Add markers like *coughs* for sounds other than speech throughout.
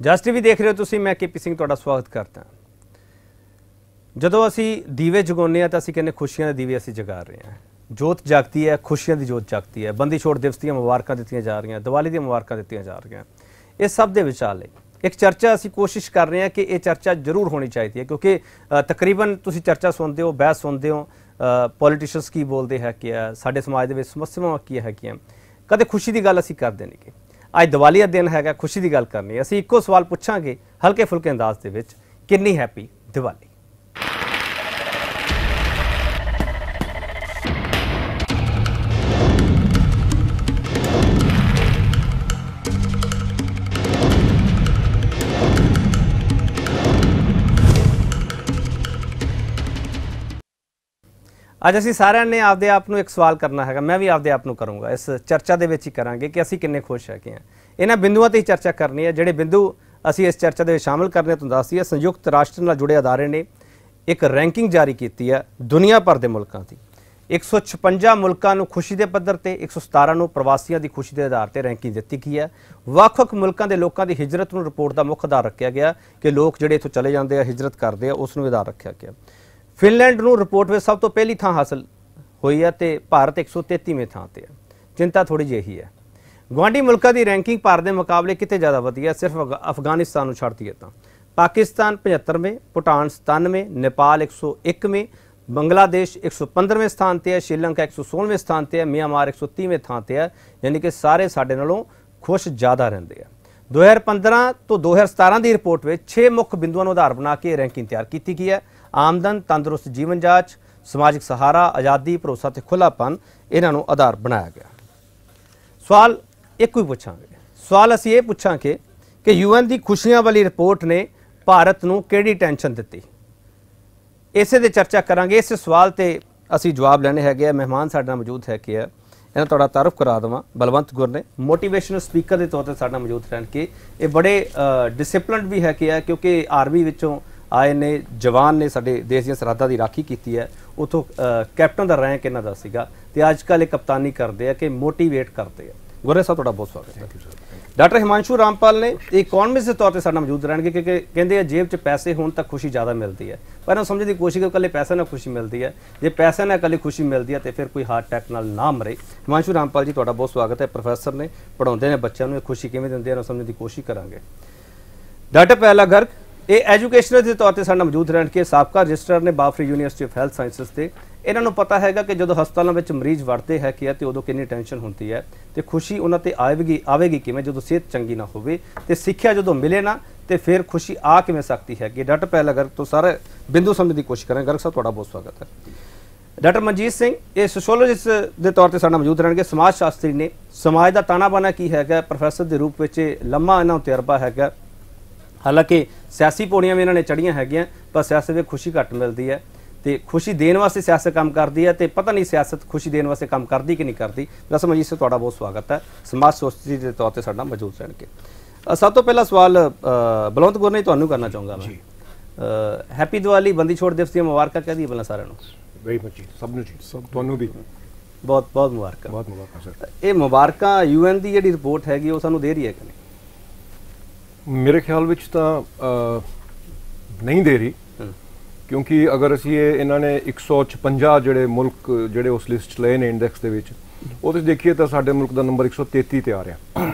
Just TV ਦੇਖ ਰਹੇ ਹੋ ਤੁਸੀਂ ਮੈਂ ਕੇਪੀ ਸਿੰਘ ਤੁਹਾਡਾ ਸਵਾਗਤ ਕਰਦਾ। ਜਦੋਂ ਅਸੀਂ ਦੀਵੇ ਜਗਾਉਂਦੇ ਆ ਤਾਂ ਅਸੀਂ ਕਹਿੰਦੇ ਖੁਸ਼ੀਆਂ ਦੇ ਦੀਵੇ ਅਸੀਂ ਜਗਾ ਰਹੇ ਹਾਂ। ਜੋਤ ਜਗਦੀ ਹੈ ਖੁਸ਼ੀਆਂ ਦੀ ਜੋਤ ਜਗਦੀ ਹੈ। ਬੰਦੀ ਛੋੜ ਦਿਵਸ ਦੀਆਂ ਮੁਬਾਰਕਾਂ ਦਿੱਤੀਆਂ ਜਾ ਰਹੀਆਂ ਦੀਵਾਲੀ ਦੀਆਂ ਮੁਬਾਰਕਾਂ ਦਿੱਤੀਆਂ ਜਾ ਰਹੀਆਂ। ਇਹ ਸਭ ਦੇ ਵਿਚਾਲੇ ਇੱਕ ਚਰਚਾ ਅਸੀਂ ਕੋਸ਼ਿਸ਼ ਕਰ ਰਹੇ ਹਾਂ ਕਿ ਇਹ ਚਰਚਾ ਜ਼ਰੂਰ ਹੋਣੀ ਚਾਹੀਦੀ ਹੈ ਕਿਉਂਕਿ ਤਕਰੀਬਨ ਤੁਸੀਂ ਚਰਚਾ ਸੁਣਦੇ ਹੋ ਬਹਿਸ ਸੁਣਦੇ ਹੋ ਪੋਲੀਟੀਸ਼ੀਅਨਸ ਕੀ ਬੋਲਦੇ ਹੈ ਕਿ ਆ, ਸਾਡੇ ਸਮਾਜ ਦੇ ਵਿੱਚ ਸਮੱਸਿਆਵਾਂ ਕੀ ਹੈ ਕਿ ਕਦੇ ਖੁਸ਼ੀ ਦੀ ਗੱਲ ਅਸੀਂ ਕਰਦੇ ਨਹੀਂ ਅੱਜ ਦੀਵਾਲੀ ਦਾ ਦਿਨ ਹੈਗਾ, ਖੁਸ਼ੀ ਦੀ ਗੱਲ ਕਰਨੀ ਅਸੀਂ ਇੱਕੋ ਸਵਾਲ ਪੁੱਛਾਂਗੇ ਹਲਕੇ ਫੁਲਕੇ ਅੰਦਾਜ਼ ਦੇ ਵਿੱਚ, ਕਿੰਨੀ ਹੈਪੀ ਦੀਵਾਲੀ? ਅੱਜ ਅਸੀਂ ਸਾਰਿਆਂ ਨੇ ਆਪਦੇ ਆਪ ਨੂੰ ਇੱਕ ਸਵਾਲ ਕਰਨਾ ਹੈਗਾ, ਮੈਂ ਵੀ ਆਪਦੇ ਆਪ ਨੂੰ ਕਰੂੰਗਾ। ਇਸ ਚਰਚਾ ਦੇ ਵਿੱਚ ਹੀ ਕਰਾਂਗੇ ਕਿ ਅਸੀਂ ਕਿੰਨੇ ਖੁਸ਼ ਹੈਗੇ ਹਾਂ। ਇਹਨਾਂ ਬਿੰਦੂਆਂ ਤੇ ਹੀ ਚਰਚਾ ਕਰਨੀ ਹੈ। ਜਿਹੜੇ ਬਿੰਦੂ ਅਸੀਂ ਇਸ ਚਰਚਾ ਦੇ ਵਿੱਚ ਸ਼ਾਮਲ ਕਰਨੇ ਤੁਹਾਨੂੰ ਦੱਸਦੀ ਹੈ ਸੰਯੁਕਤ ਰਾਸ਼ਟਰ ਨਾਲ ਜੁੜੇ ਅਦਾਰੇ ਨੇ, ਇੱਕ ਰੈਂਕਿੰਗ ਜਾਰੀ ਕੀਤੀ ਹੈ ਦੁਨੀਆ ਭਰ ਦੇ ਮੁਲਕਾਂ ਦੀ। 156 ਮੁਲਕਾਂ ਨੂੰ ਖੁਸ਼ੀ ਦੇ ਪੱਧਰ ਤੇ 117 ਨੂੰ ਪ੍ਰਵਾਸੀਆਂ ਦੀ ਖੁਸ਼ੀ ਦੇ ਆਧਾਰ ਤੇ ਰੈਂਕਿੰਗ ਦਿੱਤੀ ਗਈ ਹੈ। ਵੱਖ-ਵੱਖ ਮੁਲਕਾਂ ਦੇ ਲੋਕਾਂ ਦੀ ਹਿਜਰਤ ਨੂੰ ਰਿਪੋਰਟ ਦਾ ਮੁੱਖ ਆਧਾਰ ਰੱਖਿਆ ਗਿਆ ਕਿ ਲੋਕ ਜਿਹੜੇ ਇੱਥੋਂ ਚਲੇ ਜਾਂਦੇ ਆ, ਹਿਜਰਤ ਕਰਦੇ ਆ, ਉਸ ਨੂੰ ਆਧਾਰ ਰੱਖਿਆ ਗਿਆ। ਫਿਨਲੈਂਡ ਨੂੰ ਰਿਪੋਰਟ ਵਿੱਚ ਸਭ ਤੋਂ ਪਹਿਲੀ ਥਾਂ ਹਾਸਲ ਹੋਈ ਹੈ ਤੇ ਭਾਰਤ 133ਵੇਂ ਥਾਂ ਤੇ ਹੈ। ਚਿੰਤਾ ਥੋੜੀ ਜਿਹੀ ਹੈ। ਗੁਆਂਢੀ ਮੁਲਕਾਂ ਦੀ ਰੈਂਕਿੰਗ ਭਾਰਤ ਦੇ ਮੁਕਾਬਲੇ ਕਿਤੇ ਜ਼ਿਆਦਾ ਵਧੀਆ ਸਿਰਫ ਅਫਗਾ- ਅਫਗਾਨਿਸਤਾਨ ਨੂੰ ਛੱਡ ਦਈਏ ਤਾਂ। ਪਾਕਿਸਤਾਨ 75ਵੇਂ ਭੂਟਾਨ 97ਵੇਂ ਨੇਪਾਲ 101ਵੇਂ ਬੰਗਲਾਦੇਸ਼ 115ਵੇਂ ਸਥਾਨ ਤੇ ਹੈ, ਸ਼੍ਰੀਲੰਕਾ 116ਵੇਂ ਸਥਾਨ ਤੇ ਹੈ, ਮਿਆਂਮਾਰ 130ਵੇਂ ਥਾਂ ਤੇ ਹੈ, ਯਾਨੀ ਕਿ ਸਾਰੇ ਸਾਡੇ ਨਾਲੋਂ ਖੁਸ਼ ਜ਼ਿਆਦਾ ਰਹਿੰਦੇ ਆ। 2015 ਤੋਂ 2017 ਦੀ ਰਿਪੋਰਟ ਵਿੱਚ 6 ਮੁੱਖ ਬਿੰਦੂਆਂ ਨੂੰ ਆਧਾਰ ਬਣਾ ਕੇ ਰੈਂਕਿੰਗ ਤਿਆਰ ਕੀਤੀ ਗਈ ਹੈ। ਆਮਦਨ, ਤੰਦਰੁਸਤ ਜੀਵਨ ਜਾਂਚ, ਸਮਾਜਿਕ ਸਹਾਰਾ, ਆਜ਼ਾਦੀ, ਭਰੋਸਾ ਤੇ ਖੁੱਲਾਪਨ ਇਹਨਾਂ ਨੂੰ ਆਧਾਰ ਬਣਾਇਆ ਗਿਆ। ਸਵਾਲ ਇੱਕੋ ਹੀ ਪੁੱਛਾਂਗੇ। ਸਵਾਲ ਅਸੀਂ ਇਹ ਪੁੱਛਾਂਗੇ ਕਿ ਯੂਐਨ ਦੀ ਖੁਸ਼ੀਆਂ ਵਾਲੀ ਰਿਪੋਰਟ ਨੇ ਭਾਰਤ ਨੂੰ ਕਿਹੜੀ ਟੈਨਸ਼ਨ ਦਿੱਤੀ? ਇਸੇ ਦੇ ਚਰਚਾ ਕਰਾਂਗੇ। ਇਸ ਸਵਾਲ ਤੇ ਅਸੀਂ ਜਵਾਬ ਲੈਣੇ ਹੈਗੇ ਆ। ਮਹਿਮਾਨ ਸਾਡੇ ਨਾਲ ਮੌਜੂਦ ਹੈ ਕਿ ਇਹਨਾਂ ਤੁਹਾਡਾ ਤਾਰਫ ਕਰਾ ਦਵਾਂ। ਬਲਵੰਤ ਗੁਰ ਨੇ ਮੋਟੀਵੇਸ਼ਨਲ ਸਪੀਕਰ ਦੇ ਤੌਰ ਤੇ ਸਾਡੇ ਨਾਲ ਮੌਜੂਦ ਰਹਿਣ ਕੇ ਇਹ ਬੜੇ ਡਿਸਪਲਿਨਡ ਵੀ ਹੈ ਕਿ ਆ ਕਿਉਂਕਿ ਆਰਮੀ ਵਿੱਚੋਂ ਆਏ ਨੇ ਜਵਾਨ ਨੇ ਸਾਡੇ ਦੇਸ਼ ਦੀਆਂ ਸਰਹੱਦਾਂ ਦੀ ਰਾਖੀ ਕੀਤੀ ਹੈ। ਉਥੋਂ ਕੈਪਟਨ ਦਾ ਰੈਂਕ ਇਹਨਾਂ ਦਾ ਸੀਗਾ ਤੇ ਅੱਜ ਕੱਲ੍ਹ ਇਹ ਕਪਤਾਨੀ ਕਰਦੇ ਆ ਕਿ ਮੋਟੀਵੇਟ ਕਰਦੇ ਆ। ਗੁਰੇ ਸਾਹਿਬ ਤੁਹਾਡਾ ਬਹੁਤ ਸਵਾਗਤ ਹੈ। ਡਾਕਟਰ ਹਿਮਾਂਸ਼ੂ ਰਾਮਪਾਲ ਨੇ ਇਕਨੋਮਿਸਟ ਦੇ ਤੌਰ ਤੇ ਸਾਡੇ ਮੌਜੂਦ ਰਹਿਣਗੇ ਕਿਉਂਕਿ ਕਹਿੰਦੇ ਆ ਜੇਬ 'ਚ ਪੈਸੇ ਹੋਣ ਤਾਂ ਖੁਸ਼ੀ ਜ਼ਿਆਦਾ ਮਿਲਦੀ ਹੈ। ਪਰ ਇਹਨਾਂ ਸਮਝਣ ਦੀ ਕੋਸ਼ਿਸ਼ ਕਰੋ ਇਕੱਲੇ ਪੈਸੇ ਨਾਲ ਖੁਸ਼ੀ ਮਿਲਦੀ ਹੈ। ਜੇ ਪੈਸੇ ਨਾਲ ਇਕੱਲੀ ਖੁਸ਼ੀ ਮਿਲਦੀ ਹੈ ਤੇ ਫਿਰ ਕੋਈ ਹਾਰਟ ਅਟੈਕ ਨਾਲ ਨਾ ਮਰੇ। ਹਿਮਾਂਸ਼ੂ ਰਾਮਪਾਲ ਜੀ ਤੁਹਾਡਾ ਬਹੁਤ ਸਵਾਗਤ ਹੈ। ਪ੍ਰੋਫੈਸਰ ਨੇ ਪੜਾਉਂਦੇ ਨੇ ਬੱਚਿਆਂ ਨੂੰ ਇਹ ਖੁਸ਼ੀ ਕਿਵੇਂ ਦਿੰਦੇ ਆ ਸਮਝਣ ਦੀ ਕੋਸ਼ਿਸ਼ ਕਰਾਂਗੇ। ਡਾਕਟਰ ਪਹਿਲਾ ਗਰਗ ਇਹ ਐਜੂਕੇਸ਼ਨਰ ਦੇ ਤੌਰ ਤੇ ਸਾਡਾ ਮੌਜੂਦ ਰਹਿਣ ਕੇ ਸਾਬਕਾ ਰਜਿਸਟਰ ਨੇ ਬਾਫਰੀ ਯੂਨੀਵਰਸਿਟੀ ਆਫ ਹੈਲਥ ਸਾਇੰਸਸ ਤੇ। ਇਹਨਾਂ ਨੂੰ ਪਤਾ ਹੈਗਾ ਕਿ ਜਦੋਂ ਹਸਪਤਾਲਾਂ ਵਿੱਚ ਮਰੀਜ਼ ਵੜਦੇ ਹੈ ਕਿ ਤੇ ਉਦੋਂ ਕਿੰਨੀ ਟੈਨਸ਼ਨ ਹੁੰਦੀ ਹੈ ਤੇ ਖੁਸ਼ੀ ਉਹਨਾਂ ਤੇ ਆਵੇਗੀ ਆਵੇਗੀ ਕਿਵੇਂ ਜਦੋਂ ਸਿਹਤ ਚੰਗੀ ਨਾ ਹੋਵੇ ਤੇ ਸਿੱਖਿਆ ਜਦੋਂ ਮਿਲੇ ਨਾ ਤੇ ਫਿਰ ਖੁਸ਼ੀ ਆ ਕਿਵੇਂ ਸਕਦੀ ਹੈ ਕਿ ਡਾਕਟਰ ਪਹਿਲਾ ਗਰਗ ਤੋਂ ਸਾਰੇ ਬਿੰਦੂ ਸਮਝਣ ਦੀ ਕੋਸ਼ਿਸ਼ ਕਰਾਂਗੇ, ਗਰਗ ਸਾਹਿਬ, ਤੁਹਾਡਾ ਬਹੁਤ ਸਵਾਗਤ ਹੈ। ਡਾਕਟਰ ਮਨਜੀਤ ਸਿੰਘ, ਇਹ ਸੋਸ਼ੀਓਲੋਜਿਸਟ ਦੇ ਤੌਰ ਤੇ ਸਾਡੇ ਮੌਜੂਦ ਰਹਿਣਗੇ। ਸਮਾਜ ਸ਼ਾਸਤਰੀ ਨੇ। ਸਮਾਜ ਦਾ ਤਾਣਾ ਬਾਣਾ ਕੀ ਹੈਗਾ? ਪ੍ਰੋਫੈਸਰ ਦੇ ਰੂਪ ਵਿੱਚ ਇਹ ਲੰਮਾ ਇਹਨਾਂ ਨੂੰ ਤਜਰਬਾ ਹੈਗਾ। ਹਾਲਾਂਕਿ ਸਿਆਸੀ ਪੌੜੀਆਂ ਵੀ ਇਹਨਾਂ ਨੇ ਚੜੀਆਂ ਹੈਗੀਆਂ ਪਰ ਸਿਆਸਤ ਵਿੱਚ ਖੁਸ਼ੀ ਘੱਟ ਮਿਲਦੀ ਹੈ ਤੇ ਖੁਸ਼ੀ ਦੇਣ ਵਾਸਤੇ ਸਿਆਸਤ ਕੰਮ ਕਰਦੀ ਹੈ ਤੇ ਪਤਾ ਨਹੀਂ ਸਿਆਸਤ ਖੁਸ਼ੀ ਦੇਣ ਵਾਸਤੇ ਕੰਮ ਕਰਦੀ ਕਿ ਨਹੀਂ ਕਰਦੀ। ਰਸਮ ਜੀ ਸੇ ਤੁਹਾਡਾ ਬਹੁਤ ਸਵਾਗਤ ਹੈ। ਸਮਾਜ ਸ਼ਾਸਤਰੀ ਦੇ ਤੌਰ ਤੇ ਸਾਡਾ ਮੌਜੂਦ ਰਹਿਣਗੇ। ਅ, ਸਭ ਤੋਂ ਪਹਿਲਾ ਸਵਾਲ ਬਲਵੰਤ ਗੁਰ ਨੇ ਤੁਹਾਨੂੰ ਕਰਨਾ ਚਾਹੂੰਗਾ ਮੈਂ। ਹੈਪੀ ਦੀਵਾਲੀ ਬੰਦੀ ਛੋੜ ਦਿਵਸ ਦੀਆਂ ਮੁਬਾਰਕਾਂ ਕਹਿ ਦਈਏ ਪਹਿਲਾਂ ਸਾਰਿਆਂ ਨੂੰ। ਵੈਰੀ ਮਚ ਜੀ ਸਭ ਨੂੰ ਜੀ। ਸਭ ਤੁਹਾਨੂੰ ਵੀ। ਬਹੁਤ ਬਹੁਤ ਮੁਬਾਰਕਾਂ। ਬਹੁਤ ਮੁਬਾਰਕਾਂ ਸਰ। ਇਹ ਮੁਬਾਰਕਾਂ ਯੂਐਨ ਦੀ ਜਿਹੜੀ ਰਿਪੋਰਟ ਹੈਗੀ ਉਹ ਸਾਨੂੰ ਦੇ ਰਹੀ ਹੈ ਕਿ ਨਹੀਂ? ਮੇਰੇ ਖਿਆਲ ਵਿੱਚ ਤਾਂ ਨਹੀਂ ਦੇ ਰਹੀ। ਕਿਉਂਕਿ ਅਗਰ ਅਸੀਂ ਇਹ ਇਹਨਾਂ ਨੇ 156 ਜਿਹੜੇ ਮੁਲਕ ਜਿਹੜੇ ਉਸ ਲਿਸਟ ਲਏ ਨੇ ਇੰਡੈਕਸ ਦੇ ਵਿੱਚ ਉਹਦੇ 'ਚ ਦੇਖੀਏ ਤਾਂ ਸਾਡੇ ਮੁਲਕ ਦਾ ਨੰਬਰ 133 ਤੇ ਆ ਰਿਹਾ।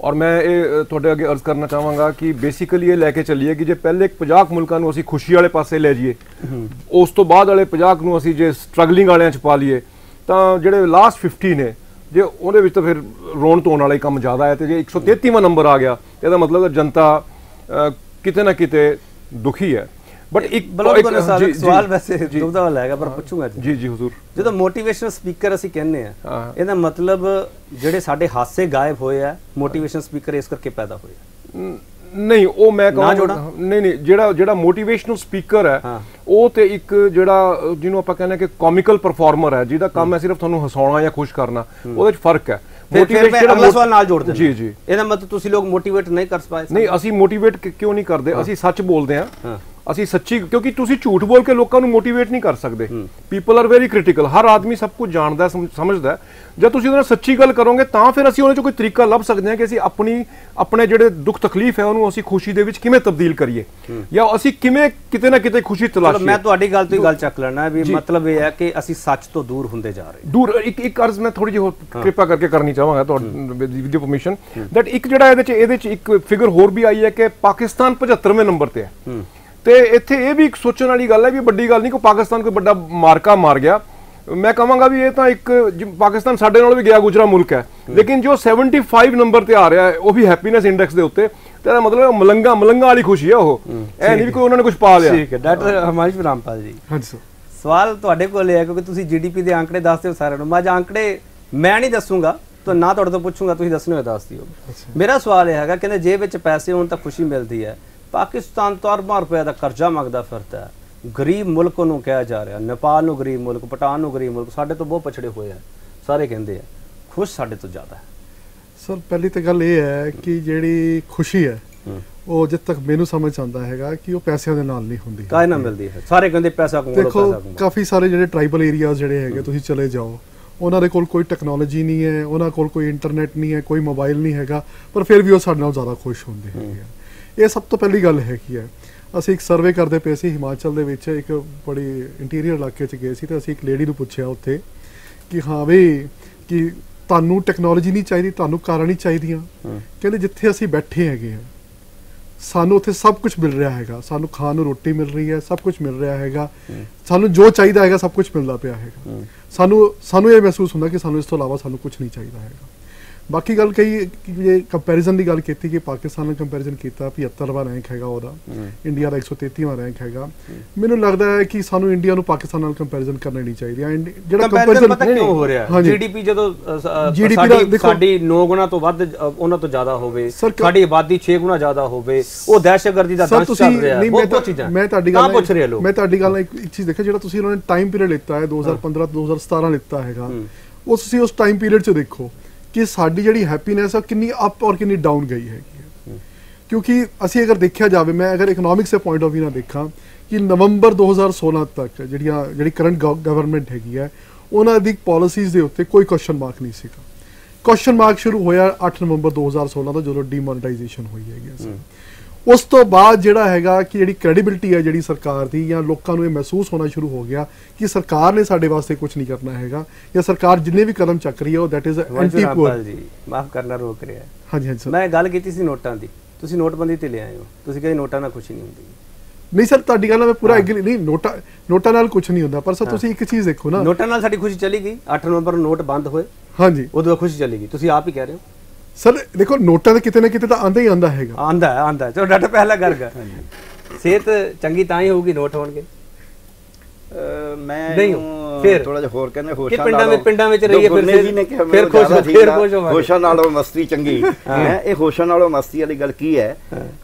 ਔਰ ਮੈਂ ਇਹ ਤੁਹਾਡੇ ਅੱਗੇ ਅਰਜ਼ ਕਰਨਾ ਚਾਹਾਂਗਾ ਕਿ ਬੇਸਿਕਲੀ ਇਹ ਲੈ ਕੇ ਚੱਲੀਏ ਕਿ ਜੇ ਪਹਿਲੇ ਇੱਕ 50 ਮੁਲਕਾਂ ਨੂੰ ਅਸੀਂ ਖੁਸ਼ੀ ਵਾਲੇ ਪਾਸੇ ਲੈ ਜਾਈਏ ਉਸ ਤੋਂ ਬਾਅਦ ਵਾਲੇ 50 ਨੂੰ ਅਸੀਂ ਜੇ ਸਟਰਗਲਿੰਗ ਵਾਲਿਆਂ 'ਚ ਪਾ ਲਈਏ ਤਾਂ ਜਿਹੜੇ ਲਾਸਟ 50 ਨੇ ਜੇ ਉਹਦੇ ਵਿੱਚ ਤਾਂ ਫਿਰ ਰੋਣ ਧੋਣ ਵਾਲਾ ਹੀ ਕੰਮ ਜ਼ਿਆਦਾ ਹੈ ਤੇ ਜੇ 133ਵਾਂ ਨੰਬਰ ਆ ਗਿਆ ਇਹਦਾ ਮਤਲਬ ਹੈ ਜਨਤਾ ਕਿਤੇ ਨਾ ਕਿਤੇ ਦੁਖੀ ਹੈ ਬਟ ਇੱਕ ਬਲਵੰਤ ਗੁਰ ਨੇ ਇੱਕ- ਸਾਹਿਬ ਸਵਾਲ ਵੈਸੇ ਦੁਬਦਾ ਵਾਲਾ ਹੈਗਾ ਪਰ ਪੁੱਛੂੰਗਾ ਜੀ ਜੀ ਜੀ ਹੁਜ਼ੂਰ ਜਦੋਂ ਮੋਟੀਵੇਸ਼ਨਲ ਸਪੀਕਰ ਅਸੀਂ ਕਹਿੰਦੇ ਆ। ਇਹਦਾ ਮਤਲਬ ਜਿਹੜੇ ਸਾਡੇ ਹਾਸੇ ਗਾਇਬ ਹੋਏ ਆ ਮੋਟੀਵੇਸ਼ਨਲ ਸਪੀਕਰ ਇਸ ਕਰਕੇ ਪੈਦਾ ਹੋਏ ਨਹੀਂ ਉਹ ਮੈਂ ਕਹਾਂ? ਨਹੀਂ ਨਹੀਂ ਜਿਹੜਾ ਜਿਹੜਾ ਮੋਟੀਵੇਸ਼ਨਲ ਸਪੀਕਰ ਹੈ ਹਾਂ। ਉਹ ਤੇ ਇੱਕ ਜਿਹੜਾ ਜਿਹਨੂੰ ਆਪਾਂ ਕਹਿੰਦੇ ਕਿ ਕਾਮਿਕਲ ਪਰਫਾਰਮਰ ਹੈ ਜਿਹਦਾ ਕੰਮ ਹੈ ਸਿਰਫ ਤੁਹਾਨੂੰ ਹਸਾਉਣਾ ਜਾਂ ਖੁਸ਼ ਕਰਨਾ ਉਹਦੇ ਵਿੱਚ ਫ਼ਰਕ ਹੈ। ਫਿਰ ਫਿਰ Motivate ਮੈਂ ਜਿਹੜਾ ਅਗਲਾ ਸਵਾਲ ਨਾਲ ਜੋੜ ਦਿੰਦਾ। ਜੀ ਜੀ। ਇਹਦਾ ਮਤਲਬ ਤੁਸੀਂ ਲੋਕ ਮੋਟੀਵੇਟ ਨਹੀਂ ਕਰ ਪਾਏ ਨਹੀਂ ਅਸੀਂ ਮੋਟੀਵੇਟ ਕਿਉਂ ਨਹੀਂ ਕਰਦੇ? ਅਸੀਂ ਸੱਚ ਬੋਲਦੇ ਹਾਂ। ਅਸੀਂ ਸੱਚੀ ਕਿਉਂਕਿ ਤੁਸੀਂ ਝੂਠ ਬੋਲ ਕੇ ਲੋਕਾਂ ਨੂੰ ਮੋਟੀਵੇਟ ਨਹੀਂ ਕਰ ਸਕਦੇ। ਪੀਪਲ ਆਰ ਵੈਰੀ ਕ੍ਰਿਟੀਕਲ ਹਰ ਆਦਮੀ ਸਭ ਕੁਝ ਜਾਣਦਾ ਸਮਝਦਾ ਜਦ ਤੁਸੀਂ ਉਹਦੇ ਨਾਲ ਸੱਚੀ ਗੱਲ ਕਰੋਗੇ ਤਾਂ ਫਿਰ ਅਸੀਂ ਉਹਦੇ ਚੋਂ ਕੋਈ ਤਰੀਕਾ ਲੱਭ ਸਕਦੇ ਹਾਂ ਕਿ ਅਸੀਂ ਆਪਣੀ ਆਪਣੇ ਜਿਹੜੇ ਦੁੱਖ ਤਕਲੀਫ ਹੈ ਉਹਨੂੰ ਅਸੀਂ ਖੁਸ਼ੀ ਦੇ ਵਿੱਚ ਕਿਵੇਂ ਤਬਦੀਲ ਕਰੀਏ? ਜਾਂ ਅਸੀਂ ਕਿਵੇਂ ਕਿਤੇ ਨਾ ਕਿਤੇ ਖੁਸ਼ੀ ਤਲਾਸ਼ੀਏ? ਮੈਂ ਤੁਹਾਡੀ ਗੱਲ ਤੋਂ ਹੀ ਗੱਲ ਚੱਕ ਲੈਣਾ ਵੀ ਮਤਲਬ ਇਹ ਹੈ ਕਿ ਅਸੀਂ ਸੱਚ ਤੋਂ ਦੂਰ ਹੁੰਦੇ ਜਾ ਰਹੇ ਦੂਰ ਇੱਕ ਇੱਕ ਅਰਜ਼ ਮੈਂ ਥੋੜੀ ਜਿਹੀ ਹੋਰ ਕਿਰਪਾ ਕਰਕੇ ਕਰਨੀ ਚਾਹਾਂਗਾ ਤੁਹਾਡੀ ਵਿਦ ਪਰਮਿਸ਼ਨ ਦੈਟ ਇੱਕ ਜਿਹੜਾ ਇਹਦੇ ਚ ਇਹਦੇ ਚ ਇੱਕ ਫਿਗਰ ਹੋਰ ਵੀ ਆਈ ਹੈ ਕਿ ਪਾਕਿਸਤਾਨ 75ਵੇਂ ਨੰਬਰ ਤੇ ਹੈ। ਤੇ ਇੱਥੇ ਇਹ ਵੀ ਇੱਕ ਸੋਚਣ ਵਾਲੀ ਗੱਲ ਹੈ ਵੀ ਵੱਡੀ ਗੱਲ ਨਹੀਂ ਕਿ ਪਾਕਿਸਤਾਨ ਕੋਈ ਵੱਡਾ ਮਾਰਕਾ ਮਾਰ ਗਿਆ। ਮੈਂ ਕਹਾਂਗਾ ਵੀ ਇਹ ਤਾਂ ਇੱਕ ਜਿ- ਪਾਕਿਸਤਾਨ ਸਾਡੇ ਨਾਲ ਵੀ ਗਿਆ ਗੁਜਰਾ ਮੁਲਕ ਹੈ। ਲੇਕਿਨ ਜੋ 75 ਨੰਬਰ ਤੇ ਆ ਰਿਹਾ ਹੈ ਉਹ ਵੀ ਹੈਪੀਨੈਸ ਇੰਡੈਕਸ ਦੇ ਉੱਤੇ ਤੇ ਇਹਦਾ ਮਤਲਬ ਮਲੰਗਾ ਮਲੰਗਾ ਵਾਲੀ ਖੁਸ਼ੀ ਹੈ ਉਹ। ਇਹ ਨਹੀਂ ਵੀ ਕੋਈ ਉਹਨਾਂ ਨੇ ਕੁਝ ਪਾ ਲਿਆ। ਠੀਕ ਹੈ ਡਾਕਟਰ ਹਮਾਇਸ਼ ਰਾਮਪਾਲ ਜੀ। ਹਾਂਜੀ ਸਰ। ਸਵਾਲ ਤੁਹਾਡੇ ਕੋਲ ਹੈ ਕਿਉਂਕਿ ਤੁਸੀਂ ਜੀਡੀਪੀ ਦੇ ਅੰਕੜੇ ਦੱਸਦੇ ਹੋ ਸਾਰਿਆਂ ਨੂੰ। ਮੈਂ ਅੱਜ ਅੰਕੜੇ ਮੈਂ ਨਹੀਂ ਦੱਸੂਗਾ ਤਾਂ ਨਾ ਤੁਹਾਡੇ ਤੋਂ ਪੁੱਛੂੰਗਾ ਤੁਸੀਂ ਦੱਸਣੇ ਹੋਏ ਦੱਸ ਦਿਓ। ਮੇਰਾ ਸਵਾਲ ਇਹ ਹੈਗਾ ਕਹਿੰਦੇ ਜੇਬ ਵਿੱਚ ਪੈਸੇ ਹੋਣ ਤਾਂ ਖੁਸ਼ੀ ਮਿਲਦੀ ਹੈ। ਪਾਕਿਸਤਾਨ ਤੋਂ ਅਰਬਾਂ ਰੁਪਏ ਦਾ ਕਰਜ਼ਾ ਮੰਗਦਾ ਫਿਰਦਾ ਹੈ। ਗਰੀਬ ਮੁਲਕ ਨੂੰ ਕਿਹਾ ਜਾ ਰਿਹਾ ਨੇਪਾਲ ਨੂੰ ਗਰੀਬ ਮੁਲਕ ਭੂਟਾਨ ਨੂੰ ਗਰੀਬ ਮੁਲਕ ਸਾਡੇ ਤੋਂ ਬਹੁਤ ਪਛੜੇ ਹੋਏ ਆ ਸਾਰੇ ਕਹਿੰਦੇ ਆ ਖੁਸ਼ ਸਾਡੇ ਤੋਂ ਜ਼ਿਆਦਾ। ਹੈ ਸਰ ਪਹਿਲੀ ਤਾਂ ਗੱਲ ਇਹ ਹੈ ਕਿ ਜਿਹੜੀ ਖੁਸ਼ੀ ਹੈ। ਉਹ ਜਿੱਦ ਤੱਕ ਮੈਨੂੰ ਸਮਝ ਆਉਂਦਾ ਹੈਗਾ ਕਿ ਉਹ ਪੈਸਿਆਂ ਦੇ ਨਾਲ ਨਹੀਂ ਹੁੰਦੀ। ਕਾਹਦੇ ਨਾਲ ਮਿਲਦੀ ਹੈ? ਸਾਰੇ ਕਹਿੰਦੇ ਪੈਸਾ ਕਮਾਓ ਦੇਖੋ ਪੈਸਾ ਕਮਾਓ। ਕਾਫੀ ਸਾਰੇ ਜਿਹੜੇ ਟ੍ਰਾਈਬਲ ਏਰੀਆਜ਼ ਜਿਹੜੇ ਹੈਗੇ ਤੁਸੀਂ ਚਲੇ ਜਾਓ ਉਹਨਾਂ ਦੇ ਕੋਲ ਕੋਈ ਟੈਕਨੋਲੋਜੀ ਨਹੀਂ ਹੈ ਉਹਨਾਂ ਕੋਲ ਕੋਈ ਇੰਟਰਨੈਟ ਨਹੀਂ ਹੈ ਕੋਈ ਮੋਬਾਈਲ ਨਹੀਂ ਹੈਗਾ ਪਰ ਫਿਰ ਵੀ ਉਹ ਸਾਡੇ ਨਾਲ ਜ਼ਿਆਦਾ ਖੁਸ਼ ਹੁੰਦੇ ਹੈਗੇ ਆ। ਇਹ ਸਭ ਤੋਂ ਪਹਿਲੀ ਗੱਲ ਹੈਗੀ ਹੈ। ਅਸੀਂ ਇੱਕ ਸਰਵੇ ਕਰਦੇ ਪਏ ਸੀ ਹਿਮਾਚਲ ਦੇ ਵਿੱਚ ਇੱਕ ਬੜੀ ਇੰਟੀਰੀਅਰ ਇਲਾਕੇ 'ਚ ਗਏ ਸੀ ਤੇ ਅਸੀਂ ਇੱਕ ਲੇਡੀ ਨੂੰ ਪੁੱਛਿਆ ਉੱਥੇ ਕਿ ਹਾਂ ਵੀ ਕਿ ਤੁਹਾਨੂੰ ਟੈਕਨੋਲੋਜੀ ਨਹੀਂ ਚਾਹੀਦੀ ਤੁਹਾਨੂੰ ਕਾਰਾਂ ਨਹੀਂ ਚਾਹੀਦੀਆਂ। ਕਹਿੰਦੇ ਜਿੱਥੇ ਅਸੀਂ ਬੈਠੇ ਹੈਗੇ ਆ ਸਾਨੂੰ ਉੱਥੇ ਸਭ ਕੁਝ ਮਿਲ ਰਿਹਾ ਹੈਗਾ। ਸਾਨੂੰ ਖਾਣ ਨੂੰ ਰੋਟੀ ਮਿਲ ਰਹੀ ਹੈ ਸਭ ਕੁਝ ਮਿਲ ਰਿਹਾ ਹੈਗਾ। ਸਾਨੂੰ ਜੋ ਚਾਹੀਦਾ ਹੈਗਾ ਸਭ ਕੁਝ ਮਿਲਦਾ ਪਿਆ ਹੈਗਾ। ਸਾਨੂੰ ਸਾਨੂੰ ਇਹ ਮਹਿਸੂਸ ਹੁੰਦਾ ਕਿ ਸਾਨੂੰ ਇਸ ਤੋਂ ਇਲਾਵਾ ਸਾਨੂੰ ਕੁਝ ਨਹੀਂ ਚਾਹੀਦਾ ਹੈਗਾ। ਬਾਕੀ ਗੱਲ ਕਹੀ ਇਹ ਕੰਪੈਰੀਜ਼ਨ ਦੀ ਗੱਲ ਕੀਤੀ ਕਿ ਪਾਕਿਸਤਾਨ ਨਾਲ ਕੰਪੈਰੀਜ਼ਨ ਕੀਤਾ 75ਵਾਂ ਰੈਂਕ ਹੈਗਾ ਉਹਦਾ। ਇੰਡੀਆ ਦਾ 133ਵਾਂ ਰੈਂਕ ਹੈਗਾ। ਮੈਨੂੰ ਲੱਗਦਾ ਹੈ ਕਿ ਸਾਨੂੰ ਇੰਡੀਆ ਨੂੰ ਪਾਕਿਸਤਾਨ ਨਾਲ ਕੰਪੈਰੀਜ਼ਨ ਕਰਨਾ ਨਹੀਂ ਚਾਹੀਦੀ। ਜਿਹੜਾ ਕੰਪੈਰੀਜ਼ਨ ਪਤਾ ਕਿਉਂ ਹੋ ਰਿਹਾ। ਜੀਡੀਪੀ ਜਦੋਂ ਸਾਡੀ ਦੇਖੋ- ਸਾਡੀ 9 ਗੁਣਾ ਤੋਂ ਵੱਧ ਉਹਨਾਂ ਤੋਂ ਜ਼ਿਆਦਾ ਹੋਵੇ। ਸਾਡੀ ਆਬਾਦੀ 6 ਗੁਣਾ ਜ਼ਿਆਦਾ ਹੋਵੇ। ਉਹ ਦਹਿਸ਼ਤਗਰਦੀ ਦਾ ਦੰਸ਼ ਚੱਲ ਰਿਹਾ। ਹੈ ਬਹੁਤ ਚੀਜ਼ਾਂ। ਮੈਂ ਤੁਹਾਡੀ ਗੱਲ ਪੁੱਛ ਰਹੇ ਲੋਕ। ਮੈਂ ਤੁਹਾਡੀ ਗੱਲ ਇੱਕ ਚੀਜ਼ ਦੇਖਿਆ ਜਿਹੜਾ ਤੁਸੀਂ ਉਹਨਾਂ ਨੇ ਟਾਈਮ ਪੀਰੀਅਡ ਲਿੱਤਾ ਹੈ 2015 ਤੋਂ 2017 ਲਿੱਤਾ ਹੈਗਾ। ਉਹ ਤੁਸੀਂ ਉਸ ਟਾਈਮ ਪੀਰੀਅਡ 'ਚ ਦੇਖੋ। ਕਿ ਸਾਡੀ ਜਿਹੜੀ ਹੈਪੀਨੈਸ ਆ, ਕਿੰਨੀ ਅਪ ਔਰ ਕਿੰਨੀ ਡਾਊਨ ਗਈ ਹੈਗੀ ਹੈ। ਕਿਉਂਕਿ ਅਸੀਂ ਅਗਰ ਦੇਖਿਆ ਜਾਵੇ, ਮੈਂ ਅਗਰ ਇਕਨੋਮਿਕਸ ਦੇ ਪੁਆਇੰਟ ਆਫ View ਨਾਲ ਦੇਖਾਂ, ਕਿ ਨਵੰਬਰ 2016 ਤੱਕ ਜਿਹੜੀਆਂ, ਜਿਹੜੀ ਕਰੰਟ ਗਵਰਨਮੈਂਟ ਹੈਗੀ ਹੈ, ਉਹਨਾਂ ਦੀ ਪਾਲਿਸੀਜ਼ ਦੇ ਉੱਤੇ ਕੋਈ ਕੁਐਸਚਨ ਮਾਰਕ ਨਹੀਂ ਸੀਗਾ। ਕੁਐਸਚਨ ਮਾਰਕ ਸ਼ੁਰੂ ਹੋਇਆ 8 ਨਵੰਬਰ 2016 ਤੋਂ ਜਦੋਂ ਡੀਮੋਨਟਾਈਜੇਸ਼ਨ ਹੋਈ ਹੈਗੀ ਸੀ ਉਸ ਤੋਂ ਬਾਅਦ ਜਿਹੜਾ ਹੈਗਾ ਕਿ ਜਿਹੜੀ ਕ੍ਰੈਡੀਬਿਲਟੀ ਹੈ ਜਿਹੜੀ ਸਰਕਾਰ ਦੀ ਜਾਂ ਲੋਕਾਂ ਨੂੰ ਇਹ ਮਹਿਸੂਸ ਹੋਣਾ ਸ਼ੁਰੂ ਹੋ ਗਿਆ ਕਿ ਸਰਕਾਰ ਨੇ ਸਾਡੇ ਵਾਸਤੇ ਕੁਝ ਨਹੀਂ ਕਰਨਾ ਹੈਗਾ ਜਾਂ ਸਰਕਾਰ ਜਿੰਨੇ ਵੀ ਕਦਮ ਚੱਕ ਰਹੀ ਹੈ ਉਹ ਦੈਟ ਇਜ਼ ਐਂਟੀ ਪੂਅਰ ਜੀ ਮਾਫ ਕਰਨਾ ਰੋਕ ਰਿਹਾ। ਹੈ। ਹਾਂਜੀ ਹਾਂਜੀ ਸਰ ਮੈਂ ਗੱਲ ਕੀਤੀ ਸੀ ਨੋਟਾਂ ਦੀ। ਤੁਸੀਂ ਨੋਟਬੰਦੀ ਤੇ ਲੈ ਆਏ ਹੋ। ਤੁਸੀਂ ਕਹਿੰਦੇ ਨੋਟਾਂ ਨਾਲ ਖੁਸ਼ੀ ਨਹੀਂ ਹੁੰਦੀ। ਨਹੀਂ ਸਰ ਤੁਹਾਡੀ ਗੱਲ ਨਾਲ ਮੈਂ ਪੂਰਾ ਐਗਰੀ ਨਹੀਂ ਨੋਟਾ ਨੋਟਾਂ ਨਾਲ ਕੁਝ ਨਹੀਂ ਹੁੰਦਾ ਪਰ ਸਰ ਤੁਸੀਂ ਇੱਕ ਚੀਜ਼ ਦੇਖੋ ਨਾ। ਨੋਟਾਂ ਨਾਲ ਸਾਡੀ ਖੁਸ਼ੀ ਚਲੀ ਗਈ। 8 ਨਵੰਬਰ ਨੂੰ ਨੋਟ ਬੰਦ ਹੋਏ। ਹਾਂਜੀ। ਉਦੋਂ ਖੁਸ਼ੀ ਚਲੀ ਗਈ। ਤੁਸੀਂ ਆਪ ਹੀ ਕਹਿ ਰਹੇ ਹੋ। ਸਰ ਦੇਖੋ ਨੋਟਾਂ ਦੇ ਕਿਤੇ ਨਾ ਕਿਤੇ ਤਾਂ ਆਂਦਾ ਹੀ ਆਂਦਾ ਹੈਗਾ। ਆਂਦਾ ਹੈ ਆਂਦਾ। ਚਲੋ ਡਾਕਟਰ ਪਹਿਲਾ ਕਰ। ਗਾ ਸਿਹਤ ਚੰਗੀ ਤਾਂ ਹੀ ਹੋਊਗੀ ਨੋਟ ਹੋਣਗੇ। ਮੈਂ ਨਹੀਂ, ਫਿਰ? ਥੋੜਾ ਜਿਹਾ ਹੋਰ ਕਹਿੰਦੇ ਹੋਸ਼ਾਂ ਪਿੰਡਾਂ ਵਿੱਚ- ਨਾਲੋਂ- ਪਿੰਡਾਂ ਵਿੱਚ ਰਹੀਏ, ਫਿਰ- ਗੁਰਨੇ ਜੀ ਨੇ ਕਿਹਾ ਫਿਰ ਖੁਸ਼- ਫਿਰ ਖੁਸ਼ ਹੋਵਾਂਗੇ। ਹੋਸ਼ਾਂ ਨਾਲੋਂ ਮਸਤੀ ਚੰਗੀ। ਹੈ। ਇਹ ਹੋਸ਼ਾਂ ਨਾਲੋਂ ਮਸਤੀ ਵਾਲੀ ਗੱਲ ਕੀ ਹੈ?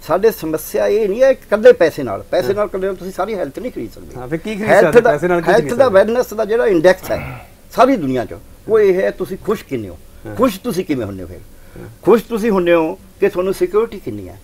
ਸਾਡੇ ਸਮੱਸਿਆ ਇਹ ਨਹੀਂ ਹੈ ਕੱਲੇ ਪੈਸੇ ਨਾਲ। ਪੈਸੇ ਨਾਲ ਕੱਲੇ ਤੁਸੀਂ ਸਾਰੀ ਹੈਲਥ ਨਹੀਂ ਖਰੀਦ ਸਕਦੇ। ਹਾਂ, ਫਿਰ ਕੀ ਖਰੀਦ ਸਕਦੇ? ਪੈਸੇ ਨਾਲ health ਦਾ। ਵੈਲਨੈਸ ਦਾ ਜਿਹੜਾ ਇੰਡੈਕਸ ਹੈ ਸਾਰੀ ਦੁਨੀਆ 'ਚ। ਉਹ ਇਹ ਹੈ ਤੁਸੀਂ ਖੁਸ਼ ਕਿੰਨੇ ਹੋ? ਖੁਸ਼ ਤੁਸੀਂ ਕਿਵੇਂ ਹੁੰਦੇ ਹੋ ਫਿਰ? ਖੁਸ਼ ਤੁਸੀਂ ਹੁੰਦੇ ਹੋ ਕਿ ਤੁਹਾਨੂੰ ਸਿਕਿਉਰਿਟੀ ਕਿੰਨੀ ਹੈ?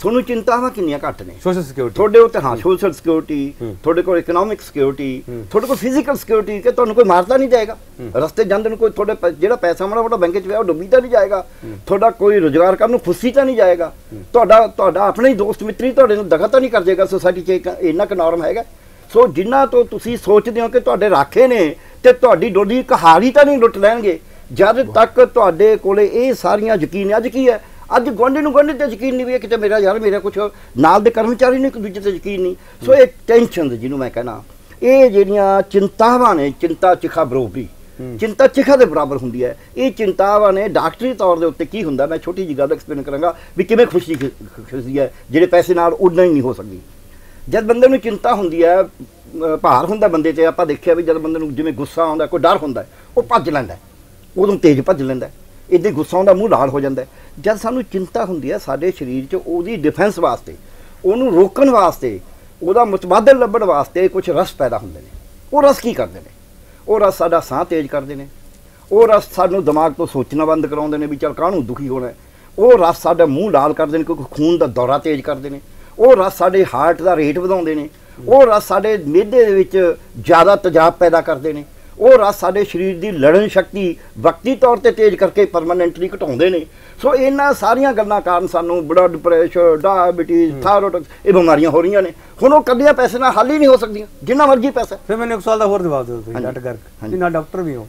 ਤੁਹਾਨੂੰ ਚਿੰਤਾਵਾਂ ਕਿੰਨੀਆਂ ਘੱਟ ਨੇ? ਸੋਸ਼ਲ ਸਿਕਿਉਰਿਟੀ ਤੁਹਾਡੇ ਉੱਤੇ ਹਾਂ ਸੋਸ਼ਲ ਸਿਕਿਉਰਿਟੀ ਤੁਹਾਡੇ ਕੋਲ ਇਕਨੋਮਿਕ ਸਿਕਿਉਰਿਟੀ ਤੁਹਾਡੇ ਕੋਲ ਫਿਜ਼ੀਕਲ ਸਿਕਿਉਰਿਟੀ ਕਿ ਤੁਹਾਨੂੰ ਕੋਈ ਮਾਰਦਾ ਨਹੀਂ ਜਾਏਗਾ? ਰਸਤੇ ਜਾਂਦੇ ਨੂੰ ਕੋਈ ਤੁਹਾਡੇ ਜਿਹੜਾ ਪੈਸਾ ਮਾੜਾ ਮੋਟਾ ਬੈਂਕ 'ਚ ਪਿਆ ਉਹ ਡੁੱਬੀ ਤਾਂ ਨਹੀਂ ਜਾਏਗਾ। ਤੁਹਾਡਾ ਕੋਈ ਰੋਜ਼ਗਾਰ ਕਰਨ ਨੂੰ ਖੁਸ਼ੀ ਤਾਂ ਨਹੀਂ ਜਾਏਗਾ। ਤੁਹਾਡਾ ਤੁਹਾਡਾ ਆਪਣਾ ਹੀ ਦੋਸਤ ਮਿੱਤਰੀ ਤੁਹਾਡੇ ਨੂੰ ਦਖਲ ਤਾਂ ਨਹੀਂ ਕਰ ਜਾਏਗਾ ਸੋਸਾਇਟੀ 'ਚ ਇੰਨਾ ਕੁ ਨਾਰਮ ਹੈਗਾ। ਸੋ ਜਿੰਨਾ ਤੋਂ ਤੁਸੀਂ ਸੋਚਦੇ ਹੋ ਕਿ ਤੁਹਾਡੇ ਰਾਖੇ ਨੇ ਤੇ ਤੁਹਾਡੀ ਡੋਲੀ ਕਹਾਣੀ ਤਾਂ ਨਹੀਂ ਲੁੱਟ ਲੈਣਗੇ ਜਦ ਤੱਕ ਤੁਹਾਡੇ ਕੋਲੇ ਇਹ ਸਾਰੀਆਂ ਯਕੀਨ। ਅੱਜ ਕੀ ਹੈ? ਅੱਜ ਗੁਆਂਢੀ ਨੂੰ ਗੁਆਂਢੀ ਤੇ ਯਕੀਨ ਨਹੀਂ ਵੀ ਕਿਤੇ ਮੇਰਾ ਯਾਰ ਮੇਰਾ ਕੁਝ ਨਾਲ ਦੇ ਕਰਮਚਾਰੀ ਨੂੰ ਇੱਕ ਦੂਜੇ ਤੇ ਯਕੀਨ ਨਹੀਂ। ਸੋ ਇਹ ਟੈਨਸ਼ਨ ਜਿਹਨੂੰ ਮੈਂ ਕਹਿਣਾ। ਇਹ ਜਿਹੜੀਆਂ ਚਿੰਤਾਵਾਂ ਨੇ ਚਿੰਤਾ ਚਿਖਾ ਬਰੋਬਰੀ ਚਿੰਤਾ ਚਿਖਾ ਦੇ ਬਰਾਬਰ ਹੁੰਦੀ ਹੈ। ਇਹ ਚਿੰਤਾਵਾਂ ਨੇ ਡਾਕਟਰੀ ਤੌਰ ਦੇ ਉੱਤੇ ਕੀ ਹੁੰਦਾ ਮੈਂ ਛੋਟੀ ਜਿਹੀ ਗੱਲ ਐਕਸਪਲੇਨ ਕਰਾਂਗਾ ਵੀ ਕਿਵੇਂ ਖੁਸ਼ੀ ਖੁਸ਼ੀ ਹੈ ਜਿਹੜੇ ਪੈਸੇ ਨਾਲ ਉਡਣਾ ਹੀ ਨਹੀਂ ਹੋ ਸਕਦੀ। ਜਦ ਬੰਦੇ ਨੂੰ ਚਿੰਤਾ ਹੁੰਦੀ ਹੈ ਭਾਰ ਹੁੰਦਾ ਬੰਦੇ ਤੇ ਆਪਾਂ ਦੇਖਿਆ ਵੀ ਜਦ ਬੰਦੇ ਨੂੰ ਜਿਵੇਂ ਗੁੱਸਾ ਆਉਂਦਾ ਕੋਈ ਡਰ ਹੁੰਦਾ ਉਹ ਭੱਜ ਲੈਂਦਾ ਉਦੋਂ ਤੇਜ਼ ਭੱਜ ਲੈਂਦਾ ਇਦਾਂ ਗੁੱਸਾ ਆਉਂਦਾ, ਮੂੰਹ ਲਾਲ ਹੋ ਜਾਂਦਾ ਜਦ ਸਾਨੂੰ ਚਿੰਤਾ ਹੁੰਦੀ ਹੈ ਸਾਡੇ ਸਰੀਰ 'ਚ, ਉਹਦੀ ਡਿਫੈਂਸ ਵਾਸਤੇ, ਉਹਨੂੰ ਰੋਕਣ ਵਾਸਤੇ, ਉਹਦਾ ਮੁਤਬਾਦਲ ਲੱਭਣ ਵਾਸਤੇ ਕੁਝ ਰਸ ਪੈਦਾ ਹੁੰਦੇ ਨੇ। ਉਹ ਰਸ ਕੀ ਕਰਦੇ ਨੇ? ਉਹ ਰਸ ਸਾਡਾ ਸਾਹ ਤੇਜ਼ ਕਰਦੇ ਨੇ। ਉਹ ਰਸ ਸਾਨੂੰ ਦਿਮਾਗ ਤੋਂ ਸੋਚਣਾ ਬੰਦ ਕਰਾਉਂਦੇ ਨੇ ਵੀ ਚੱਲ ਕਾਹਨੂੰ ਦੁਖੀ ਹੋਣਾ ਉਹ ਰਸ ਸਾਡਾ ਮੂੰਹ ਲਾਲ ਕਰਦੇ ਨੇ, ਕਿਉਂਕਿ ਖੂਨ ਦਾ ਦੌਰਾ ਤੇਜ਼ ਕਰਦੇ ਨੇ। ਉਹ ਰਸ ਸਾਡੇ ਹਾਰਟ ਦਾ ਰੇਟ ਵਧਾਉਂਦੇ ਨੇ। ਉਹ ਰਸ ਸਾਡੇ ਮਿਹਦੇ ਦੇ ਵਿੱਚ ਜ਼ਿਆਦਾ ਤੇਜ਼ਾਬ ਪੈਦਾ ਕਰਦੇ ਨੇ। ਉਹ ਰਸ ਸਾਡੇ ਸਰੀਰ ਦੀ ਲੜਨ ਸ਼ਕਤੀ ਵਕਤੀ ਤੌਰ ਤੇ ਤੇਜ਼ ਕਰਕੇ ਪਰਮਾਨੈਂਟਲੀ ਘਟਾਉਂਦੇ ਨੇ। ਸੋ ਇਹਨਾਂ ਸਾਰੀਆਂ ਗੱਲਾਂ ਕਾਰਨ ਸਾਨੂੰ ਬਲੱਡ ਪ੍ਰੈਸ਼ਰ ਡਾਇਬੀਟੀਜ਼ ਥਾਇਰੋਇਡ ਇਹ ਬਿਮਾਰੀਆਂ ਹੋ ਰਹੀਆਂ ਨੇ। ਹੁਣ ਉਹ ਕੱਢੀਆਂ ਪੈਸੇ ਨਾਲ ਹੱਲ ਹੀ ਨਹੀਂ ਹੋ ਸਕਦੀਆਂ। ਜਿੰਨਾ ਮਰਜ਼ੀ ਪੈਸਾ। ਫਿਰ ਮੈਨੂੰ ਇੱਕ ਸਵਾਲ ਦਾ ਹੋਰ ਜਵਾਬ ਦਿਓ ਤੁਸੀਂ ਹਾਂਜੀ, ਡਟ ਕਰ ਹਾਂਜੀ। ਤੁਸੀਂ ਨਾ ਡਾਕਟਰ ਵੀ ਹੋ?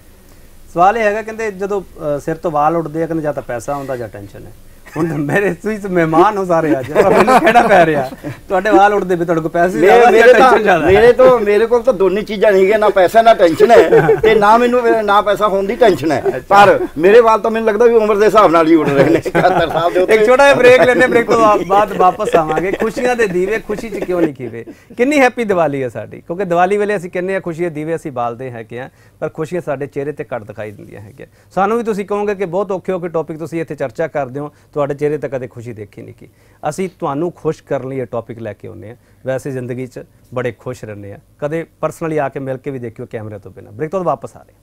ਸਵਾਲ ਇਹ ਹੈਗਾ ਕਹਿੰਦੇ ਜਦੋਂ ਸਿਰ ਤੋਂ ਵਾਲ ਉੱਡਦੇ ਆ ਕਹਿੰਦੇ ਜਾਂ ਤਾਂ ਪੈਸਾ ਆਉਂਦਾ ਜਾਂ ਟੈਨਸ਼ਨ ਹੈ। ਹੁਣ ਮੇਰੇ ਤੁਸੀਂ ਤਾਂ ਮਹਿਮਾਨ ਹੋ ਸਾਰੇ ਅੱਜ। ਮੈਨੂੰ ਕਿਹੜਾ ਪੈ ਰਿਹਾ? ਤੁਹਾਡੇ ਵਾਲ ਉੱਡਦੇ ਵੀ ਤੁਹਾਡੇ ਕੋਲ ਪੈਸੇ ਮੇਰੇ ਟੈਨਸ਼ਨ ਜ਼ਿਆਦਾ? ਮੇਰੇ ਤੋਂ ਮੇਰੇ ਕੋਲ ਤਾਂ ਦੋਨੇ ਚੀਜ਼ਾਂ ਨਹੀਂ ਹੈ ਨਾ ਪੈਸਾ ਨਾ ਟੈਨਸ਼ਨ ਹੈ। ਤੇ ਨਾ ਮੈਨੂੰ ਨਾ ਪੈਸਾ ਹੋਣ ਦੀ ਟੈਨਸ਼ਨ ਹੈ। ਪਰ ਮੇਰੇ ਵਾਲ ਤਾਂ ਮੈਨੂੰ ਲੱਗਦਾ ਵੀ ਉਮਰ ਦੇ ਹਿਸਾਬ ਨਾਲ ਹੀ ਉੱਡ ਰਹੇ ਨੇ। 71 ਸਾਲ ਦੇ ਉੱਤੇ। ਇੱਕ ਛੋਟਾ ਜਿਹਾ ਬ੍ਰੇਕ ਲੈਣੇ ਬ੍ਰੇਕ ਤੋਂ ਬਾਅਦ ਵਾਪਸ ਆਵਾਂਗੇ। ਖੁਸ਼ੀਆਂ ਦੇ ਦੀਵੇ ਖੁਸ਼ੀ ਚ ਕਿਉਂ ਨਹੀਂ ਖੀਵੇ? ਕਿੰਨੀ ਹੈਪੀ ਦੀਵਾਲੀ ਹੈ ਸਾਡੀ। ਕਿਉਂਕਿ ਦੀਵਾਲੀ ਵੇਲੇ ਅਸੀਂ ਕਹਿੰਦੇ ਆ ਖੁਸ਼ੀ ਦੇ ਦੀਵੇ ਅਸੀਂ ਬਾਲਦੇ ਹੈਗੇ ਆ ਪਰ ਖੁਸ਼ੀਆਂ ਸਾਡੇ ਚਿਹਰੇ ਤੇ ਘੱਟ ਦਿਖਾਈ ਦਿੰਦੀਆਂ ਹੈਗੀਆਂ। ਸਾਨੂੰ ਵੀ ਤੁਸੀਂ ਕਹੋਗੇ ਕਿ ਬਹੁਤ ਔਖੇ ਔਖੇ ਟੌਪਿਕ ਤੁਸੀਂ ਇੱਥੇ ਚਰਚਾ ਕਰਦੇ ਹੋ। ਤੁਹਾਡੇ ਚਿਹਰੇ ਤੇ ਕਦੇ ਖੁਸ਼ੀ ਦੇਖੀ ਨਹੀਂ ਕੀ। ਅਸੀਂ ਤੁਹਾਨੂੰ ਖੁਸ਼ ਕਰਨ ਲਈ ਇਹ ਟੌਪਿਕ ਲੈ ਕੇ ਆਉਂਦੇ ਆ ਵੈਸੇ ਜ਼ਿੰਦਗੀ 'ਚ ਬੜੇ ਖੁਸ਼ ਰਹਿੰਦੇ ਆ ਕਦੇ ਪਰਸਨਲੀ ਆ ਕੇ ਮਿਲ ਕੇ ਵੀ ਦੇਖਿਓ ਕੈਮਰੇ ਤੋਂ ਬਿਨਾਂ। ਬ੍ਰੇਕ ਤੋਂ ਵਾਪਸ ਆ ਰਹੇ।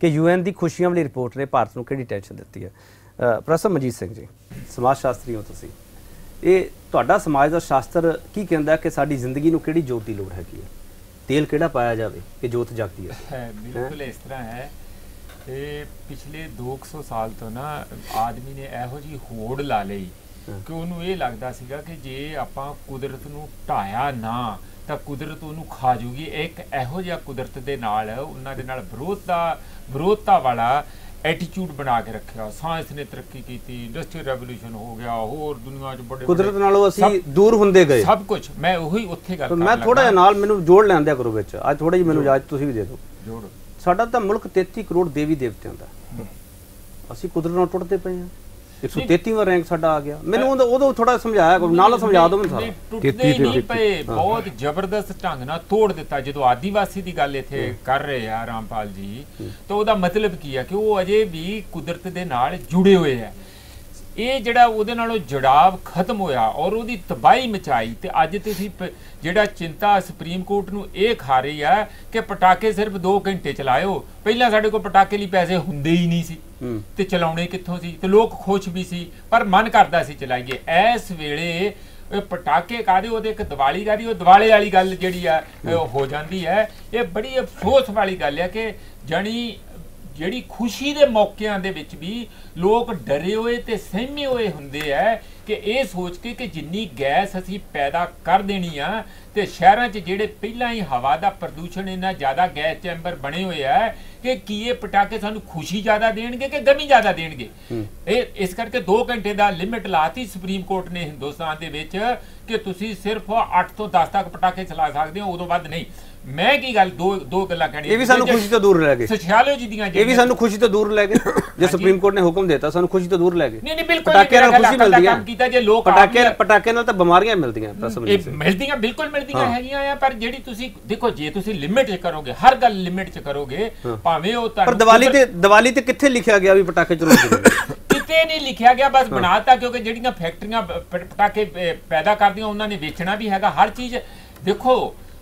ਕਿ ਯੂਐਨ ਦੀ ਖੁਸ਼ੀਆਂ ਵਾਲੀ ਰਿਪੋਰਟ ਨੇ ਭਾਰਤ ਨੂੰ ਕਿਹੜੀ ਟੈਨਸ਼ਨ ਦਿੱਤੀ ਹੈ? ਪ੍ਰੋਫੈਸਰ ਮਨਜੀਤ ਸਿੰਘ ਜੀ ਸਮਾਜ ਸ਼ਾਸਤਰੀ ਹੋ ਤੁਸੀਂ। ਇਹ ਤੁਹਾਡਾ ਸਮਾਜ ਦਾ ਸ਼ਾਸਤਰ ਕੀ ਕਹਿੰਦਾ ਕਿ ਸਾਡੀ ਜ਼ਿੰਦਗੀ ਨੂੰ ਕਿਹੜੀ ਜੋਤ ਦੀ ਲੋੜ ਹੈਗੀ ਹੈ? ਤੇਲ ਕਿਹੜਾ ਪਾਇਆ ਜਾਵੇ ਕਿ ਜੋਤ ਜਗਦੀ ਹੈ? ਬਿਲਕੁਲ ਇਸ ਤਰ੍ਹਾਂ ਹੈ। ਇਹ ਪਿਛਲੇ 200 ਸਾਲ ਤੋਂ ਨਾ ਆਦਮੀ ਨੇ ਇਹੋ ਜੀ ਹੋੜ ਲਾ ਲਈ ਕਿ ਉਹਨੂੰ ਇਹ ਲੱਗਦਾ ਸੀਗਾ ਕਿ ਜੇ ਆਪਾਂ ਕੁਦਰਤ ਨੂੰ ਢਾਇਆ ਨਾ ਤਾਂ ਕੁਦਰਤ ਉਹਨੂੰ ਖਾ ਜੂਗੀ। ਇੱਕ ਇਹੋ ਜਿਹਾ ਕੁਦਰਤ ਦੇ ਨਾਲ ਉਹਨਾਂ ਦੇ ਨਾਲ ਵਿਰੋਧਤਾ ਵਿਰੋਧਤਾ ਵਾਲਾ ਐਟੀਟਿਊਡ ਬਣਾ ਕੇ ਰੱਖਿਆ। ਸਾਇੰਸ ਨੇ ਤਰੱਕੀ ਕੀਤੀ ਇੰਡਸਟਰੀਅਲ ਰੈਵੋਲੂਸ਼ਨ ਹੋ ਗਿਆ ਹੋਰ ਦੁਨੀਆ 'ਚ ਬੜੇ ਕੁਦਰਤ ਨਾਲੋਂ ਅਸੀਂ ਦੂਰ ਹੁੰਦੇ ਗਏ। ਸਭ ਕੁਝ ਮੈਂ ਉਹੀ ਉੱਥੇ ਗੱਲ ਕਰਨ ਮੈਂ ਥੋੜਾ ਜਿਹਾ। ਨਾਲ ਮੈਨੂੰ ਜੋੜ ਲੈਂਦਿਆ ਕਰੋ ਵਿੱਚ। ਅੱਜ ਥੋੜਾ ਜਿਹਾ ਮੈਨੂੰ ਇਜਾਜ਼ਤ ਤੁਸੀਂ ਵੀ ਦੇ ਦਿਓ। ਜੋੜ। ਸਾਡਾ ਤਾਂ ਮੁਲਕ 33 ਕਰੋੜ ਦੇਵੀ ਦੇਵਤਿਆਂ ਦਾ। ਅਸੀਂ ਕੁਦਰਤ ਨਾਲ ਟੁੱਟਦੇ ਪਏ ਹਾਂ। 133ਵਾਂ ਰੈਂਕ ਸਾਡਾ ਆ ਗਿਆ। ਮੈਨੂੰ ਉਦੋਂ ਥੋੜਾ ਸਮਝਾਇਆ ਕਰੋ ਨਾਲ ਸਮਝਾ ਦਿਓ ਮੈਨੂੰ ਸਾਰਾ। ਟੁੱਟਦੇ ਨਹੀਂ। ਪਏ। ਬਹੁਤ ਜ਼ਬਰਦਸਤ ਢੰਗ ਨਾਲ ਤੋੜ ਦਿੱਤਾ। ਜਦੋਂ ਆਦੀਵਾਸੀ ਦੀ ਗੱਲ ਇੱਥੇ ਕਰ ਰਹੇ ਆ ਰਾਮਪਾਲ ਜੀ ਤਾਂ ਉਹਦਾ ਮਤਲਬ ਕੀ ਹੈ ਕਿ ਉਹ ਅਜੇ ਵੀ ਕੁਦਰਤ ਦੇ ਨਾਲ ਜੁੜੇ ਹੋਏ ਆ। ਇਹ ਜਿਹੜਾ ਉਹਦੇ ਨਾਲੋਂ ਜੜਾਵ ਖਤਮ ਹੋਇਆ ਔਰ ਉਹਦੀ ਤਬਾਹੀ ਮਚਾਈ ਤੇ ਅੱਜ ਤੁਸੀਂ ਜਿਹੜਾ ਚਿੰਤਾ ਸੁਪਰੀਮ ਕੋਰਟ ਨੂੰ ਇਹ ਖਾ ਰਹੀ ਆ ਕਿ ਪਟਾਕੇ ਸਿਰਫ 2 ਘੰਟੇ ਚਲਾਇਓ। ਪਹਿਲਾਂ ਸਾਡੇ ਕੋਲ ਪਟਾਕੇ ਲਈ ਪੈਸੇ ਹੁੰਦੇ ਹੀ ਨਹੀਂ ਸੀ। ਤੇ ਚਲਾਉਣੇ ਕਿੱਥੋਂ ਸੀ? ਤੇ ਲੋਕ ਖੁਸ਼ ਵੀ ਸੀ ਪਰ ਮਨ ਕਰਦਾ ਸੀ ਚਲਾਈਏ। ਇਸ ਵੇਲੇ ਇਹ ਪਟਾਕੇ ਕਾਦੇ ਉਹਦੇ ਇੱਕ ਦੀਵਾਲੀ ਕਾਦੀ ਉਹ ਦਿਵਾਲੇ ਵਾਲੀ ਗੱਲ ਜਿਹੜੀ ਆ ਹੋ ਜਾਂਦੀ ਹੈ। ਇਹ ਬੜੀ ਅਫਸੋਸ ਵਾਲੀ ਗੱਲ ਹੈ ਕਿ ਜਣੀ ਜਿਹੜੀ ਖੁਸ਼ੀ ਦੇ ਮੌਕਿਆਂ ਦੇ ਵਿੱਚ ਵੀ ਲੋਕ ਡਰੇ ਹੋਏ ਤੇ ਸਹਿਮੇ ਹੋਏ ਹੁੰਦੇ ਆ ਕਿ ਇਹ ਸੋਚ ਕੇ ਕਿ ਜਿੰਨੀ ਗੈਸ ਅਸੀਂ ਪੈਦਾ ਕਰ ਦੇਣੀ ਆ ਤੇ ਸ਼ਹਿਰਾਂ 'ਚ ਜਿਹੜੇ ਪਹਿਲਾਂ ਹੀ ਹਵਾ ਦਾ ਪ੍ਰਦੂਸ਼ਣ ਇੰਨਾ ਜ਼ਿਆਦਾ ਗੈਸ ਚੈਂਬਰ ਬਣੇ ਹੋਏ ਆ ਕਿ ਕੀ ਇਹ ਪਟਾਕੇ ਸਾਨੂੰ ਖੁਸ਼ੀ ਜ਼ਿਆਦਾ ਦੇਣਗੇ ਕਿ ਗਮੀ ਜ਼ਿਆਦਾ ਦੇਣਗੇ? ਇਹ ਇਸ ਕਰਕੇ 2 ਘੰਟੇ ਦਾ ਲਿਮਿਟ ਲਾਤੀ ਸੁਪਰੀਮ ਕੋਰਟ ਨੇ ਹਿੰਦੁਸਤਾਨ ਦੇ ਵਿੱਚ ਕਿ ਤੁਸੀਂ ਸਿਰਫ 8 ਤੋਂ 10 ਤੱਕ ਪਟਾਕੇ ਚਲਾ ਸਕਦੇ ਹੋ ਉਦੋਂ ਵੱਧ ਨਹੀਂ। ਮੈਂ ਕੀ ਗੱਲ ਦੋ ਦੋ ਗੱਲਾਂ ਕਹਿਣੀਆਂ ਇਹ ਵੀ ਸਾਨੂੰ ਖੁਸ਼ੀ ਤੋਂ ਦੂਰ ਲੈ ਗਏ। ਸੋਸ਼ੀਓਲੋਜੀ ਦੀਆਂ ਇਹ ਵੀ ਸਾਨੂੰ ਖੁਸ਼ੀ ਤੋਂ ਦੂਰ ਲੈ ਗਏ। ਜੇ ਸੁਪਰੀਮ ਕੋਰਟ ਨੇ ਹੁਕਮ ਦਿੱਤਾ ਸਾਨੂੰ ਖੁਸ਼ੀ ਤੋਂ ਦੂਰ ਲੈ ਗਏ। ਨਹੀਂ ਨਹੀਂ ਬਿਲਕੁਲ ਪਟਾਕੇ ਨਾਲ ਖੁਸ਼ੀ ਮਿਲਦੀ ਹੈ ਕੀਤਾ ਜੇ ਲੋਕ ਪਟਾਕੇ ਨਾਲ ਤਾਂ ਬਿਮਾਰੀਆਂ ਮਿਲਦੀਆਂ ਇਹ ਸਿੰਘ ਮਿਲਦੀਆਂ ਬਿਲਕੁਲ ਮਿਲਦੀਆਂ। ਹੈਗੀਆਂ ਆ ਪਰ ਜਿਹੜੀ ਤੁਸੀਂ ਦੇਖੋ ਜੇ ਤੁਸੀਂ ਲਿਮਿਟ 'ਚ ਕਰੋਗੇ ਹਰ ਗੱਲ ਲਿਮਿਟ 'ਚ ਕਰੋਗੇ ਭਾਵੇਂ ਉਹ ਪਰ ਦੀਵਾਲੀ ਤੇ ਦੀਵਾਲੀ ਤੇ ਕਿੱਥੇ ਲਿਖਿਆ ਗਿਆ ਵੀ ਪਟਾਕੇ ਚਲਾਉਣੇ? *coughs* ਕਿਤੇ ਨਹੀਂ ਲਿਖਿਆ ਗਿਆ ਬਸ ਬਣਾਤਾ ਕਿਉਂਕਿ ਜਿਹੜੀਆਂ ਫੈਕਟਰੀਆਂ ਪਟਾਕੇ ਪੈਦਾ ਕਰਦੀਆਂ ਉਹਨਾਂ ਨੇ ਵੇਚਣਾ ਵੀ ਹੈਗਾ। ਹਰ ਚੀਜ਼ ਦੇਖੋ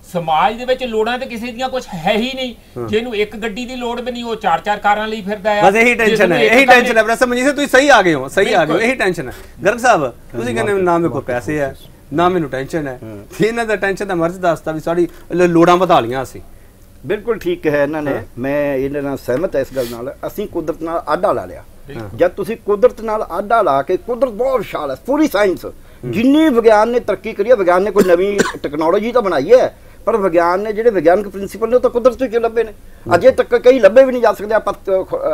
ਸਮਾਜ ਦੇ ਵਿੱਚ ਲੋੜਾਂ ਤੇ ਕਿਸੇ ਦੀਆਂ ਕੁਝ ਹੈ ਹੀ ਨਹੀਂ। ਜਿਹਨੂੰ ਇੱਕ ਗੱਡੀ ਦੀ ਲੋੜ ਵੀ ਨਹੀਂ ਉਹ ਚਾਰ ਚਾਰ ਕਾਰਾਂ ਲਈ ਫਿਰਦਾ ਆ। ਬਸ ਇਹੀ ਟੈਨਸ਼ਨ ਹੈ ਇਹੀ ਟੈਨਸ਼ਨ ਹੈ ਮਨਜੀਤ ਸਿੰਘ ਤੁਸੀਂ ਸਹੀ ਆ ਗਏ ਹੋ ਸਹੀ ਆ ਗਏ ਹੋ ਬਿਲਕੁਲ। ਇਹੀ ਟੈਨਸ਼ਨ ਹੈ। ਗਰਗ ਸਾਹਿਬ ਤੁਸੀਂ ਕਹਿੰਦੇ ਨਾ ਮੇਰੇ ਕੋਲ ਪੈਸੇ ਹੈ ਨਾ ਮੈਨੂੰ ਟੈਨਸ਼ਨ ਹੈ। ਇਹਨਾਂ ਦਾ ਟੈਨਸ਼ਨ ਦਾ ਮਰਜ਼ ਦੱਸਦਾ ਵੀ ਸਾਡੀ ਲੋੜਾਂ ਵਧਾ ਲੀਆਂ ਅਸੀਂ। ਬਿਲਕੁਲ ਠੀਕ ਹੈ ਇਹਨਾਂ ਨੇ ਮੈਂ ਇਹਨਾਂ ਨਾਲ ਸਹਿਮਤ ਹਾਂ ਇਸ ਗੱਲ ਨਾਲ ਅਸੀਂ ਕੁਦਰਤ ਨਾਲ ਆਡਾ ਲਾ ਲਿਆ। ਜਦ ਤੁਸੀਂ ਕੁਦਰਤ ਨਾਲ ਆਡਾ ਲਾ ਕੇ ਕੁਦਰਤ ਬਹੁਤ ਵਿਸ਼ਾਲ ਹੈ ਪੂਰੀ ਸਾਇੰਸ ਜਿੰਨੀ ਵਿਗਿਆਨ ਨੇ ਤਰੱਕੀ ਕਰੀ ਹੈ ਵਿਗਿਆਨ ਨੇ ਕੋਈ ਨਵੀਂ ਟੈਕਨੋਲੋਜੀ ਤਾਂ ਬਣਾਈ ਹੈ ਪਰ ਵਿਗਿਆਨ ਨੇ ਜਿਹੜੇ ਵਿਗਿਆਨਕ ਪ੍ਰਿੰਸੀਪਲ ਨੇ ਉਹ ਤਾਂ ਕੁਦਰਤ ਤੋਂ ਹੀ ਲੱਭੇ ਨੇ? ਅਜੇ ਤੱਕ ਕਈ ਲੱਭੇ ਵੀ ਨਹੀਂ ਜਾ ਸਕਦੇ ਆ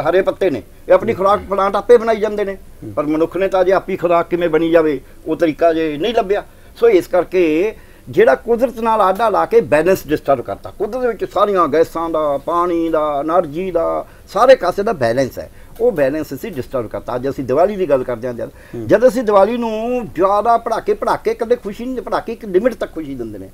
ਹਰੇ ਪੱਤੇ ਨੇ। ਇਹ ਆਪਣੀ ਖੁਰਾਕ ਪਲਾਂਟ ਆਪੇ ਬਣਾਈ ਜਾਂਦੇ ਨੇ। ਪਰ ਮਨੁੱਖ ਨੇ ਤਾਂ ਅਜੇ ਆਪੀ ਖੁਰਾਕ ਕਿਵੇਂ ਬਣੀ ਜਾਵੇ ਉਹ ਤਰੀਕਾ ਜੇ ਨਹੀਂ ਲੱਭਿਆ। ਸੋ ਇਸ ਕਰਕੇ ਜਿਹੜਾ ਕੁਦਰਤ ਨਾਲ ਆਡਾ ਲਾ ਕੇ ਬੈਲੈਂਸ ਡਿਸਟਰਬ ਕਰਤਾ ਕੁਦਰਤ ਵਿੱਚ ਸਾਰੀਆਂ ਗੈਸਾਂ ਦਾ ਪਾਣੀ ਦਾ એનર્ਜੀ ਦਾ ਸਾਰੇ ਕਾਸੇ ਦਾ ਬੈਲੈਂਸ ਹੈ। ਉਹ ਬੈਲੈਂਸ ਅਸੀਂ ਡਿਸਟਰਬ ਕਰਤਾ। ਅੱਜ ਅਸੀਂ ਦੀਵਾਲੀ ਦੀ ਗੱਲ ਕਰਦੇ ਹਾਂ ਜਦ। ਜਦ ਅਸੀਂ ਦੀਵਾਲੀ ਨੂੰ ਜ਼ਿਆਦਾ ਪੜਾਕੇ ਪੜਾਕੇ ਕਦੇ ਖੁਸ਼ੀ ਨਹੀਂ ਪੜਾਕੇ ਇੱਕ ਲਿਮਿਟ ਤੱਕ ਖੁਸ਼ੀ ਦਿੰਦੇ ਨੇ।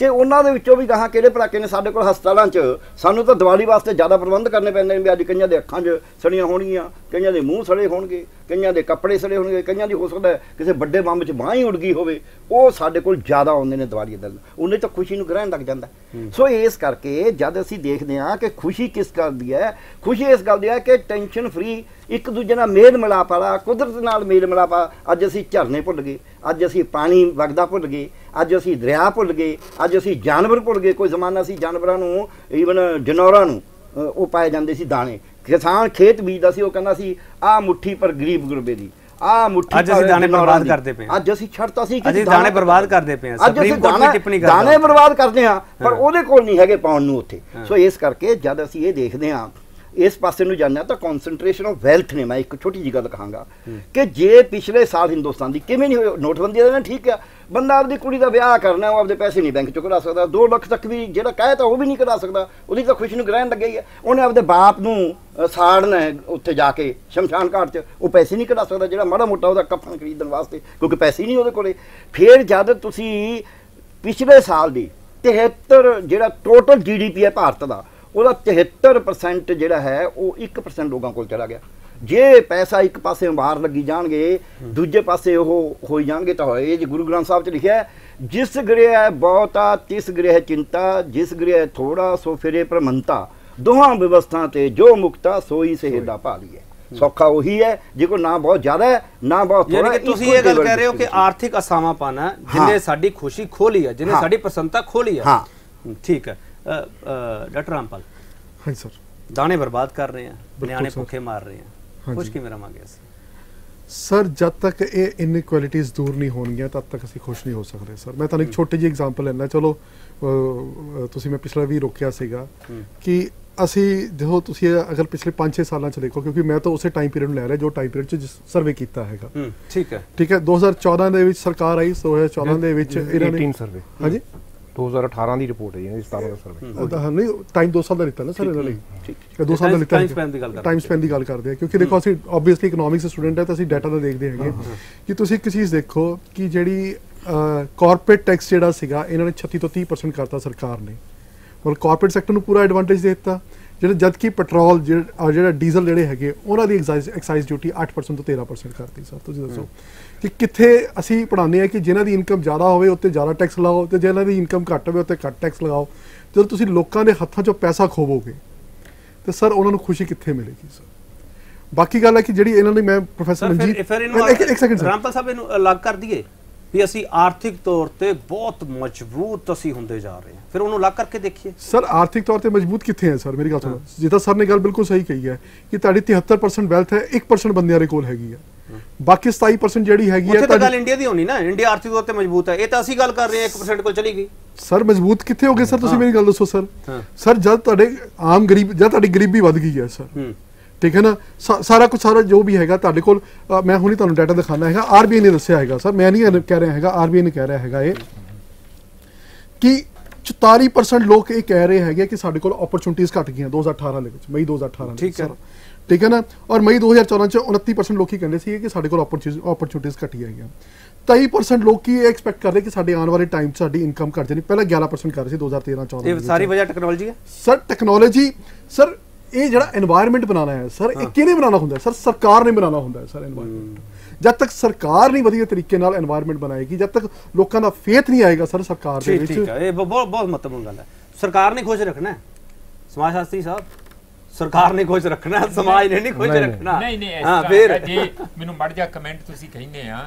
ਤੇ ਉਹਨਾਂ ਦੇ ਵਿੱਚੋਂ ਵੀ ਗਾਹਾਂ ਕਿਹੜੇ ਪੜਾਕੇ ਨੇ ਸਾਡੇ ਕੋਲ ਹਸਪਤਾਲਾਂ 'ਚ? ਸਾਨੂੰ ਤਾਂ ਦੀਵਾਲੀ ਵਾਸਤੇ ਜ਼ਿਆਦਾ ਪ੍ਰਬੰਧ ਕਰਨੇ ਪੈਂਦੇ ਨੇ ਵੀ ਅੱਜ ਕਈਆਂ ਦੇ ਅੱਖਾਂ 'ਚ ਸੜੀਆਂ ਹੋਣਗੀਆਂ ਕਈਆਂ ਦੇ ਮੂੰਹ ਸੜੇ ਹੋਣਗੇ ਕਈਆਂ ਦੇ ਕੱਪੜੇ ਸੜੇ ਹੋਣਗੇ ਕਈਆਂ ਦੀ ਹੋ ਸਕਦਾ ਕਿਸੇ ਵੱਡੇ ਬੰਬ 'ਚ ਬਾਂਹ ਹੀ ਉੜ ਗਈ ਹੋਵੇ। ਉਹ ਸਾਡੇ ਕੋਲ ਜ਼ਿਆਦਾ ਆਉਂਦੇ ਨੇ ਦੀਵਾਲੀ ਦੇ ਦਿਨ। ਉਹਨੇ ਤਾਂ ਖੁਸ਼ੀ ਨੂੰ ਗ੍ਰਹਿਣ ਲੱਗ ਜਾਂਦਾ। ਸੋ ਇਸ ਕਰਕੇ ਜਦ ਅਸੀਂ ਦੇਖਦੇ ਹਾਂ ਕਿ ਖੁਸ਼ੀ ਕਿਸ ਗੱਲ ਦੀ ਹੈ ਖੁਸ਼ੀ ਇਸ ਗੱਲ ਦੀ ਹੈ ਕਿ ਟੈਨਸ਼ਨ ਫ੍ਰੀ ਇੱਕ ਦੂਜੇ ਨਾਲ ਮੇਲ ਮਿਲਾਪ ਵਾਲਾ ਕੁਦਰਤ ਨਾਲ ਮੇਲ ਮਿਲਾਪ ਅੱਜ ਅਸੀਂ ਝਰਨੇ ਭੁੱਲ ਗਏ। ਅੱਜ ਅਸੀਂ ਪਾਣੀ ਵਗਦਾ ਭੁੱਲ ਗਏ ਅੱਜ ਅਸੀਂ ਦਰਿਆ ਭੁੱਲ ਗਏ ਅੱਜ ਅਸੀਂ ਜਾਨਵਰ ਭੁੱਲ ਗਏ। ਕੋਈ ਜ਼ਮਾਨਾ ਸੀ ਜਾਨਵਰਾਂ ਨੂੰ ਈਵਨ ਜਨੌਰਾਂ ਨੂੰ ਉਹ ਪਾਏ ਜਾਂਦੇ ਸੀ ਦਾਣੇ। ਕਿਸਾਨ ਖੇਤ ਬੀਜਦਾ ਸੀ ਉਹ ਕਹਿੰਦਾ ਸੀ ਆਹ ਮੁੱਠੀ ਪਰ ਗਰੀਬ ਗੁਰਬੇ ਦੀ ਆਹ ਮੁੱਠੀ ਅੱਜ ਅਸੀਂ ਦਾਣੇ ਬਰਬਾਦ। ਕਰਦੇ ਪਏ। ਅੱਜ ਅਸੀਂ ਛੱਡਤਾ ਸੀ ਕਿ ਦਾਣਾ- ਬਰਬਾਦ ਕਰਦੇ ਪਏ ਸੁਪਰੀਮ ਕੋਰਟ ਦਾਣਾ- ਟਿੱਪਣੀ ਕਰਦਾ। ਦਾਣੇ ਬਰਬਾਦ ਕਰਦੇ ਹਾਂ ਪਰ ਉਹਦੇ ਕੋਲ ਨਹੀਂ ਹੈਗੇ ਪਾਉਣ ਨੂੰ ਉੱਥੇ। ਸੋ ਇਸ ਕਰਕੇ ਜਦ ਅਸੀਂ ਇਹ ਦੇਖਦੇ ਹਾਂ ਇਸ ਪਾਸੇ ਨੂੰ ਹਾਂ ਤਾਂ ਕਨਸੈਂਟ੍ਰੇਸ਼ਨ ਆਫ ਵੈਲਥ ਨੇ ਮੈਂ ਇੱਕ ਛੋਟੀ ਜੀ ਗੱਲ ਕਹਾਂਗਾ ਕਿ ਜੇ ਪਿਛਲੇ ਸਾਲ ਹਿੰਦੁਸਤਾਨ ਦੀ ਕਿਵੇਂ ਨਹੀਂ ਹੋਈ ਨੋਟਬੰਦੀ ਦਾ ਨਾ ਠੀਕ ਆ ਬੰਦਾ ਆਪਦੀ ਕੁੜੀ ਦਾ ਵਿਆਹ ਕਰਨਾ ਉਹ ਆਪਦੇ ਪੈਸੇ ਨਹੀਂ ਬੈਂਕ ਚੋਂ ਕਢਾ ਸਕਦਾ 2 ਲੱਖ ਤੱਕ ਵੀ ਜਿਹੜਾ ਕਹੇ ਤਾਂ ਉਹ ਵੀ ਨਹੀਂ ਕਢਾ ਸਕਦਾ ਉਹਦੀ ਤਾਂ ਖੁਸ਼ੀ ਨੂੰ ਗ੍ਰਹਿਣ ਲੱਗਿਆ ਹੀ। ਹੈ ਉਹਨੇ ਆਪਦੇ ਬਾਪ ਨੂੰ ਸਾੜਨਾ ਉੱਥੇ ਜਾ ਕੇ ਸ਼ਮਸ਼ਾਨ ਘਾਟ 'ਚ ਉਹ ਪੈਸੇ ਨਹੀਂ ਕਢਾ ਸਕਦਾ ਜਿਹੜਾ ਮਾੜਾ ਮੋਟਾ ਉਹਦਾ ਕਫਨ ਖਰੀਦਣ ਵਾਸਤੇ ਕਿਉਂਕਿ ਪੈਸੇ ਨਹੀਂ ਉਹਦੇ ਕੋਲੇ। ਫਿਰ ਜਦ ਤੁਸੀਂ ਪਿਛਲੇ ਸਾਲ ਦੀ 73 ਜਿਹੜਾ ਟੋਟਲ ਜੀਡੀਪੀ ਹੈ ਭਾਰਤ ਦਾ ਉਹਦਾ 73% ਜਿਹੜਾ ਹੈ ਉਹ 1% ਲੋਕਾਂ ਕੋਲ ਚਲਾ ਗਿਆ। ਜੇ ਪੈਸਾ ਇੱਕ ਪਾਸੇ ਬਾਹਰ ਲੱਗੀ ਜਾਣਗੇ ਦੂਜੇ ਪਾਸੇ ਉਹ ਹੋਈ ਜਾਣਗੇ ਤਾਂ ਹੋਏ। ਜੀ ਗੁਰੂ ਗ੍ਰੰਥ ਸਾਹਿਬ 'ਚ ਲਿਖਿਆ ਹੈ, ਜਿਸ ਗ੍ਰਹਿ ਬਹੁਤਾ ਤਿਸ ਗ੍ਰਹਿ ਚਿੰਤਾ ਜਿਸ ਗ੍ਰਹਿ ਥੋੜਾ ਸੋ ਫਿਰੇ ਪ੍ਰਮੰਤਾ ਦੋਹਾਂ ਵਿਵਸਥਾ ਤੇ ਜੋ ਮੁਕਤਾ ਸੋਈ ਸਹਿਦਾ ਭਾਲੀਏ ਸੌਖਾ ਉਹੀ ਹੈ ਜੇ ਕੋ ਨਾ ਬਹੁਤ ਜ਼ਿਆਦਾ ਹੈ ਨਾ ਬਹੁਤ ਥੋੜਾ ਕਿ ਤੁਸੀਂ ਇਹ ਗੱਲ ਕਹਿ ਰਹੇ ਹੋ ਕਿ ਆਰਥਿਕ ਅਸਾਮਾਪਨ ਹੈ ਜਿਹਨੇ ਹਾਂ। ਸਾਡੀ ਖੁਸ਼ੀ ਖੋਲੀ ਹੈ ਜਿਹਨੇ ਹਾਂ। ਸਾਡੀ ਪ੍ਰਸੰਨਤਾ ਖੋਲੀ ਹੈ। ਹਾਂ। ਠੀਕ ਹੈ। ਡਾਕਟਰ ਰਾਮਪਾਲ। ਹਾਂਜੀ ਸਰ। ਦਾਣੇ ਬਰਬਾਦ ਕਰ ਰਹੇ ਆ ਨਿਆਣੇ। ਭੁੱਖੇ ਮਾਰ ਰਹੇ ਆ। ਖੁਸ਼ ਕਿਵੇਂ ਰਵਾਂਗੇ ਅਸੀਂ? ਸਰ ਜਦ ਤੱਕ ਇਹ ਇਨਇਕੁਐਲਿਟੀਜ਼ ਦੂਰ ਨਹੀਂ ਹੋਣਗੀਆਂ ਤਦ ਤੱਕ ਅਸੀਂ ਖੁਸ਼ ਨਹੀਂ ਹੋ ਸਕਦੇ ਸਰ। ਮੈਂ ਤੁਹਾਨੂੰ ਇੱਕ ਛੋਟੀ ਜਿਹੀ ਐਗਜ਼ਾਮਪਲ ਲੈਣਾ ਚਲੋ ਤੁਸੀਂ ਮੈਂ ਪਿਛਲਾ ਵੀ ਰੋਕਿਆ ਸੀਗਾ ਕਿ ਅਸੀਂ ਦੇਖੋ ਤੁਸੀਂ ਅਗਰ ਪਿਛਲੇ 5-6 ਸਾਲਾਂ ਚ ਦੇਖੋ ਕਿਉਂਕਿ ਮੈਂ ਤਾਂ ਉਸੇ ਟਾਈਮ ਪੀਰੀਅਡ ਨੂੰ ਲੈ ਰਿਹਾ ਜੋ ਟਾਈਮ ਪੀਰੀਅਡ ਚ ਸਰਵੇ ਕੀਤਾ ਹੈਗਾ। ਹੂੰ ਠੀਕ ਹੈ। ਠੀਕ ਹੈ? 2014 ਦੇ ਵਿੱਚ ਸਰਕਾਰ ਆਈ 2014 ਦੇ ਵਿੱਚ ਇਹਨਾਂ ਨੇ 18 ਸਰਵੇ ਹਾਂਜੀ? 2018 ਦੀ ਰਿਪੋਰਟ ਹੈ ਜੀ 17 ਦਾ। ਸਰਵੇ ਉਹਦਾ ਨਹੀਂ ਟਾਈਮ 2 ਸਾਲ ਦਾ ਲਿੱਤਾ ਨਾ ਸਰ ਇਹਨਾਂ ਲਈ। ਠੀਕ ਇਹ 2 ਸਾਲ ਦਾ ਲਿੱਤਾ time span ਦੀ ਗੱਲ ਕਰਦੇ ਟਾਈਮ ਸਪੈਨ ਦੀ ਗੱਲ ਕਰਦੇ ਆ ਕਿਉਂਕਿ ਦੇਖੋ ਅਸੀਂ ਆਬਵੀਅਸਲੀ ਇਕਨੋਮਿਕਸ ਦੇ ਸਟੂਡੈਂਟ ਹੈ ਤਾਂ ਅਸੀਂ ਡਾਟਾ ਦਾ ਦੇਖਦੇ ਹੈਗੇ। ਕਿ ਤੁਸੀਂ ਇੱਕ ਚੀਜ਼ ਦੇਖੋ ਕਿ ਜਿਹੜੀ ਕਾਰਪੋਰੇਟ ਟੈਕਸ ਜਿਹੜਾ ਸੀਗਾ ਇਹਨਾਂ ਨੇ 36 ਤੋਂ 30% ਕਰਤਾ ਸਰਕਾਰ ਨੇ। ਔਰ ਕਾਰਪੋਰੇਟ ਸੈਕਟਰ ਨੂੰ ਪੂਰਾ ਐਡਵਾਂਟੇਜ ਦੇ ਦਿੱਤਾ। ਜਿਹੜਾ ਜਦ ਕਿ ਪੈਟਰੋਲ ਜਿਹੜਾ ਡੀਜ਼ਲ ਜਿਹੜੇ ਹੈਗੇ ਉਹਨਾਂ ਦੀ ਐਕਸਾਈਜ਼ ਐਕਸਾਈਜ਼ ਡਿਊਟੀ 8% ਤੋਂ 13% ਕਰਤੀ ਸਰ ਤੁਸੀਂ ਦੱਸੋ। ਕਿ ਕਿੱਥੇ ਅਸੀਂ ਪੜਾਉਂਦੇ ਆ ਕਿ ਜਿਨ੍ਹਾਂ ਦੀ ਇਨਕਮ ਜ਼ਿਆਦਾ ਹੋਵੇ ਉੱਤੇ ਜ਼ਿਆਦਾ ਟੈਕਸ ਲਾਓ ਤੇ ਜਿਨ੍ਹਾਂ ਦੀ ਇਨਕਮ ਘੱਟ ਹੋਵੇ ਉੱਤੇ ਘੱਟ ਟੈਕਸ ਲਗਾਓ ਜਦੋਂ ਤੁਸੀਂ ਲੋਕਾਂ ਦੇ ਹੱਥਾਂ 'ਚੋਂ ਪੈਸਾ ਖੋਵੋਗੇ ਤੇ ਸਰ ਉਹਨਾਂ ਨੂੰ ਖੁਸ਼ੀ ਕਿੱਥੇ ਮਿਲੇਗੀ ਸਰ? ਬਾਕੀ ਗੱਲ ਹੈ ਕਿ ਜਿਹੜੀ ਇਹਨਾਂ ਨੇ ਮੈਂ ਪ੍ਰੋਫੈਸਰ ਮਨਜੀਤ ਇੱਕ ਇੱਕ ਸੈਕਿੰਡ ਸਰ ਰਾਮਪਾਲ ਸਾਹਿਬ ਇਹਨੂੰ ਅਲੱਗ ਕਰ ਦਈਏ ਵੀ ਅਸੀਂ ਆਰਥਿਕ ਤੌਰ ਤੇ ਬਹੁਤ ਮਜ਼ਬੂਤ ਅਸੀਂ ਹੁੰਦੇ ਜਾ ਰਹੇ ਹਾਂ। ਫਿਰ ਉਹਨੂੰ ਅਲੱਗ ਕਰਕੇ ਦੇਖੀਏ। ਸਰ ਆਰਥਿਕ ਤੌਰ ਤੇ ਮਜ਼ਬੂਤ ਕਿੱਥੇ ਹੈ ਸਰ? ਮੇਰੀ ਗੱਲ ਸੁਣੋ। ਜਿੱਦਾਂ ਸਰ ਨੇ ਗੱਲ ਬਿਲਕੁਲ ਸਹੀ ਕਹੀ ਹੈ ਕਿ ਤੁਹਾਡੀ 73% ਵੈਲਥ ਹੈ 1% ਬੰਦਿਆਂ ਦੇ ਕੋਲ ਹੈਗੀ ਹੈ। ਬਾਕੀ 27% ਜਿਹੜੀ ਹੈਗੀ ਹੈ ਤਾਂ ਗੱਲ ਇੰਡੀਆ ਦੀ ਹੋਣੀ ਨਾ। ਇੰਡੀਆ ਆਰਥਿਕ ਤੌਰ ਤੇ ਮਜ਼ਬੂਤ ਹੈ। ਇਹ ਤਾਂ ਅਸੀਂ ਗੱਲ ਕਰ ਰਹੇ ਹਾਂ 1% ਕੋਲ ਚਲੀ ਗਈ। ਸਰ ਮਜ਼ਬੂਤ ਕਿੱਥੇ ਹੋਗੇ ਸਰ ਤੁਸੀਂ ਮੇਰੀ ਗੱਲ ਦੱਸੋ ਸਰ। ਹਾਂ। ਸਰ ਜਦ ਤੁਹਾਡੇ ਆਮ ਗਰੀਬ ਜਦ ਤੁਹਾਡੀ ਗਰੀਬੀ ਵੱਧ ਗਈ ਹੈ ਸਰ। ਹੂੰ। ਠੀਕ ਹੈ ਨਾ? ਸਾਰਾ ਕੁਝ ਸਾਰਾ ਜੋ ਵੀ ਹੈਗਾ ਤੁਹਾਡੇ ਕੋਲ ਮੈਂ ਹੁਣੀ ਤੁਹਾਨੂੰ ਡਾਟਾ ਦਿਖਾਣਾ ਹੈਗਾ। ਆਰਬੀਆਈ ਨੇ ਦੱਸਿਆ ਹੈਗਾ ਸਰ। ਮੈਂ ਨਹੀਂ ਕਹਿ ਰਿਹਾ ਹੈਗਾ ਆਰਬੀਆਈ ਨੇ ਕਹਿ ਰਿਹਾ ਹੈਗਾ ਇਹ। ਕਿ 44% ਲੋਕ ਇਹ ਕਹਿ ਰਹੇ ਹੈਗੇ ਕਿ ਸਾਡੇ ਕੋਲ ਓਪਰਚੁਨਿਟੀਆਂ ਘਟ ਗਈਆਂ 2018 ਦੇ ਵਿੱਚ ਮਈ 2018 ਦੇ ਠੀਕ ਹੈ। ਠੀਕ ਹੈ ਨਾ? ਔਰ ਮਈ 2014 ਚ 29% ਲੋਕੀ ਕਹਿੰਦੇ ਸੀ ਕਿ ਸਾਡੇ ਕੋਲ ਓਪਰਚੁਨਿਟੀਆਂ ਘਟੀ ਆਈਆਂ 23% ਲੋਕੀ ਇਹ ਐਕਸਪੈਕਟ ਕਰਦੇ ਕਿ ਸਾਡੇ ਆਉਣ ਵਾਲੇ ਟਾਈਮ ਸਾਡੀ ਇਨਕਮ ਘਟ ਜਾਣੀ। ਪਹਿਲਾਂ 11% ਕਰ ਰਹੇ ਸੀ 2013 14 ਇਹ ਸਾਰੀ ਵਜ੍ਹਾ ਟੈਕਨੋਲੋਜੀ ਹੈ? ਸਰ ਟੈਕਨੋਲੋਜੀ ਸਰ ਇਹ ਜਿਹੜਾ এনवायरमेंट ਬਣਾਉਣਾ ਹੈ ਸਰ ਇਹ ਕਿਹਨੇ ਬਣਾਉਣਾ ਹੁੰਦਾ ਸਰ ਸਰਕਾਰ ਨੇ ਬਣਾਉਣਾ ਹੁੰਦਾ ਸਰ এনवायरमेंट ਜਦ ਤੱਕ ਸਰਕਾਰ ਨਹੀਂ ਵਧੀਆ ਤਰੀਕੇ ਨਾਲ এনवायरमेंट ਬਣਾਏਗੀ ਜਦ ਤੱਕ ਲੋਕਾਂ ਦਾ ਫੇਥ ਨਹੀਂ ਆਏਗਾ ਸਰ ਸਰਕਾਰ ਦੇ ਵਿੱਚ। ਠੀਕ ਹੈ। ਇਹ ਬਹੁਤ ਬਹੁਤ ਮਹੱਤਵਪੂਰਨ ਹੈ। ਸਰਕਾਰ ਨੇ ਖੁਸ਼ ਰੱਖਣਾ ਹੈ। ਸਮਾਜ ਸ਼ਾਸਤਰੀ ਸਾਹਿਬ ਸਰਕਾਰ ਨੇ ਖੁਸ਼ ਰੱਖਣਾ ਸਮਾਜ ਨੇ ਨਹੀਂ ਨਹੀਂ। ਰੱਖਣਾ। ਨਹੀਂ ਨਹੀਂ ਹਾਂ ਫਿਰ। ਜੇ ਮੈਨੂੰ ਮੜ ਜਾ ਕਮੈਂਟ ਤੁਸੀਂ ਕਹਿੰਦੇ ਆ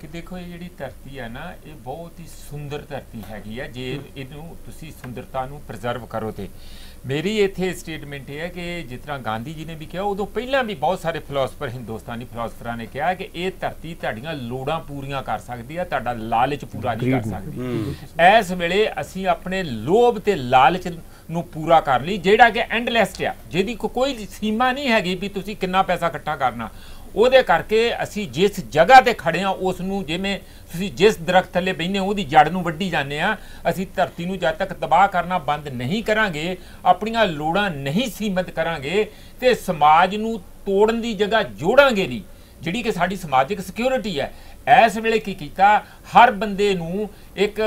ਕਿ ਦੇਖੋ ਇਹ ਜਿਹੜੀ ਧਰਤੀ ਹੈ ਨਾ ਇਹ ਬਹੁਤ ਹੀ ਸੁੰਦਰ ਧਰਤੀ ਹੈਗੀ ਹੈ ਜੇ ਇਹਨੂੰ ਤੁਸੀਂ ਸੁੰਦਰਤਾ ਨੂੰ ਪ੍ਰੀਜ਼ਰਵ ਕਰੋ ਤੇ। ਮੇਰੀ ਇੱਥੇ ਸਟੇਟਮੈਂਟ ਇਹ ਹੈ ਕਿ ਜਿਸ ਤਰ੍ਹਾਂ ਗਾਂਧੀ ਜੀ ਨੇ ਵੀ ਕਿਹਾ ਉਦੋਂ ਪਹਿਲਾਂ ਵੀ ਬਹੁਤ ਸਾਰੇ ਫਿਲਾਸਫਰ ਹਿੰਦੁਸਤਾਨੀ ਫਿਲਾਸਫਰਾਂ ਨੇ ਕਿਹਾ ਕਿ ਇਹ ਧਰਤੀ ਤੁਹਾਡੀਆਂ ਲੋੜਾਂ ਪੂਰੀਆਂ ਕਰ ਸਕਦੀ ਹੈ ਤੁਹਾਡਾ ਲਾਲਚ ਪੂਰਾ ਨਹੀਂ ਕਰ ਸਕਦੀ। ਇਸ ਵੇਲੇ ਅਸੀਂ ਆਪਣੇ ਲੋਭ ਤੇ ਲਾਲਚ ਨੂੰ ਪੂਰਾ ਕਰ ਲਈ, ਜਿਹੜਾ ਕਿ ਐਂਡਲੈਸ ਆ, ਜਿਹਦੀ ਕੋਈ ਸੀਮਾ ਨਹੀਂ ਹੈਗੀ ਵੀ ਤੁਸੀਂ ਕਿੰਨਾ ਪੈਸਾ ਇਕੱਠਾ ਕਰਨਾ। ਉਹਦੇ ਕਰਕੇ ਅਸੀਂ ਜਿਸ ਜਗ੍ਹਾ ਤੇ ਖੜੇ ਆ ਉਸ ਨੂੰ ਜਿਵੇਂ ਤੁਸੀਂ ਜਿਸ ਦਰਖਤ ਥੱਲੇ ਬੈਠੇ ਉਹਦੀ ਜੜ ਨੂੰ ਵੱਢੀ ਜਾਂਦੇ ਆ ਅਸੀਂ ਧਰਤੀ ਨੂੰ ਜਦ ਤੱਕ ਤਬਾਹ ਕਰਨਾ ਬੰਦ ਨਹੀਂ ਕਰਾਂਗੇ, ਆਪਣੀਆਂ ਲੋੜਾਂ ਨਹੀਂ ਸੀਮਿਤ ਕਰਾਂਗੇ ਤੇ ਸਮਾਜ ਨੂੰ ਤੋੜਨ ਦੀ ਜਗ੍ਹਾ ਜੋੜਾਂਗੇ ਨਹੀਂ, ਜਿਹੜੀ ਕਿ ਸਾਡੀ ਸਮਾਜਿਕ ਸਿਕਿਉਰਿਟੀ ਹੈ। ਇਸ ਵੇਲੇ ਕੀ ਕੀਤਾ, ਹਰ ਬੰਦੇ ਨੂੰ ਇੱਕ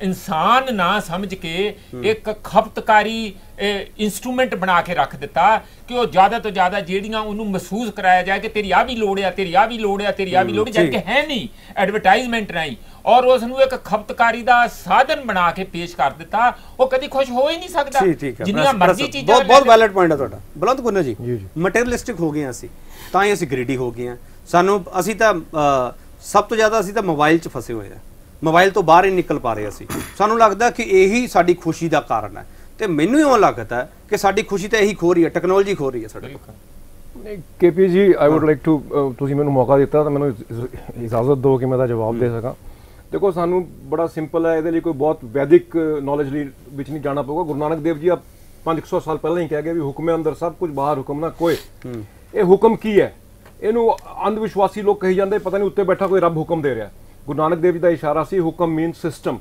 ਇਨਸਾਨ ਨਾ ਸਮਝ ਕੇ ਇੱਕ ਖਪਤਕਾਰੀ ਇਨਸਟਰੂਮੈਂਟ ਬਣਾ ਕੇ ਰੱਖ ਦਿੱਤਾ ਕਿ ਉਹ ਜ਼ਿਆਦਾ ਤੋਂ ਜ਼ਿਆਦਾ ਜਿਹੜੀਆਂ ਉਹਨੂੰ ਮਹਿਸੂਸ ਕਰਾਇਆ ਜਾਏ ਕਿ ਤੇਰੀ ਆ ਵੀ ਲੋੜ ਆ ਤੇਰੀ ਆ ਵੀ ਲੋੜ ਆ ਤੇਰੀ ਆ ਵੀ ਲੋੜ ਜਦ ਕਿ ਹੈ ਨਹੀਂ ਐਡਵਰਟਾਈਜ਼ਮੈਂਟ ਰਾਹੀਂ। ਔਰ ਉਸ ਨੂੰ ਇੱਕ ਖਪਤਕਾਰੀ ਦਾ ਸਾਧਨ ਬਣਾ ਕੇ ਪੇਸ਼ ਕਰ ਦਿੱਤਾ ਉਹ ਕਦੀ ਖੁਸ਼ ਹੋ ਹੀ ਨਹੀਂ ਸਕਦਾ। ਜਿੰਨੀਆਂ ਮਰਜ਼ੀ ਚੀਜ਼ਾਂ ਬਹੁਤ ਬਹੁਤ ਵੈਲਿਡ ਪੁਆਇੰਟ ਹੈ ਤੁਹਾਡਾ। ਬਲਵੰਤ ਗੁੰਨਾ ਜੀ। ਮਟੀਰੀਅਲਿਸਟਿਕ ਹੋ ਗਏ ਅਸੀਂ ਤਾਂ ਹੀ ਅਸੀਂ ਗ੍ਰੀਡੀ ਹੋ ਗਏ ਸਾਨੂੰ ਅਸੀਂ ਤਾਂ ਸਭ ਤੋਂ ਜ਼ਿਆਦਾ ਅਸੀਂ ਤਾਂ ਮੋਬਾਈਲ 'ਚ ਫਸੇ ਹੋਏ ਆ ਮੋਬਾਈਲ ਤੋਂ ਬਾਹਰ ਹੀ ਨਿਕਲ ਪਾ ਰਹੇ ਅਸੀਂ। ਸਾਨੂੰ ਲੱਗਦਾ ਕਿ ਇਹੀ ਸਾਡੀ ਖੁਸ਼ੀ ਦਾ ਕਾਰਨ ਹੈ। ਤੇ ਮੈਨੂੰ ਇਉਂ ਲੱਗਦਾ ਕਿ ਸਾਡੀ ਖੁਸ਼ੀ ਤਾਂ ਇਹੀ ਖੋ ਰਹੀ ਹੈ ਟੈਕਨੋਲੋਜੀ ਖੋ ਰਹੀ ਹੈ ਸਾਡੇ ਕੋਲ ਕੇਪੀ ਜੀ ਆਈ ਊਡ ਲਾਈਕ ਟੂ ਤੁਸੀਂ ਮੈਨੂੰ ਮੌਕਾ ਦਿੱਤਾ ਤਾਂ ਮੈਨੂੰ ਇਜ- ਇਜ- ਇਜਾਜ਼ਤ ਦਿਓ ਕਿ ਮੈਂ ਦਾ ਜਵਾਬ ਦੇ ਸਕਾਂ। ਦੇਖੋ ਸਾਨੂੰ ਬੜਾ ਸਿੰਪਲ ਹੈ ਇਹਦੇ ਲਈ ਕੋਈ ਬਹੁਤ ਵੈਦਿਕ ਨੌਲੇਜ ਲਈ ਵਿੱਚ ਨਹੀਂ ਜਾਣਾ ਪਊਗਾ। ਗੁਰੂ ਨਾਨਕ ਦੇਵ ਜੀ ਆ 500 ਸਾਲ ਪਹਿਲਾਂ ਹੀ ਕਹਿ ਗਏ ਵੀ ਹੁਕਮੇ ਅੰਦਰ ਸਭ ਕੁਝ ਬਾਹਰ ਹੁਕਮ ਨਾ ਕੋਏ। ਇਹ ਹੁਕਮ ਕੀ ਹੈ? ਇਹਨੂੰ ਅੰਧ ਵਿਸ਼ਵਾਸੀ ਲੋਕ ਕਹੀ ਜਾਂਦੇ ਪਤਾ ਨਹੀਂ ਉੱਤੇ ਬੈਠਾ ਕੋਈ ਰੱਬ ਹੁਕਮ ਦੇ ਰਿਹਾ। ਗੁਰੂ ਨਾਨਕ ਦੇਵ ਜੀ ਦਾ ਇਸ਼ਾਰਾ ਸੀ, ਹੁਕਮ ਮੀਨ ਸਿਸਟਮ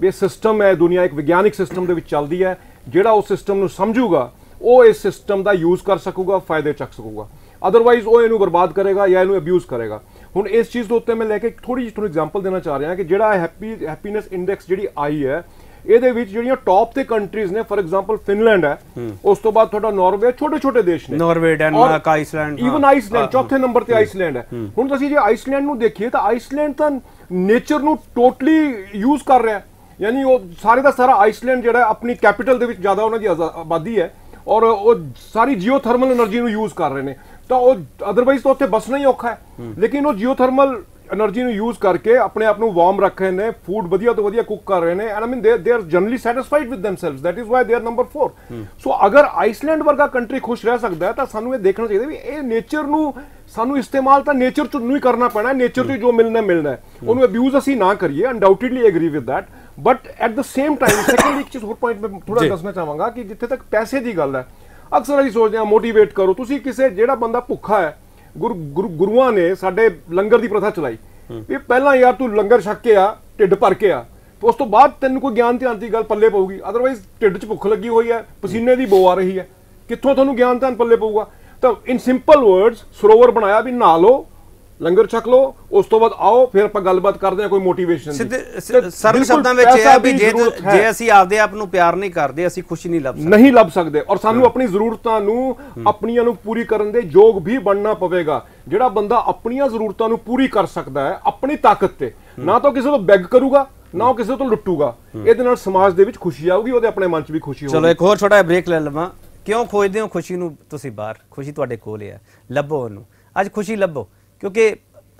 ਵੀ ਸਿਸਟਮ ਹੈ ਦੁਨੀਆ ਇੱਕ ਵਿਗਿਆਨਿਕ ਸਿਸਟਮ ਦੇ ਵਿੱਚ ਚੱਲਦੀ ਹੈ। ਜਿਹੜਾ ਉਹ ਸਿਸਟਮ ਨੂੰ ਸਮਝੂਗਾ, ਉਹ ਇਸ ਸਿਸਟਮ ਦਾ ਯੂਜ਼ ਕਰ ਸਕੂਗਾ, ਫਾਇਦੇ ਚੱਕ ਸਕੂਗਾ। ਅਦਰਵਾਈਜ਼ ਉਹ ਇਹਨੂੰ ਬਰਬਾਦ ਕਰੇਗਾ ਜਾਂ ਇਹਨੂੰ ਅਬਿਊਜ਼ ਕਰੇਗਾ। ਹੁਣ ਇਸ ਚੀਜ਼ ਦੇ ਉੱਤੇ ਮੈਂ ਲੈ ਕੇ ਥੋੜੀ ਜਿਹੀ ਤੁਹਾਨੂੰ ਐਗਜ਼ਾਮਪਲ ਦੇਣਾ ਚਾਹ ਰਿਹਾ ਕਿ ਜਿਹੜਾ ਹੈਪੀ ਹੈਪੀਨੈਸ ਇੰਡੈਕਸ ਜਿਹੜੀ ਆਈ ਹੈ ਇਹਦੇ ਵਿੱਚ ਜਿਹੜੀਆਂ ਟੌਪ ਤੇ ਕੰਟਰੀਜ਼ ਨੇ ਫੋਰ ਐਗਜ਼ਾਮਪਲ ਫਿਨਲੈਂਡ ਹੈ ਉਸ ਤੋਂ ਬਾਅਦ ਤੁਹਾਡਾ ਨਾਰਵੇ ਛੋਟੇ ਛੋਟੇ ਦੇਸ਼ ਨੇ। Norway Denmark Iceland even Iceland ਚੌਥੇ ਨੰਬਰ ਤੇ ਆਈਸਲੈਂਡ ਹੈ। ਹੁਣ ਤੁਸੀਂ ਜੇ ਆਈਸਲੈਂਡ ਨੂੰ ਦੇਖੀਏ ਤਾਂ ਆਈਸਲੈਂਡ ਤਾਂ ਨੇਚਰ ਨੂੰ ਟੋਟਲੀ ਯੂਜ਼ ਕਰ ਰਿਹਾ ਯਾਨੀ ਉਹ ਸਾਰੇ ਦਾ ਸਾਰਾ ਆਈਸਲੈਂਡ ਜਿਹੜਾ ਆਪਣੀ ਕੈਪੀਟਲ ਦੇ ਵਿੱਚ ਜ਼ਿਆਦਾ ਉਹਨਾਂ ਦੀ ਆਬਾਦੀ ਹੈ ਔਰ ਉਹ ਸਾਰੀ ਜੀਓਥਰਮਲ એનર્ਜੀ ਨੂੰ ਯੂਜ਼ ਕਰ ਰਹੇ ਨੇ। ਤਾਂ ਉਹ ਅਦਰਵਾਈਜ਼ ਤਾਂ ਉੱਥੇ ਬਸਣਾ ਹੀ ਔਖਾ ਹੈ। ਲੇਕਿਨ ਉਹ ਜੀਓਥਰਮਲ ਐਨਰਜੀ ਨੂੰ ਯੂਜ ਕਰਕੇ ਆਪਣੇ ਆਪ ਨੂੰ ਵਾਰਮ ਰੱਖ ਰਹੇ ਨੇ ਫੂਡ ਵਧੀਆ ਤੋਂ ਵਧੀਆ ਕੁੱਕ ਕਰ ਰਹੇ ਨੇ and I mean they are generally satisfied with themselves that is why they are number 4 so ਅਗਰ ਆਈਸਲੈਂਡ ਵਰਗਾ ਕੰਟਰੀ ਖੁਸ਼ ਰਹਿ ਸਕਦਾ ਹੈ ਤਾਂ ਸਾਨੂੰ ਇਹ ਦੇਖਣਾ ਚਾਹੀਦਾ ਵੀ ਇਹ ਨੇਚਰ ਨੂੰ ਸਾਨੂੰ ਇਸਤੇਮਾਲ ਤਾਂ ਨੇਚਰ ਤੋਂ ਨਹੀਂ ਕਰਨਾ ਪੈਣਾ ਨੇਚਰ ਤੋਂ ਜੋ ਮਿਲਣਾ ਮਿਲਣਾ ਉਹਨੂੰ ਅਬਿਊਜ਼ ਅਸੀਂ ਨਾ ਕਰੀਏ undoubtedly agree with that but at the same time second ਇੱਕ ਚੀਜ਼ ਹੋਰ ਪੁਆਇੰਟ ਮੈਂ ਥੋੜਾ ਦੱਸਣਾ ਚਾਹਾਂਗਾ ਕਿ ਜਿੱਥੇ ਤੱਕ ਪੈਸੇ ਦੀ ਗੱਲ ਹੈ ਅਕਸਰ ਅਸੀਂ ਸੋਚਦੇ ਹਾਂ ਮੋਟੀਵੇਟ ਕਰੋ। ਤੁਸੀਂ ਕਿਸੇ ਜਿਹੜਾ ਬੰਦਾ ਭੁੱਖਾ ਹੈ ਗੁਰੂਆਂ ਨੇ ਸਾਡੇ ਲੰਗਰ ਦੀ ਪ੍ਰਥਾ ਚਲਾਈ। ਵੀ ਪਹਿਲਾਂ ਯਾਰ ਤੂੰ ਲੰਗਰ ਛੱਕ ਕੇ ਆ ਢਿੱਡ ਭਰ ਕੇ ਆ। ਉਸ ਤੋਂ ਬਾਅਦ ਤੈਨੂੰ ਕੋਈ ਗਿਆਨ ਧਿਆਨ ਦੀ ਗੱਲ ਪੱਲੇ ਪਊਗੀ। ਅਦਰਵਾਈਜ਼ ਢਿੱਡ 'ਚ ਭੁੱਖ ਲੱਗੀ ਹੋਈ ਹੈ ਪਸੀਨੇ ਦੀ ਬੋ ਆ ਰਹੀ ਹੈ। ਕਿੱਥੋਂ ਤੁਹਾਨੂੰ ਗਿਆਨ ਧਿਆਨ ਪੱਲੇ ਪਊਗਾ? ਤਾਂ ਇਨ ਸਿੰਪਲ ਵਰਡਸ ਸਰੋਵਰ ਬਣਾਇਆ ਵੀ ਨਹਾ ਲਓ ਲੰਗਰ ਛਕ ਲਓ ਉਸ ਤੋਂ ਬਾਅਦ ਆਓ ਫਿਰ ਆਪਾਂ ਗੱਲਬਾਤ ਕਰਦੇ ਹਾਂ ਕੋਈ ਮੋਟੀਵੇਸ਼ਨ ਸਿੱਧੇ ਸਰਲ ਸ਼ਬਦਾਂ ਵਿੱਚ ਇਹ ਹੈ ਵੀ ਜੇ ਜੇ ਅਸੀਂ ਆਪਦੇ ਆਪ ਨੂੰ ਪਿਆਰ ਨਹੀਂ ਕਰਦੇ ਅਸੀਂ ਖੁਸ਼ੀ ਨਹੀਂ ਲੱਭ ਸਕਦੇ। ਨਹੀਂ ਲੱਭ ਸਕਦੇ। ਔਰ ਸਾਨੂੰ ਆਪਣੀ ਜ਼ਰੂਰਤਾਂ ਨੂੰ ਆਪਣੀਆਂ ਨੂੰ ਪੂਰੀ ਕਰਨ ਦੇ ਯੋਗ ਵੀ ਬਣਨਾ ਪਵੇਗਾ। ਜਿਹੜਾ ਬੰਦਾ ਆਪਣੀਆਂ ਜ਼ਰੂਰਤਾਂ ਨੂੰ ਪੂਰੀ ਕਰ ਸਕਦਾ ਹੈ ਆਪਣੀ ਤਾਕਤ ਤੇ। ਨਾ ਤਾਂ ਕਿਸੇ ਤੋਂ ਬੈਗ ਕਰੂਗਾ ਨਾ ਉਹ ਕਿਸੇ ਤੋਂ ਲੁੱਟੂਗਾ। ਇਹਦੇ ਨਾਲ ਸਮਾਜ ਦੇ ਵਿੱਚ ਖੁਸ਼ੀ ਆਊਗੀ ਉਹਦੇ ਆਪਣੇ ਮਨ 'ਚ ਵੀ ਖੁਸ਼ੀ ਚਲੋ ਹੋਊਗੀ। ਇੱਕ ਹੋਰ ਛੋਟਾ ਬ੍ਰੇਕ ਲੈ ਲਵਾਂ। ਕਿਉਂ ਖੋਜਦੇ ਹੋ ਖੁਸ਼ੀ ਨੂੰ ਤੁਸੀਂ ਬਾਹਰ? ਖੁਸ਼ੀ ਤੁਹਾਡੇ ਕੋਲ ਹੈ ਲੱਭੋ ਉਹਨੂੰ। ਅੱਜ ਖੁਸ਼ੀ ਲੱਭੋ। ਕਿਉਂਕਿ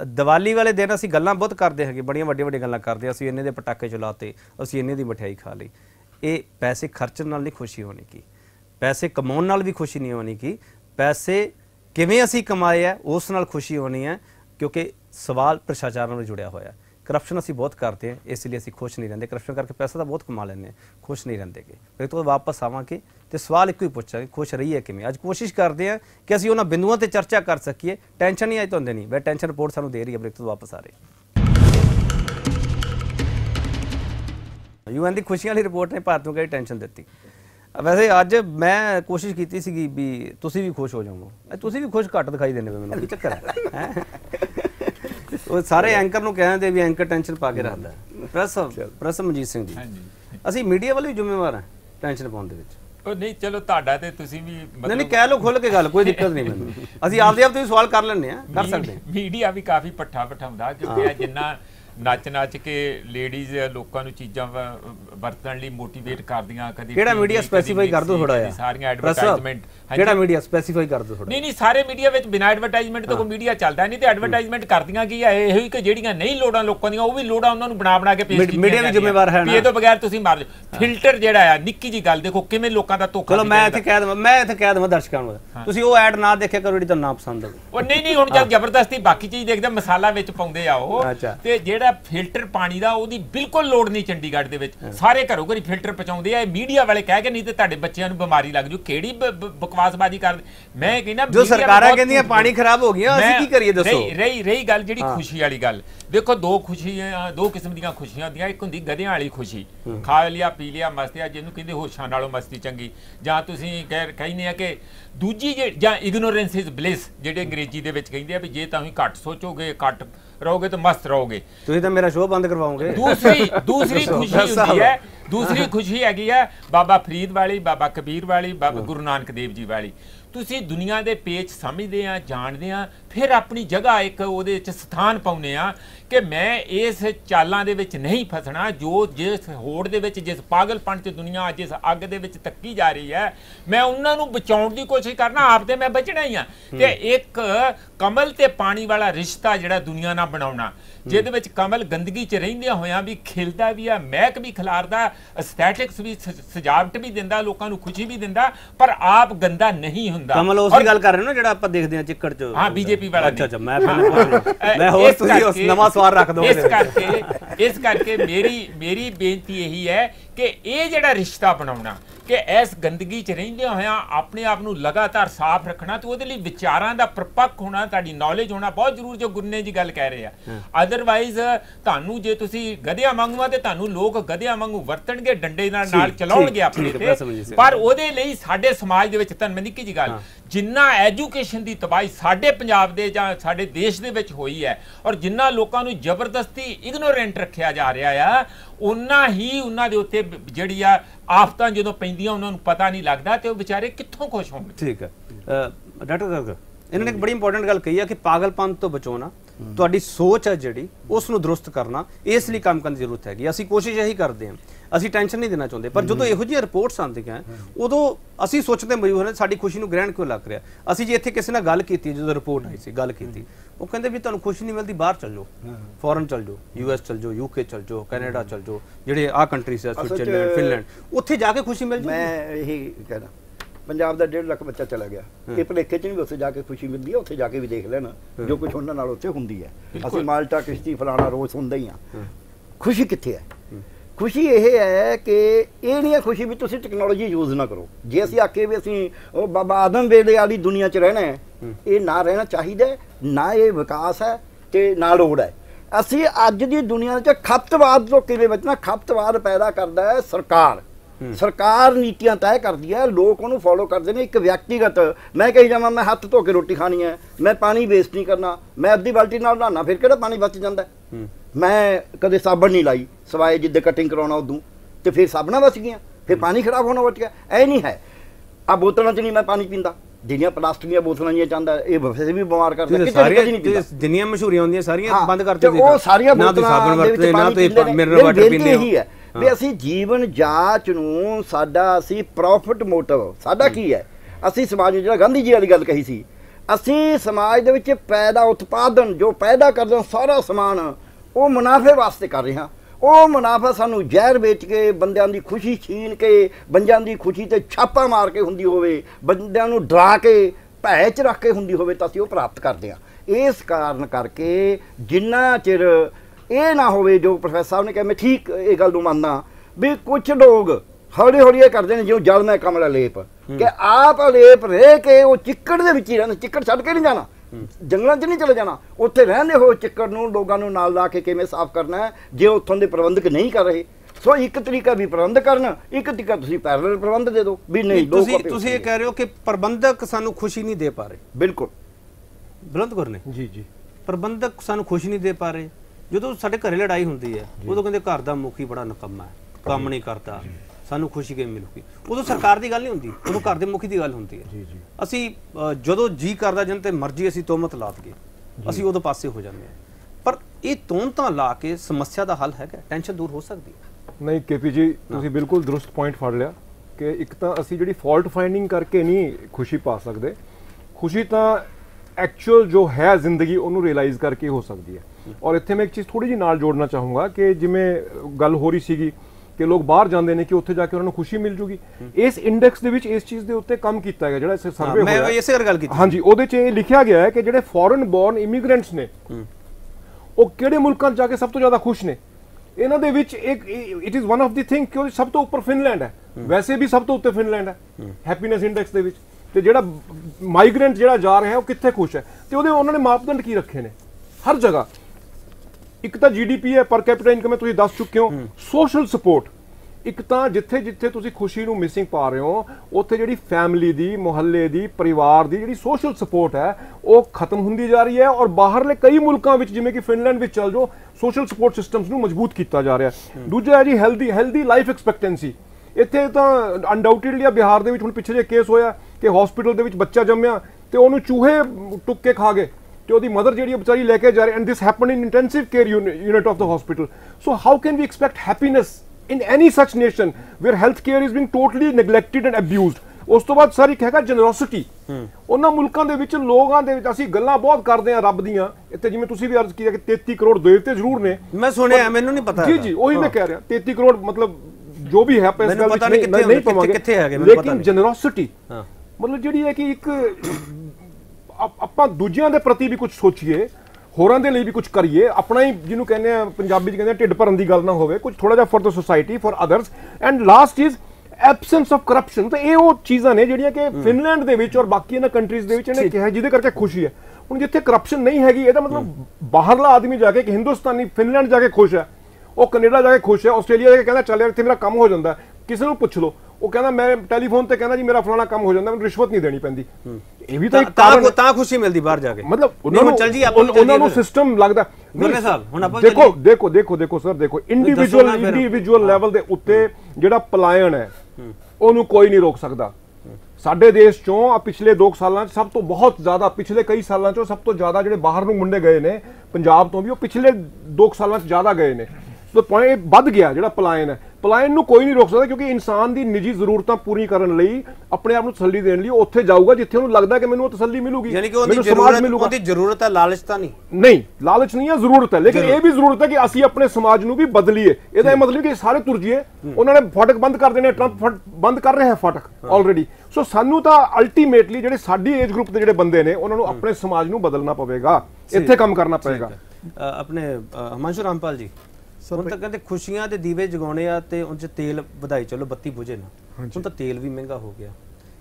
ਦੀਵਾਲੀ ਵਾਲੇ ਦਿਨ ਅਸੀਂ ਗੱਲਾਂ ਬਹੁਤ ਕਰਦੇ ਹੈਗੇ, ਬੜੀਆਂ ਵੱਡੀਆਂ ਵੱਡੀਆਂ ਗੱਲਾਂ ਕਰਦੇ ਹਾਂ। ਅਸੀਂ ਇੰਨੇ ਦੇ ਪਟਾਕੇ ਚਲਾਤੇ, ਅਸੀਂ ਇੰਨੇ ਦੀ ਮਠਿਆਈ ਖਾ ਲਈ। ਇਹ ਪੈਸੇ ਖਰਚਣ ਨਾਲ ਨਹੀਂ ਖੁਸ਼ੀ ਹੋਣੀ ਕੀ? ਪੈਸੇ ਕਮਾਉਣ ਨਾਲ ਵੀ ਖੁਸ਼ੀ ਨਹੀਂ ਹੋਣੀ ਕੀ? ਪੈਸੇ ਕਿਵੇਂ ਅਸੀਂ ਕਮਾਏ ਆ, ਉਸ ਨਾਲ ਖੁਸ਼ੀ ਹੋਣੀ ਹੈ ਕਿਉਂਕਿ ਸਵਾਲ ਭ੍ਰਿਸ਼ਟਾਚਾਰ ਨਾਲ ਜੁੜਿਆ ਹੋਇਆ। ਹੈ ਕਰਪਸ਼ਨ ਅਸੀਂ ਬਹੁਤ ਕਰਦੇ ਹਾਂ ਇਸ ਲਈ ਅਸੀਂ ਖੁਸ਼ ਨਹੀਂ ਰਹਿੰਦੇ। ਕਰਪਸ਼ਨ ਕਰਕੇ ਪੈਸਾ ਤਾਂ ਬਹੁਤ ਕਮਾ ਲੈਂਦੇ ਖੁਸ਼ ਨਹੀਂ ਰਹਿੰਦੇਗੇ ਫਿਰ ਤੋਂ ਵਾਪਸ ਆਵਾਂਗੇ ਤੇ ਸਵਾਲ ਇੱਕੋ ਹੀ ਪੁੱਛਾਂਗੇ ਖੁਸ਼ ਰਹੀਏ ਕਿਵੇਂ? ਅੱਜ ਕੋਸ਼ਿਸ਼ ਕਰਦੇ ਹਾਂ ਕਿ ਅਸੀਂ ਉਹਨਾਂ ਬਿੰਦੂਆਂ ਤੇ ਚਰਚਾ ਕਰ ਸਕੀਏ। ਟੈਨਸ਼ਨ ਨਹੀਂ ਅੱਜ ਤਾਂ ਹੁੰਦੇ ਨਹੀਂ। ਵੈ ਟੈਨਸ਼ਨ ਰਿਪੋਰਟ ਸਾਨੂੰ ਦੇ ਰਹੀ ਹੈ ਬ੍ਰੇਕ ਤੋਂ ਵਾਪਸ ਆ ਰਹੇ। ਯੂਐਨ ਦੀ ਖੁਸ਼ੀਆਂ ਵਾਲੀ ਰਿਪੋਰਟ ਨੇ ਭਾਰਤ ਨੂੰ ਕਿਹੜੀ ਟੈਨਸ਼ਨ ਦਿੱਤੀ? ਵੈਸੇ ਅੱਜ ਮੈਂ ਕੋਸ਼ਿਸ਼ ਕੀਤੀ ਸੀਗੀ ਵੀ ਤੁਸੀਂ ਵੀ ਖੁਸ਼ ਹੋ ਜਾਵੋ ਅ, ਤੁਸੀਂ ਵੀ ਖੁਸ਼ ਘੱਟ ਦਿਖਾਈ ਦਿੰਦੇ ਪਏ ਮੈਨੂੰ ਕੀ ਚੱਕਰ ਹੈ? ਉਹ ਸਾਰੇ ਐਂਕਰ ਨੂੰ ਕਹਿੰਦੇ ਵੀ ਐਂਕਰ ਟੈਨਸ਼ਨ ਪਾ ਕੇ ਰੱਖਦਾ ਪ੍ਰੈਸ ਪ੍ਰੈਸ ਮਨਜੀਤ ਸਿੰਘ ਜੀ। ਹਾਂਜੀ। ਅਸੀਂ ਮੀਡੀਆ ਵਾਲੇ ਵੀ ਜ਼ਿੰਮੇਵਾਰ ਹਾਂ ਟੈਨਸ਼ਨ ਪਾਉਣ ਦੇ ਵਿੱਚ। ਉਹ ਨਹੀਂ ਚਲੋ ਤੁਹਾਡਾ ਤੇ ਤੁਸੀਂ ਵੀ ਨਹੀਂ ਨਹੀਂ ਕਹਿ ਲਓ ਖੁੱਲ ਕੇ ਗੱਲ ਕੋਈ ਦਿੱਕਤ ਨਹੀਂ ਮੈਨੂੰ। ਅਸੀਂ ਆਪਦੇ ਆਪ ਤੋਂ ਵੀ ਸਵਾਲ ਕਰ ਲੈਂਦੇ ਆ ਕਰ ਸਕਦੇ ਹਾਂ। ਮੀਡੀਆ ਵੀ ਕਾਫੀ ਪੱਠਾ ਪਠਾਉਂਦਾ ਕਿਉਂਕਿ ਇਹ ਜਿੰਨਾ ਨੱਚ ਨੱਚ ਕੇ ਲੇਡੀਜ਼ ਲੋਕਾਂ ਨੂੰ ਚੀਜ਼ਾਂ ਵਰਤਣ ਲਈ ਮੋਟੀਵੇਟ ਕਰਦੀਆਂ ਕਦੀ ਕਿਹੜਾ ਮੀਡੀਆ ਸਪੈਸੀਫਾਈ ਕਰ ਮਿਕਸੀ, ਥੋੜਾ ਜਿਹਾ? ਸਾਰੀਆਂ ਐਡਵਰਟਾਈਜ਼ਮੈਂਟ ਕਿਹੜਾ ਮੀਡੀਆ ਸਪੈਸੀਫਾਈ ਕਰ ਦਿਓ ਥੋੜਾ ਨਹੀਂ ਨਹੀਂ ਸਾਰੇ ਮੀਡੀਆ ਵਿੱਚ ਬਿਨਾਂ ਐਡਵਰਟਾਈਜ਼ਮੈਂਟ ਤੋਂ ਕੋਈ ਮੀਡੀਆ ਚੱਲਦਾ ਨਹੀਂ ਤੇ ਐਡਵਰਟਾਈਜ਼ਮੈਂਟ ਕਰਦੀਆਂ ਕੀ ਆ? ਇਹੋ ਹੀ ਕਿ ਜਿਹੜੀਆਂ ਨਹੀਂ ਲੋੜਾਂ ਲੋਕਾਂ ਦੀਆਂ ਉਹ ਵੀ ਲੋੜਾਂ ਉਹਨਾਂ ਨੂੰ ਬਣਾ ਬਣਾ ਕੇ ਪੇਸ਼ ਕੀਤੀਆਂ ਮੀਡੀਆ ਵੀ। ਜ਼ਿੰਮੇਵਾਰ ਹੈ ਨਾ। ਇਹ ਤੋਂ ਬਗੈਰ ਤੁਸੀਂ ਮਾਰ ਫਿਲਟਰ ਜਿਹੜਾ ਆ ਨਿੱਕੀ ਜੀ ਗੱਲ ਦੇਖੋ ਕਿਵੇਂ ਲੋਕਾਂ ਦਾ ਧੋਖਾ ਚਲੋ ਮੈਂ। ਇੱਥੇ ਕਹਿ ਦਵਾਂ ਮੈਂ ਇੱਥੇ ਕਹਿ ਦਵਾਂ ਦਰਸ਼ਕਾਂ ਨੂੰ। ਤੁਸੀਂ ਉਹ ਐਡ ਨਾ ਦੇਖਿਆ ਕਰੋ ਜਿਹੜੀ ਤੁਹਾਨੂੰ ਨਾ ਪਸੰਦ ਹੋਵੇ ਉਹ ਨਹੀਂ ਨਹੀਂ ਹੁਣ ਜਦ ਜ਼ਬਰਦਸਤੀ ਬਾਕੀ ਚੀਜ਼ ਦੇਖਦੇ ਮਸਾਲਾ ਵਿੱਚ ਪਾਉਂਦੇ ਆ ਉਹ। ਤੇ ਜਿਹੜਾ ਫਿਲਟਰ ਪਾਣੀ ਦਾ ਉਹਦੀ ਬਿਲਕੁਲ ਲੋੜ ਨਹੀਂ ਚੰਡੀਗੜ੍ਹ ਦੇ ਵਿੱਚ। ਸਾਰੇ ਘਰੋਂ ਘਰੀ ਫਿਲਟਰ ਪਹੁੰਚਾਉਂਦੇ ਆ ਇਹ ਮੀਡੀਆ ਵਾਲੇ ਕਹਿ ਕੇ ਨਹੀਂ ਤੇ ਤੁਹਾਡੇ ਬੱਚਿਆਂ ਨੂੰ ਬਿਮਾਰੀ ਲੱਗ ਜੂ। ਕਿਹੜੀ ਬਕਵਾਸਬਾਜ਼ੀ ਕਰਦੇ ਮੈਂ ਕਹਿੰਦਾ ਜੋ ਸਰਕਾਰਾਂ ਕਹਿੰਦੀਆਂ ਪਾਣੀ ਖਰਾਬ ਹੋ ਗਿਆ ਅਸੀਂ ਕੀ ਕਰੀਏ ਦੱਸੋ? ਰਹੀ ਰਹੀ ਰਹੀ ਗੱਲ ਜਿਹੜੀ ਖੁਸ਼ੀ ਵਾਲੀ ਗੱਲ। ਦੇਖੋ ਦੋ ਖੁਸ਼ੀਆਂ ਦੋ ਕਿਸਮ ਦੀਆਂ ਖੁਸ਼ੀਆਂ ਹੁੰਦੀਆਂ। ਇੱਕ ਹੁੰਦੀ ਗਧਿਆਂ ਵਾਲੀ ਖੁਸ਼ੀ। ਖਾ ਲਿਆ ਪੀ ਲਿਆ ਮਸਤ ਆ ਜਿਹਨੂੰ ਕਹਿੰਦੇ ਹੋਸ਼ਾਂ ਨਾਲੋਂ ਮਸਤੀ ਚੰਗੀ। ਜਾਂ ਤੁਸੀਂ ਕਹਿ ਕਹਿੰਦੇ ਆ ਕਿ ਦੂਜੀ ਜੇ- ਜਾਂ ਇਗਨੋਰੈਂਸ ਇਜ਼ ਬਲਿਸ ਜਿਹੜੇ ਅੰਗਰੇਜ਼ੀ ਦੇ ਵਿੱਚ ਕਹਿੰਦੇ ਆ ਵੀ ਜੇ ਤੁਸੀਂ ਘੱਟ ਸੋਚੋਗੇ ਘੱਟ ਰਹੋਗੇ ਤਾਂ ਮਸਤ ਰਹੋਗੇ। ਤੁਸੀਂ ਤਾਂ ਮੇਰਾ ਸ਼ੋਅ ਬੰਦ ਕਰਵਾਓਗੇ। ਦੂਸਰੀ ਦੂਸਰੀ ਖੁਸ਼ੀ। ਹੁੰਦੀ ਹੈ ਦੂਸਰੀ ਖੁਸ਼ੀ ਹੈਗੀ ਹੈ ਬਾਬਾ ਫਰੀਦ ਵਾਲੀ ਬਾਬਾ ਕਬੀਰ ਵਾਲੀ ਬਾਬਾ ਗੁਰੂ ਨਾਨਕ ਦੇਵ ਜੀ ਵਾਲੀ। ਤੁਸੀਂ ਦੁਨੀਆ ਦੇ ਪੇਚ ਸਮਝਦੇ ਆ ਜਾਣਦੇ ਆ ਫਿਰ ਆਪਣੀ ਜਗ੍ਹਾ ਇੱਕ ਉਹਦੇ ਵਿੱਚ ਸਥਾਨ ਪਾਉਨੇ ਆ ਕਿ ਮੈਂ ਇਸ ਚਾਲਾਂ ਦੇ ਵਿੱਚ ਨਹੀਂ ਫਸਣਾ ਜੋ ਜਿਸ ਹੋੜ ਦੇ ਵਿੱਚ ਜਿਸ ਪਾਗਲਪਣ ਚ ਦੁਨੀਆ ਅੱਜ ਇਸ ਅੱਗ ਦੇ ਵਿੱਚ ਤੱਕੀ ਜਾ ਰਹੀ ਹੈ ਮੈਂ ਉਹਨਾਂ ਨੂੰ ਬਚਾਉਣ ਦੀ ਕੋਸ਼ਿਸ਼ ਕਰਨਾ ਆਪ ਤੇ ਮੈਂ ਬਚਣਾ ਹੀ ਆ। ਤੇ ਇੱਕ ਕਮਲ ਤੇ ਪਾਣੀ ਵਾਲਾ ਰਿਸ਼ਤਾ ਜਿਹੜਾ ਦੁਨੀਆ ਨਾਲ ਬਣਾਉਣਾ ਜਿਹਦੇ ਵਿੱਚ ਕਮਲ ਗੰਦਗੀ 'ਚ ਰਹਿੰਦਿਆਂ ਹੋਇਆਂ ਵੀ ਖਿਲਦਾ ਵੀ ਆ ਮਹਿਕ ਵੀ ਖਿਲਾਰਦਾ ਐਸਥੈਟਿਕਸ ਵੀ ਸਜਾਵਟ ਵੀ ਦਿੰਦਾ ਲੋਕਾਂ ਨੂੰ ਖੁਸ਼ੀ ਵੀ ਦਿੰਦਾ ਪਰ ਆਪ ਗੰਦਾ ਨਹੀਂ ਹੁੰਦਾ। ਕਮਲ ਉਸ ਦੀ ਗੱਲ ਕਰ ਰਹੇ ਹੋ ਨਾ ਜਿਹੜਾ ਆਪਾਂ ਦੇਖਦੇ ਹਾਂ ਚਿੱਕੜ ਚ ਹਾਂ, BJP ਵਾਲਾ ਅੱਛਾ। ਅੱਛਾ ਮੈਂ। ਅ, ਮੈਂ ਹੋਰ ਤੁਸੀਂ ਉਸ ਨਵਾਂ ਸਵਾਲ ਰੱਖ ਦੋ ਇਸ ਕਰਕੇ ਇਸ ਕਰਕੇ ਮੇਰੀ ਮੇਰੀ ਬੇਨਤੀ ਇਹੀ ਹੈ ਕਿ ਇਹ ਜਿਹੜਾ ਰਿਸ਼ਤਾ ਬਣਾਉਣਾ ਕਿ ਇਸ ਗੰਦਗੀ 'ਚ ਰਹਿੰਦਿਆਂ ਹੋਇਆਂ ਆਪਣੇ ਆਪ ਨੂੰ ਲਗਾਤਾਰ ਸਾਫ਼ ਰੱਖਣਾ ਤੇ ਉਹਦੇ ਲਈ ਵਿਚਾਰਾਂ ਦਾ ਪ੍ਰਪੱਕ ਹੋਣਾ ਤੁਹਾਡੀ ਨੌਲੇਜ ਹੋਣਾ ਬਹੁਤ ਜ਼ਰੂਰੀ ਜੋ ਗੁਰਨੇ ਜੀ ਗੱਲ ਕਹਿ ਰਹੇ ਆ। ਅਦਰਵਾਈਜ਼ ਤੁਹਾਨੂੰ ਜੇ ਤੁਸੀਂ ਗਧਿਆਂ ਵਾਂਗੂ ਆ ਤੇ ਤੁਹਾਨੂੰ ਲੋਕ ਗਧਿਆਂ ਵਾਂਗੂ ਵਰਤਣਗੇ ਡੰਡੇ ਨਾਲ ਨਾਲ ਚਲਾਉਣਗੇ ਆਪਣੇ ਤੇ। ਪਰ ਉਹਦੇ ਲਈ ਸਾਡੇ ਸਮਾਜ ਦੇ ਵਿੱਚ ਤਾਂ ਮੈਂ ਨਿੱਕੀ ਜੀ ਗੱਲ ਜਿੰਨਾ ਐਜੂਕੇਸ਼ਨ ਦੀ ਤਬਾਹੀ ਸਾਡੇ ਪੰਜਾਬ ਦੇ ਜਾਂ ਸਾਡੇ ਦੇਸ਼ ਦੇ ਵਿੱਚ ਹੋਈ ਹੈ ਔਰ ਜਿੰਨਾ ਲੋਕਾਂ ਨੂੰ ਜ਼ਬਰਦਸਤੀ ਇਗਨੋਰੈਂਟ ਰੱਖਿਆ ਜਾ ਰਿਹਾ ਆ ਉਨਾ ਹੀ ਉਹਨਾਂ ਦੇ ਉੱਤੇ ਜਿਹੜੀ ਆ ਆਫਤਾਂ ਜਦੋਂ ਪੈਂਦੀਆਂ ਉਹਨਾਂ ਨੂੰ ਪਤਾ ਨਹੀਂ ਲੱਗਦਾ ਤੇ ਉਹ ਵਿਚਾਰੇ ਕਿੱਥੋਂ ਖੁਸ਼ ਹੋਣਗੇ? ਠੀਕ ਹੈ। ਡਾਕਟਰ ਗਰਗ ਇਹਨਾਂ ਨੇ ਇੱਕ ਬੜੀ ਇੰਪੋਰਟੈਂਟ ਗੱਲ ਕਹੀ ਹੈ ਕਿ ਪਾਗਲਪਨ ਤੋਂ ਬਚਾਉਣਾ ਤੁਹਾਡੀ ਸੋਚ ਹੈ ਜਿਹੜੀ ਉਸ ਨੂੰ ਦਰੁਸਤ ਕਰਨਾ ਇਸ ਲਈ ਕੰਮ ਕਰਨ ਦੀ ਜ਼ਰੂਰਤ ਹੈਗੀ ਅਸੀਂ ਕੋਸ਼ਿਸ਼ ਇਹੀ ਕਰਦੇ ਹਾਂ। ਅਸੀਂ ਟੈਨਸ਼ਨ ਨਹੀਂ ਦੇਣਾ ਚਾਹੁੰਦੇ। ਪਰ ਜਦੋਂ ਇਹੋ ਜਿਹੀਆਂ ਰਿਪੋਰਟਸ ਆਉਂਦੀਆਂ ਉਦੋਂ ਅਸੀਂ ਸੋਚਦੇ ਮਜਬੂਰ ਹਾਂ ਸਾਡੀ ਖੁਸ਼ੀ ਨੂੰ ਗ੍ਰਹਿਣ ਕਿਉਂ ਲੱਗ ਰਿਹਾ? ਅਸੀਂ ਜੇ ਇੱਥੇ ਕਿਸੇ ਨਾਲ ਗੱਲ ਕੀਤੀ ਜਦੋਂ ਰਿਪੋਰਟ ਆਈ ਸੀ ਗੱਲ ਕੀਤੀ ਉਹ ਕਹਿੰਦੇ ਵੀ ਤੁਹਾਨੂੰ ਖੁਸ਼ੀ ਨਹੀਂ ਮਿਲਦੀ ਬਾਹਰ ਚੱਲ ਜਾਓ। ਫੋਰਨ ਚੱਲ ਜਾਓ ਯੂਐਸ ਚੱਲ ਜਾਓ ਯੂਕੇ ਚੱਲ ਜਾਓ ਕੈਨੇਡਾ ਚੱਲ ਜਾਓ ਜਿਹੜੇ ਆ ਕੰਟਰੀਜ਼ 'ਚ ਸਵਿਟਜ਼ਰਲੈਂਡ ਫਿਨਲੈਂਡ ਉੱਥੇ ਜਾ ਕੇ ਖੁਸ਼ੀ ਮਿਲ ਜੂਗੀ? ਮੈਂ ਇਹੀ ਕਹਿਣਾ ਪੰਜਾਬ ਦਾ 1.5 ਲੱਖ ਬੱਚਾ ਚਲਾ ਗਿਆ। ਇਹ ਭਲੇਖੇ 'ਚ ਨਹੀਂ ਉੱਥੇ ਜਾ ਕੇ ਖੁਸ਼ੀ ਮਿਲਦੀ ਹੈ ਉੱਥੇ ਜਾ ਕੇ ਵੀ ਦੇਖ ਲੈਣ ਜੋ ਕੁਝ ਉਹਨਾਂ ਨਾਲ ਉੱਥੇ ਹੁੰਦੀ ਹੈ ਅਸੀਂ ਮਾਲਟਾ ਕਿਸ਼ਤੀ ਫਲਾਣਾ ਰੋਜ਼ ਹੁੰਦੇ ਹੀ ਆ। ਖੁਸ਼ੀ ਕਿੱਥੇ ਹੈ ਖੁਸ਼ੀ ਇਹ ਹੈ ਕਿ ਇਹ ਨਹੀਂ ਹੈ ਖੁਸ਼ੀ ਵੀ ਤੁਸੀਂ ਟੈਕਨੋਲੋਜੀ ਯੂਜ਼ ਨਾ ਕਰੋ। ਜੇ ਅਸੀਂ ਆਕੇ ਵੀ ਅਸੀਂ ਉਹ ਬਾਬਾ ਆਦਮ ਵੇਲੇ ਵਾਲੀ ਦੁਨੀਆ 'ਚ ਰਹਿਣਾ ਹੈ ਇਹ ਨਾ ਰਹਿਣਾ ਚਾਹੀਦਾ ਨਾ ਇਹ ਵਿਕਾਸ ਹੈ ਤੇ ਨਾ ਲੋੜ ਹੈ। ਅਸੀਂ ਅੱਜ ਦੀ ਦੁਨੀਆ 'ਚ ਖਪਤਵਾਦ ਤੋਂ ਕਿਵੇਂ ਬਚਣਾ? ਖਪਤਵਾਦ ਪੈਦਾ ਕਰਦਾ ਹੈ ਸਰਕਾਰ। ਸਰਕਾਰ ਨੀਤੀਆਂ ਤੈਅ ਕਰਦੀ ਹੈ ਲੋਕ ਉਹਨੂੰ ਫੋਲੋ ਕਰਦੇ ਨੇ। ਇੱਕ ਵਿਅਕਤੀਗਤ ਮੈਂ ਕਹੀ ਜਾਵਾਂ ਮੈਂ ਹੱਥ ਧੋ ਕੇ ਰੋਟੀ ਖਾਣੀ ਹੈ ਮੈਂ ਪਾਣੀ ਵੇਸਟ ਨਹੀਂ ਕਰਨਾ ਮੈਂ ਅੱਧੀ ਬਾਲਟੀ ਨਾਲ ਨਹਾਉਣਾ ਫਿਰ ਕਿਹੜਾ ਪਾਣੀ ਬਚ ਜਾਂਦਾ? ਮੈਂ ਕਦੇ ਸਾਬਣ ਨਹੀਂ ਲਾਈ ਸਵਾਏ ਜਿੱਦੇ ਕਟਿੰਗ ਕਰਾਉਣਾ ਉਦੋਂ ਤੇ ਫਿਰ ਸਾਬਣਾ ਬਚ ਗਈਆਂ ਫਿਰ ਪਾਣੀ ਖਰਾਬ ਹੋਣਾ ਬਚ ਗਿਆ ਐ ਨਹੀਂ ਹੈ। ਆ ਬੋਤਲਾਂ 'ਚ ਨਹੀਂ ਮੈਂ ਪਾਣੀ ਪੀਂਦਾ ਜਿਹੜੀਆਂ ਪਲਾਸਟਿਕ ਦੀਆਂ ਬੋਤਲਾਂ ਜੀਆਂ ਚਾਹੁੰਦਾ ਇਹ ਵੈਸੇ ਵੀ ਬਿਮਾਰ ਕਰਦਾ ਕਿਤੇ ਕਦੀ ਨਹੀਂ ਪੀਂਦਾ। ਜਿੰਨੀਆਂ ਮਸ਼ਹੂਰੀਆਂ ਹੁੰਦੀਆਂ ਸਾਰੀਆਂ ਬੰਦ ਕਰ ਤੇ ਦਿੱਤੀ ਉਹ ਸਾਰੀਆਂ ਨਾ ਬੋਤਲਾਂ ਸਾਬਣ ਦੇ ਵਿੱਚ ਵਰਤਦੇ ਨਾ ਨੇ। ਮਿਨਰਲ ਵਾਟਰ ਪੀਂਦੇ ਹੋ। ਇਹੀ ਹੈ ਵੀ ਅਸੀਂ ਜੀਵਨ ਜਾਂਚ ਨੂੰ ਸਾਡਾ ਅਸੀਂ ਪ੍ਰੋਫਿਟ ਮੋਟਿਵ ਸਾਡਾ ਕੀ ਹੈ? ਅਸੀਂ ਸਮਾਜ ਨੂੰ ਜਿਹੜਾ ਗਾਂਧੀ ਜੀ ਵਾਲੀ ਗੱਲ ਕਹੀ ਸੀ ਅਸੀਂ ਸਮਾਜ ਦੇ ਵਿੱਚ ਪੈਦਾ ਉਤਪਾਦਨ ਜੋ ਪੈਦਾ ਕਰਦੇ ਸਾਰਾ ਸਮਾਨ ਉਹ ਮੁਨਾਫੇ ਵਾਸਤੇ ਕਰ ਰਹੇ। ਹਾਂ ਉਹ ਮੁਨਾਫਾ ਸਾਨੂੰ ਜ਼ਹਿਰ ਵੇਚ ਕੇ ਬੰਦਿਆਂ ਦੀ ਖੁਸ਼ੀ ਛੀਨ ਕੇ ਬੰਦਿਆਂ ਦੀ ਖੁਸ਼ੀ ਤੇ ਛਾਪਾ ਮਾਰ ਕੇ ਹੁੰਦੀ ਹੋਵੇ ਬੰਦਿਆਂ ਨੂੰ ਡਰਾ ਕੇ ਭੈ ਚ ਰੱਖ ਕੇ ਹੁੰਦੀ ਹੋਵੇ ਤਾਂ ਅਸੀਂ ਉਹ ਪ੍ਰਾਪਤ ਕਰਦੇ ਹਾਂ। ਇਸ ਕਾਰਨ ਕਰਕੇ ਜਿੰਨਾ ਚਿਰ ਇਹ ਨਾ ਹੋਵੇ ਜੋ ਪ੍ਰੋਫੈਸਰ ਸਾਹਿਬ ਨੇ ਕਿਹਾ ਮੈਂ ਠੀਕ ਇਹ ਗੱਲ ਨੂੰ ਮੰਨਦਾ ਵੀ ਕੁਝ ਲੋਕ ਹੌਲੀ ਹੌਲੀ ਇਹ ਕਰਦੇ ਨੇ ਜਿਉਂ ਜਲ ਮੈਂ ਕਮਲਾ ਲੇਪ ਕਿ ਆਪ ਲੇਪ ਰਹਿ ਕੇ ਉਹ ਚਿੱਕੜ ਦੇ ਵਿੱਚ ਹੀ ਰਹਿੰਦੇ ਚਿੱਕੜ ਛੱਡ ਕੇ ਨਹੀਂ ਜਾਣਾ। ਜੰਗਲਾਂ 'ਚ ਨਹੀਂ ਚਲੇ ਜਾਣਾ। ਉੱਥੇ ਰਹਿੰਦੇ ਹੋ ਚਿੱਕੜ ਨੂੰ ਲੋਕਾਂ ਨੂੰ ਨਾਲ ਲਾ ਕੇ ਕਿਵੇਂ ਸਾਫ਼ ਕਰਨਾ ਹੈ? ਜੇ ਉੱਥੋਂ ਦੇ ਪ੍ਰਬੰਧਕ ਨਹੀਂ ਕਰ ਰਹੇ ਸੋ ਇੱਕ ਤਰੀਕਾ ਵੀ ਪ੍ਰਬੰਧ ਕਰਨ ਇੱਕ ਤਰੀਕਾ ਤੁਸੀਂ ਪੈਰਲਲ ਪ੍ਰਬੰਧ ਦੇ ਦਿਓ ਵੀ ਨਹੀਂ ਲੋਕ ਤੁਸੀਂ ਤੁਸੀਂ ਇਹ। ਕਹਿ ਰਹੇ ਹੋ ਕਿ ਪ੍ਰਬੰਧਕ ਸਾਨੂੰ ਖੁਸ਼ੀ ਨਹੀਂ ਦੇ ਪਾ ਰਹੇ। ਬਿਲਕੁਲ। ਬੁਲੰਦ ਕਰਨੇ ਜੀ ਜੀ। ਪ੍ਰਬੰਧਕ ਸਾਨੂੰ ਖੁਸ਼ੀ ਨਹੀਂ ਦੇ ਪਾ ਰਹੇ। ਜਦੋਂ ਸਾਡੇ ਘਰੇ ਲੜਾਈ ਹੁੰਦੀ ਹੈ ਉਦੋਂ ਕਹਿੰਦੇ ਘਰ ਦਾ ਮੁਖੀ ਬੜਾ ਨਕਮਾ ਹੈ ਕੰਮ ਨਹੀਂ ਕਰਦਾ। ਸਾਨੂੰ ਖੁਸ਼ੀ ਕਿਵੇਂ ਮਿਲੂਗੀ? ਉਦੋਂ ਸਰਕਾਰ ਦੀ ਗੱਲ ਨਹੀਂ ਹੁੰਦੀ ਉਦੋਂ ਘਰ ਦੇ ਮੁਖੀ ਦੀ ਗੱਲ ਹੁੰਦੀ ਹੈ। ਜੀ ਜੀ। ਅਸੀਂ ਜਦੋਂ ਜੀ ਕਰਦਾ ਜਨ ਤੇ ਮਰਜ਼ੀ ਅਸੀਂ ਤੋਮਤ ਲਾ ਦਈਏ ਅਸੀਂ ਉਦੋਂ ਪਾਸੇ ਹੋ ਜਾਂਦੇ ਹਾਂ। ਪਰ ਇਹ ਤੋਮਤਾਂ ਲਾ ਕੇ ਸਮੱਸਿਆ ਦਾ ਹੱਲ ਹੈਗਾ ਟੈਨਸ਼ਨ ਦੂਰ ਹੋ ਸਕਦੀ ਹੈ। ਨਹੀਂ ਕੇਪੀ ਜੀ ਤੁਸੀਂ ਬਿਲਕੁਲ ਦਰੁਸਤ ਪੁਆਇੰਟ ਫੜ ਲਿਆ ਕਿ ਇੱਕ ਤਾਂ ਅਸੀਂ ਜਿਹੜੀ ਫਾਲਟ ਫਾਈਂਡਿੰਗ ਕਰਕੇ ਨਹੀਂ ਖੁਸ਼ੀ ਪਾ ਸਕਦੇ ਖੁਸ਼ੀ ਤਾਂ ਐਕਚੁਅਲ ਜੋ ਹੈ ਜ਼ਿੰਦਗੀ ਉਹਨੂੰ ਰਿਅਲਾਈਜ਼ ਕਰਕੇ ਹੋ ਸਕਦੀ ਹੈ। ਔਰ ਇੱਥੇ ਮੈਂ ਇੱਕ ਚੀਜ਼ ਥੋੜੀ ਜਿਹੀ ਨਾਲ ਜੋੜਨਾ ਚਾਹੂੰਗਾ ਕਿ ਜਿਵੇਂ ਗੱਲ ਹੋ ਰਹੀ ਸੀਗੀ ਕਿ ਲੋਕ ਬਾਹਰ ਜਾਂਦੇ ਨੇ ਕਿ ਉੱਥੇ ਜਾ ਕੇ ਉਹਨਾਂ ਨੂੰ ਖੁਸ਼ੀ ਮਿਲ ਜੂਗੀ। ਇਸ ਇੰਡੈਕਸ ਦੇ ਵਿੱਚ ਇਸ ਚੀਜ਼ ਦੇ ਉੱਤੇ ਕੰਮ ਕੀਤਾ ਗਿਆ ਜਿਹੜਾ ਸਰਵੇ ਮੈਂ ਹੋਇਆ। ਇਸੇ ਕਰ ਗੱਲ ਕੀਤੀ ਹਾਂਜੀ ਉਹਦੇ 'ਚ ਇਹ ਲਿਖਿਆ ਗਿਆ ਹੈ ਕਿ ਜਿਹੜੇ ਫੋਰਨ ਬੋਰਨ ਇਮੀਗ੍ਰੈਂਟਸ ਨੇ ਉਹ ਕਿਹੜੇ ਮੁਲਕਾਂ 'ਚ ਜਾ ਕੇ ਸਭ ਤੋਂ ਜ਼ਿਆਦਾ ਖੁਸ਼ ਨੇ? ਇਹਨਾਂ ਦੇ ਵਿੱਚ ਇੱਕ it is one of the thing ਕਿ ਉਹ ਸਭ ਤੋਂ ਉੱਪਰ ਫਿਨਲੈਂਡ ਹੈ। ਵੈਸੇ ਵੀ ਸਭ ਤੋਂ ਉੱਤੇ ਫਿਨਲੈਂਡ ਹੈ। ਹੈਪੀਨੈਸ ਇੰਡੈਕਸ ਦੇ ਵਿੱਚ। ਤੇ ਜਿਹੜਾ ਮਾਈਗ੍ਰੈਂਟ ਜਿਹੜਾ ਜਾ ਰਿਹਾ ਉਹ ਕਿੱਥੇ ਖੁਸ਼ ਹੈ? ਤੇ ਉਹਦੇ ਉਹਨਾਂ ਨੇ ਮਾਪਦੰਡ ਕੀ ਰੱਖੇ ਨੇ? ਹਰ ਜਗ੍ਹਾ। ਇੱਕ ਤਾਂ ਜੀਡੀਪੀ ਹੈ ਪਰ ਕੈਪੀਟਲ ਇਨਕਮ ਹੈ ਤੁਸੀਂ ਦੱਸ ਚੁੱਕੇ ਹੋ। ਸੋਸ਼ਲ ਸਪੋਰਟ ਇੱਕ ਤਾਂ ਜਿੱਥੇ ਜਿੱਥੇ ਤੁਸੀਂ ਖੁਸ਼ੀ ਨੂੰ ਮਿਸਿੰਗ ਪਾ ਰਹੇ ਹੋ ਉੱਥੇ ਜਿਹੜੀ ਫੈਮਿਲੀ ਦੀ ਮੁਹੱਲੇ ਦੀ ਪਰਿਵਾਰ ਦੀ ਜਿਹੜੀ ਸੋਸ਼ਲ ਸਪੋਰਟ ਹੈ ਉਹ ਖਤਮ ਹੁੰਦੀ ਜਾ ਰਹੀ ਹੈ ਔਰ ਬਾਹਰਲੇ ਕਈ ਮੁਲਕਾਂ ਵਿੱਚ ਜਿਵੇਂ ਕਿ ਫਿਨਲੈਂਡ ਵਿੱਚ ਚੱਲ ਜਾਓ ਸੋਸ਼ਲ ਸਪੋਰਟ ਸਿਸਟਮਸ ਨੂੰ ਮਜ਼ਬੂਤ ਕੀਤਾ ਜਾ ਰਿਹਾ ਦੂਜਾ ਹੈ ਜੀ ਹੈਲਦੀ ਹੈਲਦੀ ਲਾਈਫ ਐਕਸਪੈਕਟੈਂਸੀ ਇੱਥੇ ਤਾਂ ਅਨਡਾਊਟਡਲੀ ਆ ਬਿਹਾਰ ਦੇ ਵਿੱਚ ਹੁਣ ਪਿੱਛੇ ਜੇ ਕੇਸ ਹੋਇਆ ਕਿ ਹਸਪੀਟਲ ਦੇ ਵਿੱਚ ਬੱਚਾ ਜੰਮਿਆ ਤੇ ਉਹਨੂੰ ਚੂਹੇ ਟੁੱਕ ਕੇ ਖਾ ਗਏ। ਤੇ ਉਹਦੀ ਮਦਰ ਜਿਹੜੀ ਵਿਚਾਰੀ ਲੈ ਕੇ ਜਾ ਰਹੀ and this happen in intensive care unit of the hospital so how can we expect happiness in any such nation where health care is being totally neglected and abused ਉਸ ਤੋਂ ਬਾਅਦ ਸਰ ਇੱਕ ਹੈਗਾ ਜਨਰੋਸਿਟੀ ਉਹਨਾਂ ਮੁਲਕਾਂ ਦੇ ਵਿੱਚ ਲੋਕਾਂ ਦੇ ਵਿੱਚ ਅਸੀਂ ਗੱਲਾਂ ਬਹੁਤ ਕਰਦੇ ਆ ਰੱਬ ਦੀਆਂ ਇੱਥੇ ਜਿਵੇਂ ਤੁਸੀਂ ਵੀ ਅਰਜ਼ ਕੀਤਾ ਕਿ 33 ਕਰੋੜ ਦੇਵਤੇ ਜ਼ਰੂਰ ਨੇ ਮੈਂ ਸੁਣਿਆ ਮੈਨੂੰ ਨਹੀਂ ਪਤਾ ਜੀ। ਜੀ ਉਹੀ ਮੈਂ। ਕਹਿ ਰਿਹਾ 33 ਕਰੋੜ ਮਤਲਬ ਜੋ ਵੀ ਹੈ ਪੈਸੇ ਮੈਨੂੰ ਪਤਾ ਨਹੀਂ ਕਿੱਥੇ ਕਿੱਥੇ- ਹੈਗੇ, ਮੈਨੂੰ ਪਤਾ ਲੇਕਿਨ ਨਹੀਂ। ਜਨਰੋਸਿਟੀ ਹਾਂ। ਮਤਲਬ ਜਿਹੜੀ ਹੈ ਕਿ ਇੱਕ ਆਪਾਂ ਦੂਜਿਆਂ ਦੇ ਪ੍ਰਤੀ ਵੀ ਕੁਝ ਸੋਚੀਏ ਹੋਰਾਂ ਦੇ ਲਈ ਵੀ ਕੁਝ ਕਰੀਏ ਆਪਣਾ ਹੀ ਜਿਹਨੂੰ ਕਹਿੰਦੇ ਆ ਪੰਜਾਬੀ ਚ ਕਹਿੰਦੇ ਆ ਢਿੱਡ ਭਰਨ ਦੀ ਗੱਲ ਨਾ ਹੋਵੇ ਕੁਝ ਥੋੜਾ ਜਿਹਾ for the society for others and last is absence of corruption ਤਾਂ ਇਹ ਉਹ ਚੀਜ਼ਾਂ ਨੇ ਜਿਹੜੀਆਂ ਕਿ ਫਿਨਲੈਂਡ ਦੇ ਵਿੱਚ ਔਰ ਬਾਕੀ ਇਹਨਾਂ ਕੰਟਰੀਜ਼ ਦੇ ਵਿੱਚ ਇਹਨੇ ਕਿਹਾ ਜਿਹਦੇ ਕਰਕੇ ਖੁਸ਼ੀ ਹੈ। ਹੁਣ ਜਿੱਥੇ ਕਰਪਸ਼ਨ ਨਹੀਂ ਹੈਗੀ ਇਹਦਾ ਮਤਲਬ ਬਾਹਰਲਾ ਆਦਮੀ ਜਾ ਕੇ ਕਿ ਹਿੰਦੁਸਤਾਨੀ ਫਿਨਲੈਂਡ ਜਾ ਕੇ ਖੁਸ਼ ਹੈ ਉਹ ਕੈਨੇਡਾ ਜਾ ਕੇ ਖੁਸ਼ ਹੈ ਆਸਟ੍ਰੇਲੀਆ ਜਾ ਕੇ ਕਹਿੰਦਾ ਚੱਲ ਯਾਰ ਇੱਥੇ ਮੇਰਾ ਕੰਮ ਹੋ ਜਾਂਦਾ ਕਿਸੇ ਨੂੰ ਪੁੱਛ ਲਓ। ਉਹ ਕਹਿੰਦਾ ਮੈਂ ਟੈਲੀਫੋਨ ਤੇ ਕਹਿੰਦਾ ਜੀ ਮੇਰਾ ਫਲਾਣਾ ਕੰਮ ਹੋ ਜਾਂਦਾ ਮੈਨੂੰ ਰਿਸ਼ਵਤ ਨਹੀਂ ਦੇਣੀ ਪੈਂਦੀ। ਇਹ ਵੀ ਤਾਂ ਇੱਕ ਤਾਂ ਕਾਰਨ ਤਾਂ- ਖੁਸ਼ੀ ਮਿਲਦੀ ਬਾਹਰ ਜਾ ਕੇ। ਮਤਲਬ ਉਹਨਾਂ ਨੂੰ ਚੱਲ ਜੀ ਉਹਨਾਂ ਨੂੰ ਸਿਸਟਮ ਲੱਗਦਾ। ਗੁਰਨੇ ਸਾਹਿਬ, ਹੁਣ ਆਪਾਂ ਦੇਖੋ। ਦੇਖੋ ਦੇਖੋ ਦੇਖੋ ਸਰ ਦੇਖੋ ਇੰਡੀਵਿਜੂਅਲ। ਇੰਡੀਵਿਜੂਅਲ ਲੈਵਲ ਦੇ ਉੱਤੇ ਜਿਹੜਾ ਪਲਾਇਨ ਹੈ ਉਹਨੂੰ ਕੋਈ ਨਹੀਂ ਰੋਕ ਸਕਦਾ। ਸਾਡੇ ਦੇਸ਼ ਚੋਂ ਆ ਪਿਛਲੇ 2 ਸਾਲਾਂ 'ਚ ਸਭ ਤੋਂ ਬਹੁਤ ਜ਼ਿਆਦਾ ਪਿਛਲੇ ਕਈ ਸਾਲਾਂ 'ਚੋਂ ਸਭ ਤੋਂ ਜ਼ਿਆਦਾ ਜਿਹੜੇ ਬਾਹਰ ਨੂੰ ਮੁੰਡੇ ਗਏ ਨੇ ਪੰਜਾਬ ਤੋਂ ਵੀ ਉਹ ਪਿਛਲੇ 2 ਸਾਲਾਂ 'ਚ ਜ਼ਿਆਦਾ ਗਏ ਨੇ। ਪੁਆਇੰਟ ਵੱਧ ਗਿਆ ਜਿਹੜਾ ਪਲਾਇਨ ਹੈ। ਪਲਾਇਨ ਨੂੰ ਕੋਈ ਨਹੀਂ ਰੋਕ ਸਕਦਾ ਕਿਉਂਕਿ ਇਨਸਾਨ ਦੀ ਨਿੱਜੀ ਜ਼ਰੂਰਤਾਂ ਪੂਰੀ ਕਰਨ ਲਈ ਆਪਣੇ ਆਪ ਨੂੰ ਤਸੱਲੀ ਦੇਣ ਲਈ ਉੱਥੇ ਜਾਊਗਾ ਜਿੱਥੇ ਉਹਨੂੰ ਲੱਗਦਾ ਕਿ ਮੈਨੂੰ ਉਹ ਤਸੱਲੀ ਮਿਲੂਗੀ। ਯਾਨੀ ਕਿ ਉਹਦੀ ਜ਼ਰੂਰਤ ਉਹਦੀ ਜ਼ਰੂਰਤ ਹੈ ਲਾਲਚ ਤਾਂ ਨਹੀਂ। ਨਹੀਂ ਲਾਲਚ ਨਹੀਂ ਹੈ ਜ਼ਰੂਰਤ ਹੈ। ਲੇਕਿਨ ਇਹ ਵੀ ਜ਼ਰੂਰਤ। ਹੈ ਕਿ ਅਸੀਂ ਆਪਣੇ ਸਮਾਜ ਨੂੰ ਵੀ ਬਦਲੀਏ। ਇਹਦਾ ਇਹ ਮਤਲਬ ਕਿ ਸਾਰੇ ਤੁਰ ਉਹਨਾਂ ਨੇ ਫਾਟਕ ਬੰਦ ਕਰ ਦੇਣੇ ਟਰੰਪ ਫਟ- ਬੰਦ ਕਰ ਰਿਹਾ ਹੈ ਫਾਟਕ ਆਲਰੇਡੀ ਸੋ ਸਾਨੂੰ ਤਾਂ ਅਲਟੀਮੇਟਲੀ ਜਿਹੜੇ ਸਾਡੀ ਏਜ ਗਰੁੱਪ ਦੇ ਜਿਹੜੇ ਬੰਦੇ ਨੇ ਉਹਨਾਂ ਨੂੰ ਆਪਣੇ ਸਮਾਜ ਨੂੰ ਬਦਲਣਾ ਪਵੇਗਾ। ਇੱਥੇ ਕੰਮ ਕਰਨਾ ਪਵੇਗਾ। ਆਪਣੇ ਹਿਮਾਂਸ਼ੂ ਰਾਮਪਾਲ ਜੀ। ਹੁਣ ਤਾਂ ਕਹਿੰਦੇ ਖੁਸ਼ੀਆਂ ਦੇ ਦੀਵੇ ਜਗਾਉਣੇ ਆ ਤੇ 'ਚ ਤੇਲ ਵਧਾਈ ਚਲੋ ਬੱਤੀ ਬੁਝੇ ਨਾ। ਹੁਣ ਤਾਂ ਤੇਲ ਵੀ ਮਹਿੰਗਾ ਹੋ ਗਿਆ।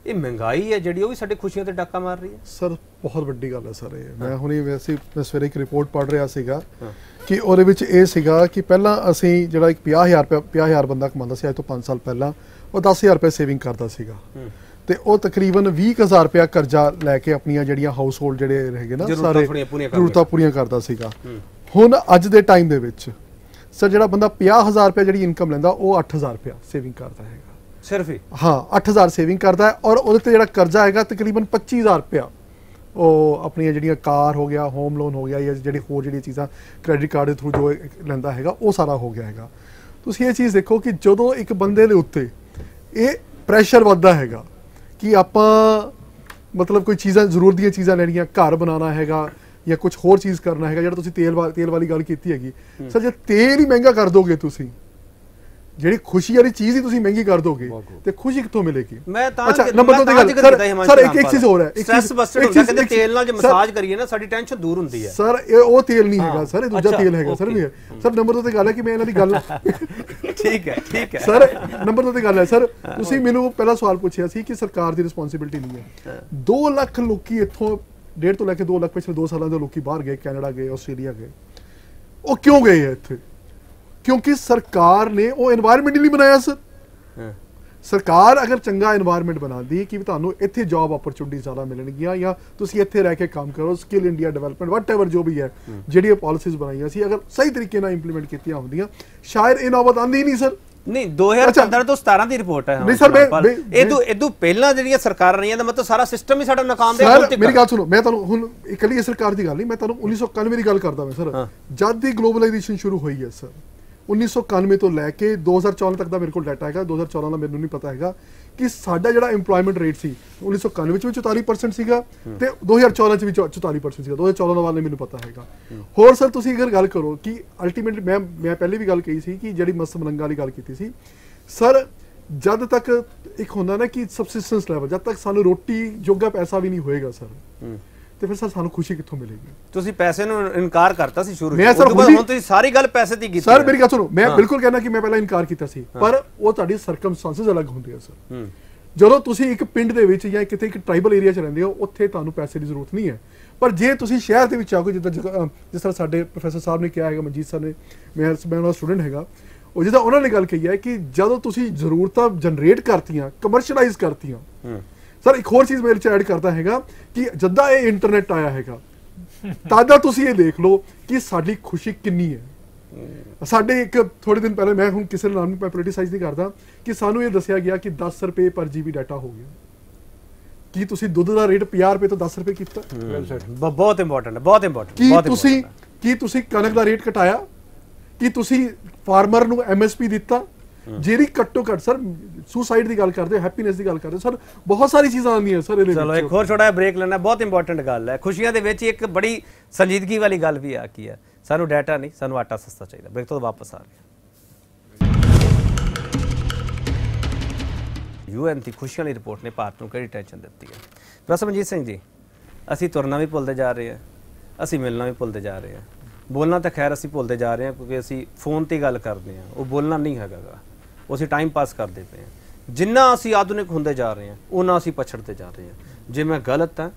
ਇਹ ਮਹਿੰਗਾਈ ਹੈ ਜਿਹੜੀ ਉਹ ਵੀ ਸਾਡੇ ਖੁਸ਼ੀਆਂ ਤੇ ਡਾਕਾ ਮਾਰ ਰਹੀ ਹੈ? ਸਰ ਬਹੁਤ ਵੱਡੀ ਗੱਲ ਹੈ ਸਰ ਇਹ। ਮੈਂ ਹੁਣੇ ਵੈਸੇ ਮੈਂ ਸਵੇਰੇ ਇੱਕ ਰਿਪੋਰਟ ਪੜ੍ਹ ਰਿਹਾ ਸੀਗਾ ਕਿ ਉਹਦੇ ਵਿੱਚ ਇਹ ਸੀਗਾ ਕਿ ਪਹਿਲਾਂ ਅਸੀਂ ਜਿਹੜਾ ਇੱਕ 50000 ਰੁਪਏ 50000 ਬੰਦਾ ਕਮਾਉਂਦਾ ਸੀ ਅੱਜ ਤੋਂ 5 ਸਾਲ ਪਹਿਲਾਂ ਉਹ 10000 ਰੁਪਏ ਸੇਵਿੰਗ ਕਰਦਾ ਸੀਗਾ। ਤੇ ਉਹ ਤਕਰੀਬਨ 20000 ਰੁਪਏ ਕਰਜ਼ਾ ਲੈ ਕੇ ਆਪਣੀਆਂ ਜਿਹੜੀਆਂ ਹਾਊਸ ਹੋਲਡ ਜਿਹੜੇ ਹੈਗੇ ਨਾ ਜ਼ਰੂਰਤਾਂ ਸਾਰੇ ਜ਼ਰੂਰਤਾਂ ਪੂਰੀਆਂ ਕਰਦਾ ਸੀਗਾ। ਹੁਣ ਅੱਜ ਦੇ ਟਾਈਮ ਦੇ ਵਿੱਚ ਸਰ ਜਿਹੜਾ ਬੰਦਾ 50000 ਰੁਪਏ ਜਿਹੜੀ ਇਨਕਮ ਲੈਂਦਾ ਉਹ 8000 ਰੁਪਏ ਸੇਵਿੰਗ ਕਰਦਾ ਹੈਗਾ। ਸਿਰਫ ਹੀ? ਹਾਂ 8000 ਸੇਵਿੰਗ ਕਰਦਾ ਹੈ ਔਰ ਉਹਦੇ ਤੇ ਜਿਹੜਾ ਕਰਜ਼ਾ ਹੈਗਾ ਤਕਰੀਬਨ 25000 ਰੁਪਇਆ। ਉਹ ਆਪਣੀਆਂ ਜਿਹੜੀਆਂ ਕਾਰ ਹੋ ਗਿਆ ਹੋਮ ਲੋਨ ਹੋ ਗਿਆ ਜਾਂ ਜਿਹੜੀ ਹੋਰ ਜਿਹੜੀਆਂ ਚੀਜ਼ਾਂ ਕ੍ਰੈਡਿਟ ਕਾਰਡ ਦੇ ਥਰੂ ਜੋ ਲੈਂਦਾ ਹੈਗਾ ਉਹ ਸਾਰਾ ਹੋ ਗਿਆ ਹੈਗਾ। ਤੁਸੀਂ ਇਹ ਚੀਜ਼ ਦੇਖੋ ਕਿ ਜਦੋਂ ਇੱਕ ਬੰਦੇ ਦੇ ਉੱਤੇ ਇਹ ਪ੍ਰੈਸ਼ਰ ਵੱਧਦਾ ਹੈਗਾ ਕਿ ਆਪਾਂ ਮਤਲਬ ਕੋਈ ਚੀਜ਼ਾਂ ਜ਼ਰੂਰਤ ਦੀਆਂ ਚੀਜ਼ਾਂ ਲੈਣੀਆਂ ਘਰ ਬਣਾਉਣਾ ਹੈਗਾ ਜਾਂ ਕੁਝ ਹੋਰ ਚੀਜ਼ ਕਰਨਾ ਹੈਗਾ ਜਿਹੜਾ ਤੁਸੀਂ ਤੇਲ ਤੇਲ ਵਾਲੀ ਗੱਲ ਕੀਤੀ ਹੈਗੀ। ਸਰ ਜੇ ਤੇਲ ਹੀ ਮਹਿੰਗਾ ਕਰ ਦੋਗੇ ਤੁਸੀਂ ਜਿਹੜੀ ਖੁਸ਼ੀ ਵਾਲੀ ਚੀਜ਼ ਹੀ ਤੁਸੀਂ ਮਹਿੰਗੀ ਕਰ ਦੋਗੇ ਤੇ ਖੁਸ਼ੀ ਕਿੱਥੋਂ ਮਿਲੇਗੀ? ਮੈਂ ਤਾਂ ਅੱਛਾ ਨੰਬਰ ਤੇ ਗੱਲ ਸਰ ਸਰ ਇੱਕ ਇੱਕ ਚੀਜ਼ ਹੋਰ ਹੈ ਇੱਕ ਸਟ੍ਰੈਸ ਇੱਕ ਹੁੰਦਾ ਕਹਿੰਦੇ ਤੇਲ ਨਾਲ ਜੇ ਮਸਾਜ ਕਰੀਏ ਨਾ ਸਾਡੀ ਟੈਨਸ਼ਨ ਦੂਰ ਹੁੰਦੀ ਹੈ। ਸਰ ਇਹ ਉਹ ਤੇਲ ਨਹੀਂ ਹੈਗਾ ਸਰ ਇਹ ਦੂਜਾ ਤੇਲ ਹੈਗਾ ਸਰ ਵੀ ਹੈ। ਸਰ ਨੰਬਰ ਦੋ ਤੇ ਗੱਲ ਹੈ ਕਿ ਮੈਂ ਇਹਨਾਂ ਦੀ ਗੱਲ ਠੀਕ ਹੈ ਠੀਕ ਹੈ। ਸਰ ਨੰਬਰ ਦੋ ਤੇ ਗੱਲ ਹੈ ਸਰ ਤੁਸੀਂ ਮੈਨੂੰ ਪਹਿਲਾ ਸਵਾਲ ਪੁੱਛਿਆ ਸੀ ਕਿ ਸਰਕਾਰ ਦੀ ਰਿਸਪੌਂਸਿਬਿਲਟੀ ਨਹੀਂ ਹੈ। 2 ਲੱਖ ਲੋਕੀ ਇੱਥੋਂ ਡੇਢ ਤੋਂ ਲੈ ਕੇ 2 ਲੱਖ ਪਿਛਲੇ 2 ਸਾਲਾਂ ਦੇ ਲੋਕੀ ਬਾਹਰ ਗਏ ਕੈਨੇਡਾ ਗਏ ਆਸਟ੍ਰੇਲੀਆ ਗਏ। ਉਹ ਕਿਉਂ ਗਏ ਹੈ ਇੱਥੇ? ਕਿਉਂਕਿ ਸਰਕਾਰ ਨੇ ਉਹ এনवायरमेंट ਨਹੀਂ ਬਣਾਇਆ ਸਰ। ਸਰਕਾਰ ਅਗਰ ਚੰਗਾ এনवायरमेंट ਬਣਾਉਂਦੀ ਕਿ ਤੁਹਾਨੂੰ ਇੱਥੇ ਜੌਬ ਓਪਰਚੁਨਿਟੀ ਜ਼ਿਆਦਾ ਮਿਲਣਗੀਆਂ ਜਾਂ ਤੁਸੀਂ ਇੱਥੇ ਰਹਿ ਕੇ ਕੰਮ ਕਰੋ ਸਕਿੱਲ ਇੰਡੀਆ ਡਿਵੈਲਪਮੈਂਟ ਵਟਐਵਰ ਜੋ ਵੀ ਹੈ ਜਿਹੜੀਆਂ ਪਾਲਿਸੀਜ਼ ਬਣਾਈਆਂ ਸੀ ਅਗਰ ਸਹੀ ਤਰੀਕੇ ਨਾਲ ਇੰਪਲੀਮੈਂਟ ਕੀਤੀਆਂ ਹੁੰਦੀਆਂ ਸ਼ਾਇਦ ਇਹ ਨੌਬਤ ਆਂਦੀ ਨਹੀਂ ਸਰ। ਨਹੀਂ 2015 ਤੋਂ 17 ਦੀ ਰਿਪੋਰਟ ਹੈ ਨਹੀਂ ਸਰ, ਮੈਂ- ਰਾਮਪਾਲ। ਮੈਂ- ਇਹ ਤੋਂ ਇਹ ਤੋਂ ਪਹਿਲਾਂ ਜਿਹੜੀਆਂ ਸਰਕਾਰਾਂ ਰਹੀਆਂ ਦਾ ਮਤਲਬ ਸਾਰਾ ਸਿਸਟਮ ਹੀ ਸਾਡਾ ਨਾਕਾਮ ਦੇ ਸਰ ਮੇਰੀ ਗੱਲ ਸੁਣੋ ਮੈਂ ਤੁਹਾਨੂੰ ਹੁਣ ਇਕੱਲੀ ਸਰਕਾਰ ਦੀ ਗੱਲ ਨਹੀਂ ਮੈਂ ਤੁਹਾਨੂੰ 1991 ਦੀ ਗੱਲ ਕਰਦਾ ਮੈਂ ਸਰ ਹਾਂ। ਜਦ ਦੀ ਗਲੋਬਲਾਈਜੇਸ਼ਨ ਸ਼ੁਰੂ ਹੋਈ ਹੈ ਸਰ 1991 ਤੋਂ ਲੈ ਕੇ 2014 ਤੱਕ ਦਾ ਮੇਰੇ ਕੋਲ ਡਾਟਾ ਹੈਗਾ 2014 ਦਾ ਮੈਨੂੰ ਨਹੀਂ ਪਤਾ ਹੈਗਾ ਕਿ ਸਾਡਾ ਜਿਹੜਾ EMPLOYMENT ਰੇਟ ਸੀ 1991 ਵਿੱਚ ਵੀ 44% ਸੀਗਾ ਤੇ 2014 ਚ ਵੀ 44% ਸੀਗਾ। 2014 ਦਾ ਵਾਲਾ ਨਹੀਂ ਮੈਨੂੰ ਪਤਾ ਹੈਗਾ। ਹੋਰ ਸਰ, ਤੁਸੀਂ ਅਗਰ ਗੱਲ ਕਰੋ ਕਿ ਅਲਟੀਮੇਟਲੀ ਮੈਂ ਮੈਂ ਪਹਿਲੇ ਵੀ ਗੱਲ ਕਹੀ ਸੀ ਕਿ ਜਿਹੜੀ ਮਸਤ ਮਲੰਗਾ ਵਾਲੀ ਗੱਲ ਕੀਤੀ ਸੀ, ਸਰ, ਜਦ ਤੱਕ ਇੱਕ ਹੁੰਦਾ ਨਾ ਕਿ ਸਬਸਿਸਟੈਂਸ ਲੈਵਲ ਜਦ ਤੱਕ ਸਾਨੂੰ ਰੋਟੀ ਜੋਗਾ ਪੈਸਾ ਵੀ ਨਹੀਂ ਹੋਏਗਾ, ਸਰ ਤੇ ਫਿਰ ਸਰ ਸਾਨੂੰ ਖੁਸ਼ੀ ਕਿੱਥੋਂ ਮਿਲੇਗੀ ਤੁਸੀਂ ਪੈਸੇ ਨੂੰ ਇਨਕਾਰ ਕਰਤਾ ਸੀ ਸ਼ੁਰੂ ਮੈਂ ਚ। ਸਰ ਉਹ ਤੋਂ ਬਾਅਦ ਖੁਦ ਹੀ- ਹੁਣ ਤੁਸੀਂ ਸਾਰੀ ਗੱਲ ਪੈਸੇ ਦੀ ਕੀਤੀ ਸਰ। ਮੇਰੀ ਗੱਲ ਸੁਣੋ ਮੈਂ। ਬਿਲਕੁਲ ਕਹਿਣਾ ਕਿ ਮੈਂ ਪਹਿਲਾਂ ਇਨਕਾਰ ਕੀਤਾ ਸੀ ਪਰ ਉਹ ਤੁਹਾਡੀ ਸਰਕਮਸਟੈਂਸਸ ਅਲੱਗ ਹੁੰਦੇ ਆ ਸਰ ਜਦੋਂ ਤੁਸੀਂ ਇੱਕ ਪਿੰਡ ਦੇ ਵਿੱਚ ਜਾਂ ਕਿਤੇ ਇੱਕ ਟ੍ਰਾਈਬਲ ਏਰੀਆ 'ਚ ਰਹਿੰਦੇ ਹੋ ਉੱਥੇ ਤੁਹਾਨੂੰ ਪੈਸੇ ਦੀ ਜ਼ਰੂਰਤ ਨਹੀਂ ਹੈ ਪਰ ਜੇ ਤੁਸੀਂ ਸ਼ਹਿਰ ਦੇ ਵਿੱਚ ਆਓਗੇ ਜਿੱਦਾਂ ਜਿਸ ਤਰ੍ਹਾਂ ਸਾਡੇ ਪ੍ਰੋਫੈਸਰ ਸਾਹਿਬ ਨੇ ਕਿਹਾ ਹੈਗਾ ਮਨਜੀਤ ਸਰ ਨੇ ਮੈਂ ਮੈਂ ਉਹਨਾਂ ਦਾ ਸਟੂਡੈਂਟ ਹੈਗਾ ਉਹ ਜਿਹਦਾ ਉਹਨਾਂ ਨੇ ਗੱਲ ਕਹੀ ਹੈ ਕਿ ਜਦੋਂ ਤੁਸੀਂ ਜ਼ਰੂਰਤਾਂ ਜਨਰੇਟ ਕਰਤੀਆਂ ਕਮਰਸ਼ੀਅਲਾਈਜ਼ ਕਰਤੀਆਂ ਸਰ ਇੱਕ ਹੋਰ ਚੀਜ਼ ਮੇਰੇ ਚ ਐਡ ਕਰਦਾ ਹੈਗਾ ਕਿ ਜਦਾਂ ਇਹ ਇੰਟਰਨੈਟ ਆਇਆ ਹੈਗਾ ਤਾਦਾ ਤੁਸੀਂ ਇਹ ਦੇਖ ਲਓ ਕਿ ਸਾਡੀ ਖੁਸ਼ੀ ਕਿੰਨੀ ਹੈ। ਸਾਡੇ ਇੱਕ ਥੋੜੇ ਦਿਨ ਪਹਿਲੇ ਮੈਂ ਹੁਣ ਕਿਸੇ ਨਾਮ ਨੂੰ ਮੈਂ ਪੋਲਿਟਿਸਾਈਜ਼ ਨਹੀਂ ਕਰਦਾ ਕਿ ਸਾਨੂੰ ਇਹ ਦੱਸਿਆ ਗਿਆ ਕਿ 10 ਰੁਪਏ ਪਰ ਜੀਬੀ ਡਾਟਾ ਹੋ ਗਿਆ। ਕੀ ਤੁਸੀਂ ਦੁੱਧ ਦਾ ਰੇਟ 50 ਰੁਪਏ ਤੋਂ 10 ਰੁਪਏ ਕੀਤਾ? ਬਹੁਤ ਇੰਪੋਰਟੈਂਟ ਹੈ ਬਹੁਤ ਇੰਪੋਰਟੈਂਟ ਕੀ ਤੁਸੀਂ। ਕੀ ਤੁਸੀਂ ਕਣਕ ਦਾ ਰੇਟ ਘਟਾਇਆ? ਕੀ ਤੁਸੀਂ ਫਾਰਮਰ ਨੂੰ ਐਮਐਸਪੀ ਦਿੱਤਾ? ਜਿਹੜੀ ਘੱਟੋ ਘੱਟ ਸਰ ਸੁਸਾਈਡ ਦੀ ਗੱਲ ਕਰਦੇ ਹੈਪੀਨੈਸ ਦੀ ਗੱਲ ਕਰਦੇ ਸਰ ਬਹੁਤ ਸਾਰੀ ਚੀਜ਼ਾਂ ਆਉਂਦੀਆਂ ਸਰ ਇਹਦੇ ਚਲੋ ਇੱਕ ਹੋਰ ਛੋਟਾ ਜਿਹਾ ਬ੍ਰੇਕ ਲੈਣਾ ਬਹੁਤ ਇੰਪੋਰਟੈਂਟ ਗੱਲ ਹੈ। ਖੁਸ਼ੀਆਂ ਦੇ ਵਿੱਚ ਇੱਕ ਬੜੀ ਸੰਜੀਦਗੀ ਵਾਲੀ ਗੱਲ ਵੀ ਆ ਕੀ ਹੈ। ਸਾਨੂੰ ਡਾਟਾ ਨਹੀਂ ਸਾਨੂੰ ਆਟਾ ਸਸਤਾ ਚਾਹੀਦਾ। ਬ੍ਰੇਕ ਤੋਂ ਵਾਪਸ ਆ ਰਹੇ ਯੂਐਨ ਦੀ ਖੁਸ਼ੀਆਂ ਵਾਲੀ ਰਿਪੋਰਟ ਨੇ ਭਾਰਤ ਨੂੰ ਕਿਹੜੀ ਟੈਨਸ਼ਨ ਦਿੱਤੀ ਹੈ? ਪ੍ਰੋਫੈਸਰ ਮਨਜੀਤ ਸਿੰਘ ਜੀ ਅਸੀਂ ਤੁਰਨਾ ਵੀ ਭੁੱਲਦੇ ਜਾ ਰਹੇ ਹਾਂ ਅਸੀਂ ਮਿਲਣਾ ਵੀ ਭੁੱਲਦੇ ਜਾ ਰਹੇ ਹਾਂ। ਬੋਲਣਾ ਤਾਂ ਖੈਰ ਅਸੀਂ ਭੁੱਲਦੇ ਜਾ ਰਹੇ ਹਾਂ ਕਿਉਂਕਿ ਅਸੀਂ ਫੋਨ ਤੇ ਗੱਲ ਕਰਦੇ ਹਾਂ। ਉਹ ਬੋਲਣਾ ਨਹੀਂ ਹੈਗਾ। ਉਹ ਅਸੀਂ ਟਾਈਮ ਪਾਸ ਕਰਦੇ ਪਏ ਹਾਂ। ਜਿੰਨਾ ਅਸੀਂ ਆਧੁਨਿਕ ਹੁੰਦੇ ਜਾ ਰਹੇ ਹਾਂ ਉਹਨਾਂ ਅਸੀਂ ਪਛੜਦੇ ਜਾ ਰਹੇ ਹਾਂ। ਜੇ ਮੈਂ ਗਲਤ ਹਾਂ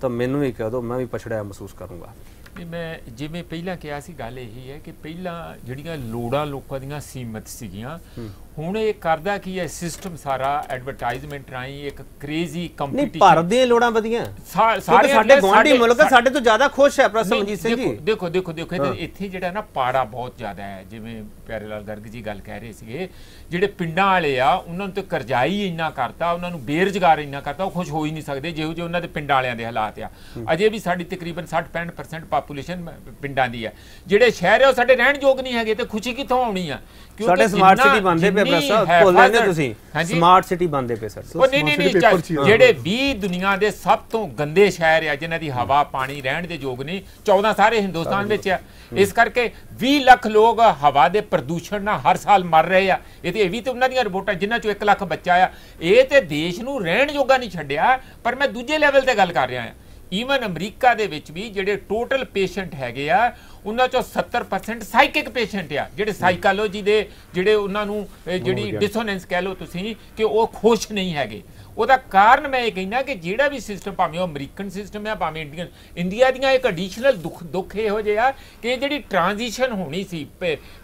ਤਾਂ ਮੈਨੂੰ ਵੀ ਕਹਿ ਦਿਓ ਮੈਂ ਵੀ ਪਛੜਿਆ ਮਹਿਸੂਸ ਕਰੂੰਗਾ। ਨਹੀਂ ਮੈਂ ਜਿਵੇਂ ਪਹਿਲਾਂ ਕਿਹਾ ਸੀ ਗੱਲ ਇਹੀ ਹੈ ਕਿ ਪਹਿਲਾਂ ਜਿਹੜੀਆਂ ਲੋੜਾਂ ਲੋਕਾਂ ਦੀਆਂ ਸੀਮਤ ਸੀਗੀਆਂ ਹੁਣ ਇਹ ਕਰਦਾ ਕੀ ਹੈ ਸਿਸਟਮ ਸਾਰਾ ਐਡਵਰਟਾਈਜ਼ਮੈਂਟ ਰਾਹੀਂ ਇੱਕ ਕ੍ਰੇਜ਼ੀ ਨਹੀਂ ਕੰਪੀਟੀਸ਼ਨ ਭਾਰਤ ਦੀਆਂ ਲੋੜਾਂ ਵਧੀਆਂ। ਸਾਰੇ ਸਾਡੇ ਗੁਆਂਢੀ ਮੁਲਕ ਸਾਡੇ ਤੋਂ ਜ਼ਿਆਦਾ ਖੁਸ਼ ਹੈ ਪ੍ਰੋਫੈਸਰ ਮਨਜੀਤ ਸਿੰਘ ਜੀ। ਦੇਖੋ ਦੇਖੋ ਦੇਖੋ ਇੱਥੇ ਜਿਹੜਾ ਨਾ ਪਾੜਾ ਬਹੁਤ ਜ਼ਿਆਦਾ ਹੈ ਜਿਵੇਂ ਪਿਆਰੇ ਲਾਲ ਗਰਗ ਜੀ ਗੱਲ ਕਹਿ ਰਹੇ ਸੀਗੇ ਜਿਹੜੇ ਪਿੰਡਾਂ ਵਾਲੇ ਆ ਉਹਨਾਂ ਨੂੰ ਤੇ ਕਰਜ਼ਾਈ ਇੰਨਾ ਕਰਤਾ ਉਹਨਾਂ ਨੂੰ ਬੇਰੁਜ਼ਗਾਰ ਇੰਨਾ ਕਰਤਾ ਉਹ ਖੁਸ਼ ਹੋ ਹੀ ਨਹੀਂ ਸਕਦੇ ਜਿਹੋ ਜਿਹੇ ਉਹਨਾਂ ਦੇ ਪਿੰਡਾਂ ਵਾਲਿਆਂ ਦੇ ਹਾਲਾਤ ਆ। ਅਜੇ ਵੀ ਸਾਡੀ ਤਕਰੀਬਨ 60-65% ਪਾਪੂਲੇਸ਼ਨ ਪਿੰਡਾਂ ਦੀ ਹੈ। ਜਿਹੜੇ ਸ਼ਹਿਰ ਹੈ ਉਹ ਸਾਡੇ ਰਹਿਣ ਯੋਗ ਨਹੀਂ ਹੈਗੇ ਤੇ ਖੁਸ਼ੀ ਕਿੱਥੋਂ ਆਉਣੀ ਆ? ਸਾਡੇ ਸਮਾਰਟ ਸਿਟੀ ਬਣਦੇ ਪਏ ਪ੍ਰੋਫੈਸਰ ਹੈ ਭੁੱਲ ਜਾਂਦੇ ਤੁਸੀਂ। ਸਮਾਰਟ ਸਿਟੀ ਬਣਦੇ ਪਏ ਸਰ। ਉਹ ਨਹੀਂ ਨਹੀਂ। ਜਿਹੜੇ 20 ਦੁਨੀਆ ਦੇ ਸਭ ਤੋਂ ਗੰਦੇ ਸ਼ਹਿਰ ਆ ਜਿਨ੍ਹਾਂ ਦੀ ਹਵਾ ਪਾਣੀ ਰਹਿਣ ਦੇ ਯੋਗ ਨਹੀਂ 14 ਸਾਰੇ ਹਿੰਦੁਸਤਾਨ ਵਿੱਚ ਆ। ਇਸ ਕਰਕੇ 20 ਲੱਖ ਲੋਕ ਹਵਾ ਦੇ ਪ੍ਰਦੂਸ਼ਣ ਨਾਲ ਹਰ ਸਾਲ ਮਰ ਰਹੇ ਆ। ਇਹ ਤੇ ਇਹ ਵੀ ਤੇ ਉਹਨਾਂ ਦੀਆਂ ਰਿਪੋਰਟਾਂ ਜਿਨ੍ਹਾਂ ਚੋਂ 1 ਲੱਖ ਬੱਚਾ ਆ। ਇਹ ਤੇ ਦੇਸ਼ ਨੂੰ ਰਹਿਣ ਯੋਗਾ ਨਹੀਂ ਛੱਡਿਆ ਪਰ ਮੈਂ ਦੂਜੇ ਲੈਵਲ ਤੇ ਗੱਲ ਕਰ ਰਿਹਾ ਆ। ਈਵਨ ਅਮਰੀਕਾ ਦੇ ਵਿੱਚ ਵੀ ਜਿਹੜੇ ਟੋਟਲ ਪੇਸ਼ੈਂਟ ਹੈਗੇ ਆ ਉਹਨਾਂ ਚੋਂ 70% ਸਾਈਕਿਕ ਪੇਸ਼ੈਂਟ ਆ ਜਿਹੜੇ ਸਾਈਕੋਲੋਜੀ ਦੇ ਜਿਹੜੇ ਉਹਨਾਂ ਨੂੰ ਜਿਹੜੀ ਡਿਸੋਨੈਂਸ ਕਹਿ ਲਓ ਤੁਸੀਂ ਕਿ ਉਹ ਖੁਸ਼ ਨਹੀਂ ਹੈਗੇ। ਉਹਦਾ ਕਾਰਨ ਮੈਂ ਇਹ ਕਹਿੰਦਾ ਕਿ ਜਿਹੜਾ ਵੀ ਸਿਸਟਮ ਭਾਵੇਂ ਉਹ ਅਮਰੀਕਨ ਸਿਸਟਮ ਹੈ ਭਾਵੇਂ ਇੰਡੀਅਨ ਇੰਡੀਆ ਦੀਆਂ ਇੱਕ ਐਡੀਸ਼ਨਲ ਦੁੱਖ ਦੁੱਖ ਇਹੋ ਜਿਹਾ ਕਿ ਜਿਹੜੀ ਟ੍ਰਾਂਜੀਸ਼ਨ ਹੋਣੀ ਸੀ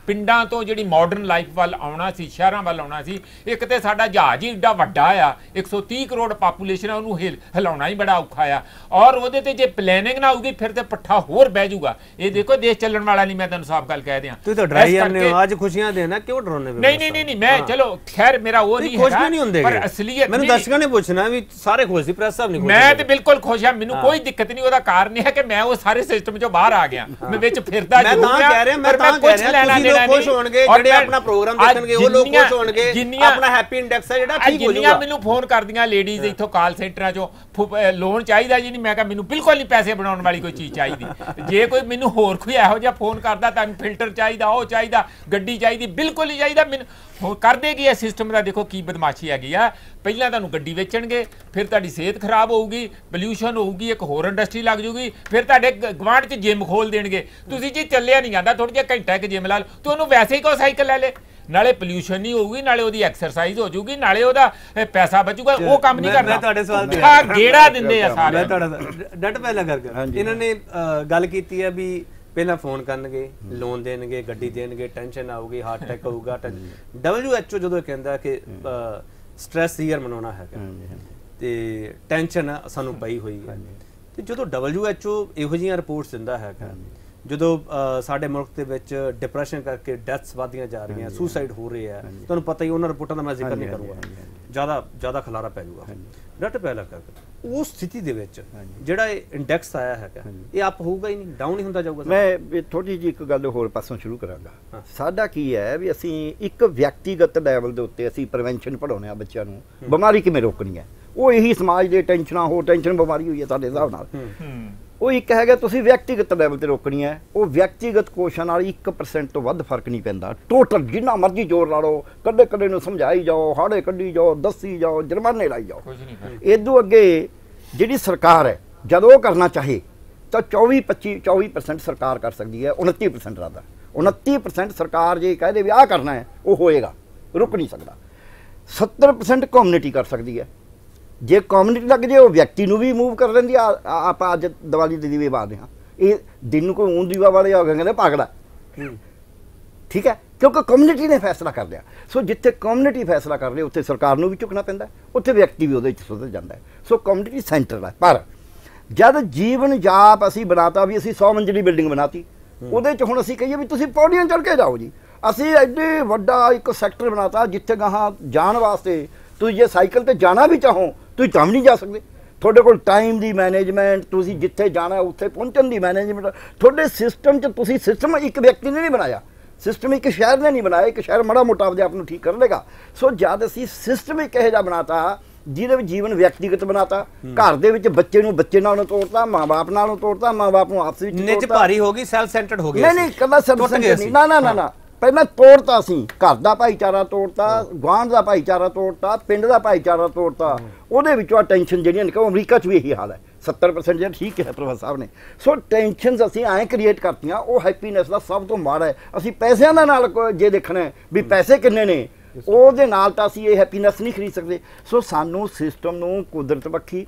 ਪਿੰਡਾਂ ਤੋਂ ਜਿਹੜੀ ਮਾਡਰਨ ਲਾਈਫ ਵੱਲ ਆਉਣਾ ਸੀ ਸ਼ਹਿਰਾਂ ਵੱਲ ਆਉਣਾ ਸੀ ਇੱਕ ਤੇ ਸਾਡਾ ਜਹਾਜ਼ ਹੀ ਏਡਾ ਵੱਡਾ ਆ 130 ਕਰੋੜ ਪਾਪੂਲੇਸ਼ਨ ਆ ਉਹਨੂੰ ਹਿਲ- ਹਿਲਾਉਣਾ ਹੀ ਬੜਾ ਔਖਾ ਆ। ਔਰ ਉਹਦੇ ਤੇ ਜੇ ਪਲੈਨਿੰਗ ਨਾ ਹੋਊਗੀ ਫਿਰ ਤੇ ਪੱਠਾ ਹੋਰ ਬਹਿ ਜਾਊਗਾ। ਇਹ ਦੇਖੋ ਦੇਸ਼ ਚੱਲਣ ਵਾਲਾ ਨਹੀਂ ਮੈਂ ਤੁਹਾਨੂੰ ਸਾਫ਼ ਗੱਲ ਕਹਿ ਦਿਆਂ। ਤੁਸੀਂ ਤਾਂ ਡਰਾਈ ਜਾਂਦੇ ਹੋ ਅੱਜ ਖੁਸ਼ੀਆਂ ਦੇਣਾ ਕਿਉਂ ਡਰਾਉਨੇ ਨਹੀਂ ਨਹੀਂ ਨਹੀਂ ਨਹੀਂ ਮੈਂ ਚਲੋ ਖੈਰ ਮੇਰਾ ਉਹ ਨਹੀਂ ਖੁਸ਼ ਨਹੀਂ ਹੁੰਦੇ ਪਰ ਅਸਲੀਅਤ ਮੈਨੂੰ ਦਰਸ਼ਕਾਂ ਨੇ ਪੁੱਛਣਾ ਵੀ ਸਾਰੇ ਖੁਸ਼ ਸੀ ਪ੍ਰੈਸ ਸਾਹਿਬ ਨਹੀਂ ਖੁਸ਼ ਮੈਂ। ਤੇ ਬਿਲਕੁਲ ਖੁਸ਼ ਹਾਂ ਮੈਨੂੰ ਕੋਈ ਦਿੱਕਤ ਨਹੀਂ ਉਹਦਾ ਕਾਰਨ ਇਹ ਹੈ ਕਿ ਮੈਂ ਉਹ ਸਾਰੇ ਸਿਸਟਮ ਚੋਂ ਬਾਹਰ ਆ ਗਿਆ। ਮੈਂ ਵਿੱਚ ਫਿਰਦਾ ਮੈਂ ਜ਼ਰੂਰ ਤਾਂ ਰਿਹਾ, ਕਹਿ ਰਿਹਾ, ਮੈਂ ਤਾਂ ਕਹਿ ਰਿਹਾ, ਲੈਣਾ ਦੇਣਾ ਖੁਸ਼। ਹੋਣਗੇ, ਜਿਹੜੇ ਆਪਣਾ ਪ੍ਰੋਗਰਾਮ ਦੇਖਣਗੇ, ਉਹ ਲੋਕ ਜਿੰਨੀਆਂ- ਖੁਸ਼ ਹੋਣਗੇ, ਜਿੰਨੀਆਂ- ਆਪਣਾ happy index ਹੈ ਜਿਹੜਾ ਠੀਕ ਹੋ ਜਿੰਨੀਆਂ ਜਾਊਗਾ। ਮੈਨੂੰ ਫੋਨ ਕਰਦੀਆਂ ਲੇਡੀਜ਼ ਇੱਥੋਂ ਕਾਲ ਸੈਂਟਰਾਂ ਚੋਂ ਲੋਨ ਚਾਹੀਦਾ ਜੀ ਨਹੀਂ ਮੈਂ ਕਿਹਾ ਮੈਨੂੰ ਬਿਲਕੁਲ ਨਹੀਂ ਪੈਸੇ ਬਣਾਉਣ ਵਾਲੀ ਕੋਈ ਚੀਜ਼ ਚਾਹੀਦੀ ਜੇ ਕੋਈ ਮੈਨੂੰ ਹੋਰ ਕੋਈ ਇਹੋ ਜਿਹਾ ਫੋਨ ਕਰਦਾ ਤੁਹਾਨੂੰ ਫਿਲਟਰ ਚਾਹੀਦਾ ਉਹ ਚਾਹੀਦਾ ਗੱਡੀ ਚਾਹੀਦੀ ਬਿਲਕੁਲ ਨਹੀਂ ਚਾਹੀਦਾ ਮੈਨੂੰ ਹੁਣ ਕਰਦੇ ਕੀ ਹੈ ਸਿਸਟਮ ਦਾ? ਦੇਖੋ ਕੀ ਬਦਮਾਸ਼ੀ ਹੈਗੀ ਆ। ਪਹਿਲਾਂ ਤੁਹਾਨੂੰ ਗੱਡੀ ਵੇਚਣਗੇ ਫਿਰ ਤੁਹਾਡੀ ਸਿਹਤ ਖਰਾਬ ਹੋਊਗੀ ਪੋਲਿਊਸ਼ਨ ਹੋਊਗੀ ਇੱਕ ਹੋਰ ਇੰਡਸਟਰੀ ਲੱਗ ਜੂਗੀ ਫਿਰ ਤੁਹਾਡੇ ਗਵਾਂਢ 'ਚ ਜਿਮ ਖੋਲ ਦੇਣਗੇ। ਤੁਸੀਂ ਜੀ ਚੱਲਿਆ ਨਹੀਂ ਜਾਂਦਾ ਥੋੜਾ ਜਿਹਾ ਘੰਟਾ ਇੱਕ ਜਿਮ ਲਾ ਲਓ ਤੇ ਉਹਨੂੰ ਵੈਸੇ ਹੀ ਕੋ ਸਾਈਕਲ ਲੈ ਲੇ। ਨਾਲੇ ਪੋਲਿਊਸ਼ਨ ਨਹੀਂ ਹੋਊਗੀ ਨਾਲੇ ਉਹਦੀ ਐਕਸਰਸਾਈਜ਼ ਹੋ ਜਾਊਗੀ ਨਾਲੇ ਉਹਦਾ ਪੈਸਾ ਬਚੂਗਾ ਉਹ ਕੰਮ ਨਹੀਂ ਕਰਨਾ। ਮੈਂ ਤੁਹਾਡੇ ਸਵਾਲ ਤੇ ਆ ਗੇੜਾ ਦਿੰਦੇ ਆ ਸਾਰੇ ਮੈਂ ਤੁਹਾਡਾ ਡਟ ਪਹਿਲਾਂ ਕਰ ਕਰ। ਇਹਨਾਂ ਨੇ ਗੱਲ ਕੀਤੀ ਹੈ ਵੀ ਪਹਿਲਾਂ ਫੋਨ ਕਰਨਗੇ ਲੋਨ ਦੇਣਗੇ ਗੱਡੀ ਦੇਣਗੇ ਟੈਨਸ਼ਨ ਆਊਗੀ ਹਾਰਟ ਅਟੈਕ ਹੋਊਗਾ WHO ਜਦੋਂ ਇਹ ਕਹਿੰਦਾ ਕਿ ਸਟ੍ਰੈਸ ਈਅਰ ਮਨਾਉਣਾ ਹੈਗਾ। ਤੇ ਟੈਨਸ਼ਨ ਸਾਨੂੰ ਪਈ ਹੋਈ ਹੈ। ਤੇ ਜਦੋਂ WHO ਇਹੋ ਜਿਹੀਆਂ ਰਿਪੋਰਟਸ ਦਿੰਦਾ ਹੈਗਾ ਜਦੋਂ ਸਾਡੇ ਮੁਲਕ ਦੇ ਵਿੱਚ ਡਿਪਰੈਸ਼ਨ ਕਰਕੇ ਡੈਥਸ ਵਧਦੀਆਂ ਜਾ ਰਹੀਆਂ ਸੁਸਾਈਡ ਹੋ ਰਹੇ ਆ ਤੁਹਾਨੂੰ ਪਤਾ ਹੀ ਉਹਨਾਂ ਰਿਪੋਰਟਾਂ ਦਾ ਮੈਂ ਜ਼ਿਕਰ ਨਹੀਂ ਕਰੂੰਗਾ। ਜ਼ਿਆਦਾ ਜ਼ਿਆਦਾ ਖਲਾਰਾ ਪੈ ਜਾਊਗਾ। ਡਟ ਪਹਿਲਾ ਕਰ ਉਸ ਸਥਿਤੀ ਦੇ ਵਿੱਚ ਜਿਹੜਾ ਇਹ ਇੰਡੈਕਸ ਆਇਆ ਹੈਗਾ ਇਹ ਅਪ ਹੋਊਗਾ ਹੀ ਨਹੀਂ ਡਾਊਨ ਹੀ ਹੁੰਦਾ ਜਾਊਗਾ ਮੈਂ ਥੋੜੀ ਜਿਹੀ ਇੱਕ ਗੱਲ ਹੋਰ ਪਾਸੋਂ ਸ਼ੁਰੂ ਕਰਾਂਗਾ। ਸਾਡਾ ਕੀ ਹੈ ਵੀ ਅਸੀਂ ਇੱਕ ਵਿਅਕਤੀਗਤ ਲੈਵਲ ਦੇ ਉੱਤੇ ਅਸੀਂ ਪ੍ਰੀਵੈਂਸ਼ਨ ਪੜਾਉਨੇ ਆ ਬੱਚਿਆਂ ਨੂੰ ਬਿਮਾਰੀ ਕਿਵੇਂ ਰੋਕਣੀ ਹੈ? ਉਹ ਇਹੀ ਸਮਾਜ ਦੇ ਟੈਨਸ਼ਨਾਂ ਹੋਰ ਟੈਨਸ਼ਨ ਬਿਮਾਰੀ ਹੋਈ ਹੈ ਸਾਡੇ ਹਿਸਾਬ ਨਾਲ। ਉਹ ਇੱਕ ਹੈਗਾ ਤੁਸੀਂ ਵਿਅਕਤੀਗਤ ਲੈਵਲ ਤੇ ਰੋਕਣੀ ਹੈ। ਉਹ ਵਿਅਕਤੀਗਤ ਕੋਸ਼ਾਂ ਨਾਲ 1% ਤੋਂ ਵੱਧ ਫ਼ਰਕ ਨਹੀਂ ਪੈਂਦਾ। ਟੋਟਲ ਜਿੰਨਾ ਮਰਜ਼ੀ ਜ਼ੋਰ ਲਾ ਲਓ ਕੱਢੇ ਕੱਢੇ ਨੂੰ ਸਮਝਾਈ ਜਾਓ ਹਾੜੇ ਕੱਢੀ ਜਾਓ ਦੱਸੀ ਜਾਓ ਜੁਰਮਾਨੇ ਲਾਈ ਜਾਓ। ਕੁਝ ਨਹੀਂ ਕਰ ਇਦੋਂ ਅੱਗੇ ਜਿਹੜੀ ਸਰਕਾਰ ਹੈ ਜਦੋਂ ਉਹ ਕਰਨਾ ਚਾਹੇ ਤਾਂ 24 25 24% ਸਰਕਾਰ ਕਰ ਸਕਦੀ ਹੈ 29% ਰਾਦਾ 29% ਸਰਕਾਰ ਜੇ ਕਹਿ ਦੇ ਵੀ ਆਹ ਕਰਨਾ ਹੈ ਉਹ ਹੋਏਗਾ ਰੁਕ ਨਹੀਂ ਸਕਦਾ। 70% ਕਮਿਊਨਿਟੀ ਕਰ ਸਕਦੀ ਹੈ। ਜੇ ਕਮਿਊਨਿਟੀ ਲੱਗ ਜੇ ਉਹ ਵਿਅਕਤੀ ਨੂੰ ਵੀ ਮੂਵ ਕਰ ਲੈਂਦੀ ਆ ਆ- ਆਪਾਂ ਅੱਜ ਦੀਵਾਲੀ ਦੇ ਦੀਵੇ ਬਾਲਦੇ ਹਾਂ। ਇਹ ਦਿਨ ਨੂੰ ਕੋਈ ਊਂ ਦੀਵਾ ਵਾਲੇ ਹੋ ਗਏ ਕਹਿੰਦੇ ਪਾਗੜਾ ਠੀਕ ਹੈ? ਕਿਉਂਕਿ ਕਮਿਊਨਿਟੀ ਨੇ ਫੈਸਲਾ ਕਰ ਲਿਆ। ਸੋ ਜਿੱਥੇ ਕਮਿਊਨਿਟੀ ਫੈਸਲਾ ਕਰ ਲਈ ਉੱਥੇ ਸਰਕਾਰ ਨੂੰ ਵੀ ਝੁਕਣਾ ਪੈਂਦਾ ਉੱਥੇ ਵਿਅਕਤੀ ਵੀ ਉਹਦੇ ਵਿੱਚ ਸੁਧਰ ਜਾਂਦਾ ਸੋ ਕਮਿਊਨਿਟੀ ਸੈਂਟਰ ਹੈ। ਪਰ ਜਦ ਜੀਵਨ ਜਾਪ ਅਸੀਂ ਬਣਾਤਾ ਵੀ ਅਸੀਂ 100 ਮੰਜ਼ਲੀ ਬਿਲਡਿੰਗ ਬਣਾਤੀ ਉਹਦੇ ਚ ਹੁਣ ਅਸੀਂ ਕਹੀਏ ਵੀ ਤੁਸੀਂ ਪੌੜੀਆਂ ਚੜ੍ਹ ਕੇ ਜਾਓ ਜੀ। ਅਸੀਂ ਐਡੇ ਵੱਡਾ ਇੱਕ ਸੈਕਟਰ ਬਣਾਤਾ ਜਿੱਥੇ ਗਾਹਾਂ ਜਾਣ ਵਾਸਤੇ ਤੁਸੀਂ ਜੇ ਸਾਈਕਲ ਤੇ ਜਾਣਾ ਵੀ ਚਾਹੋ ਤੁਸੀਂ ਤਾਂ ਵੀ ਨਹੀਂ ਜਾ ਸਕਦੇ। ਤੁਹਾਡੇ ਕੋਲ ਟਾਈਮ ਦੀ ਮੈਨੇਜਮੈਂਟ ਤੁਸੀਂ ਜਿੱਥੇ ਜਾਣਾ ਉੱਥੇ ਪਹੁੰਚਣ ਦੀ ਮੈਨੇਜਮੈਂਟ ਤੁਹਾਡੇ ਸਿਸਟਮ 'ਚ ਤੁਸੀਂ ਸਿਸਟਮ ਇੱਕ ਵਿਅਕਤੀ ਨੇ ਨਹੀਂ ਬਣਾਇਆ। ਸਿਸਟਮ ਇੱਕ ਸ਼ਹਿਰ ਨੇ ਨਹੀਂ ਬਣਾਇਆ ਇੱਕ ਸ਼ਹਿਰ ਮੜਾ ਮੋਟਾ ਆਪਦੇ ਆਪ ਨੂੰ ਠੀਕ ਕਰ ਲੇਗਾ ਸੋ ਜਦ ਅਸੀਂ ਸਿਸਟਮ ਇੱਕ ਇਹੋ ਜਿਹਾ ਬਣਾਤਾ ਜਿਹਦੇ ਵਿੱਚ ਜੀਵਨ ਵਿਅਕਤੀਗਤ ਬਣਾਤਾ ਘਰ ਦੇ ਵਿੱਚ ਬੱਚੇ ਨੂੰ ਬੱਚੇ ਨਾਲੋਂ ਤੋੜਤਾ ਮਾਂ-ਬਾਪ ਨਾਲੋਂ ਤੋੜਤਾ ਮਾਂ-ਬਾਪ ਨੂੰ ਆਪਸ ਵਿੱਚ ਨਿੱਜ ਤੋੜਤਾ। ਭਾਰੀ ਹੋ ਗਈ ਸੈਲਫ ਸੈਂਟਰਡ ਹੋ ਗਏ ਨਹੀਂ ਨਹੀਂ ਗਏ ਸਰਵਿਸ ਅਸੀਂ। ਨਹੀਂ ਨਾ ਨਾ ਨਾ ਨਾ। ਪਹਿਲਾਂ ਤੋੜਤਾ ਸੀ। ਘਰ ਦਾ ਭਾਈਚਾਰਾ ਤੋੜਤਾ ਗਵਾਂਢ ਦਾ ਭਾਈਚਾਰਾ ਤੋੜਤਾ ਪਿੰਡ ਦਾ ਭਾਈਚਾਰਾ ਤੋੜਤਾ। ਉਹਦੇ ਵਿੱਚੋਂ ਆ ਟੈਨਸ਼ਨ ਜਿਹੜੀਆਂ ਨਿਕਲ ਅਮਰੀਕਾ 'ਚ ਵੀ ਇਹੀ ਹਾਲ ਹੈ। 70% ਜਿਹੜਾ ਠੀਕ ਹੈ ਪ੍ਰੋਫੈਸਰ ਸਾਹਿਬ ਨੇ। ਸੋ ਟੈਨਸ਼ਨਸ ਅਸੀਂ ਐਂ ਕ੍ਰੀਏਟ ਕਰਤੀਆਂ ਉਹ ਹੈਪੀਨੈਸ ਦਾ ਸਭ ਤੋਂ ਮਾੜਾ ਹੈ। ਅਸੀਂ ਪੈਸਿਆਂ ਦਾ ਨਾਲ ਜੇ ਦੇਖਣਾ ਵੀ ਪੈਸੇ ਕਿੰਨੇ ਨੇ ਉਹਦੇ ਨਾਲ ਤਾਂ ਅਸੀਂ ਇਹ ਹੈਪੀਨੈਸ ਨਹੀਂ ਖਰੀਦ ਸਕਦੇ। ਸੋ ਸਾਨੂੰ ਸਿਸਟਮ ਨੂੰ ਕੁਦਰਤ ਪੱਖੀ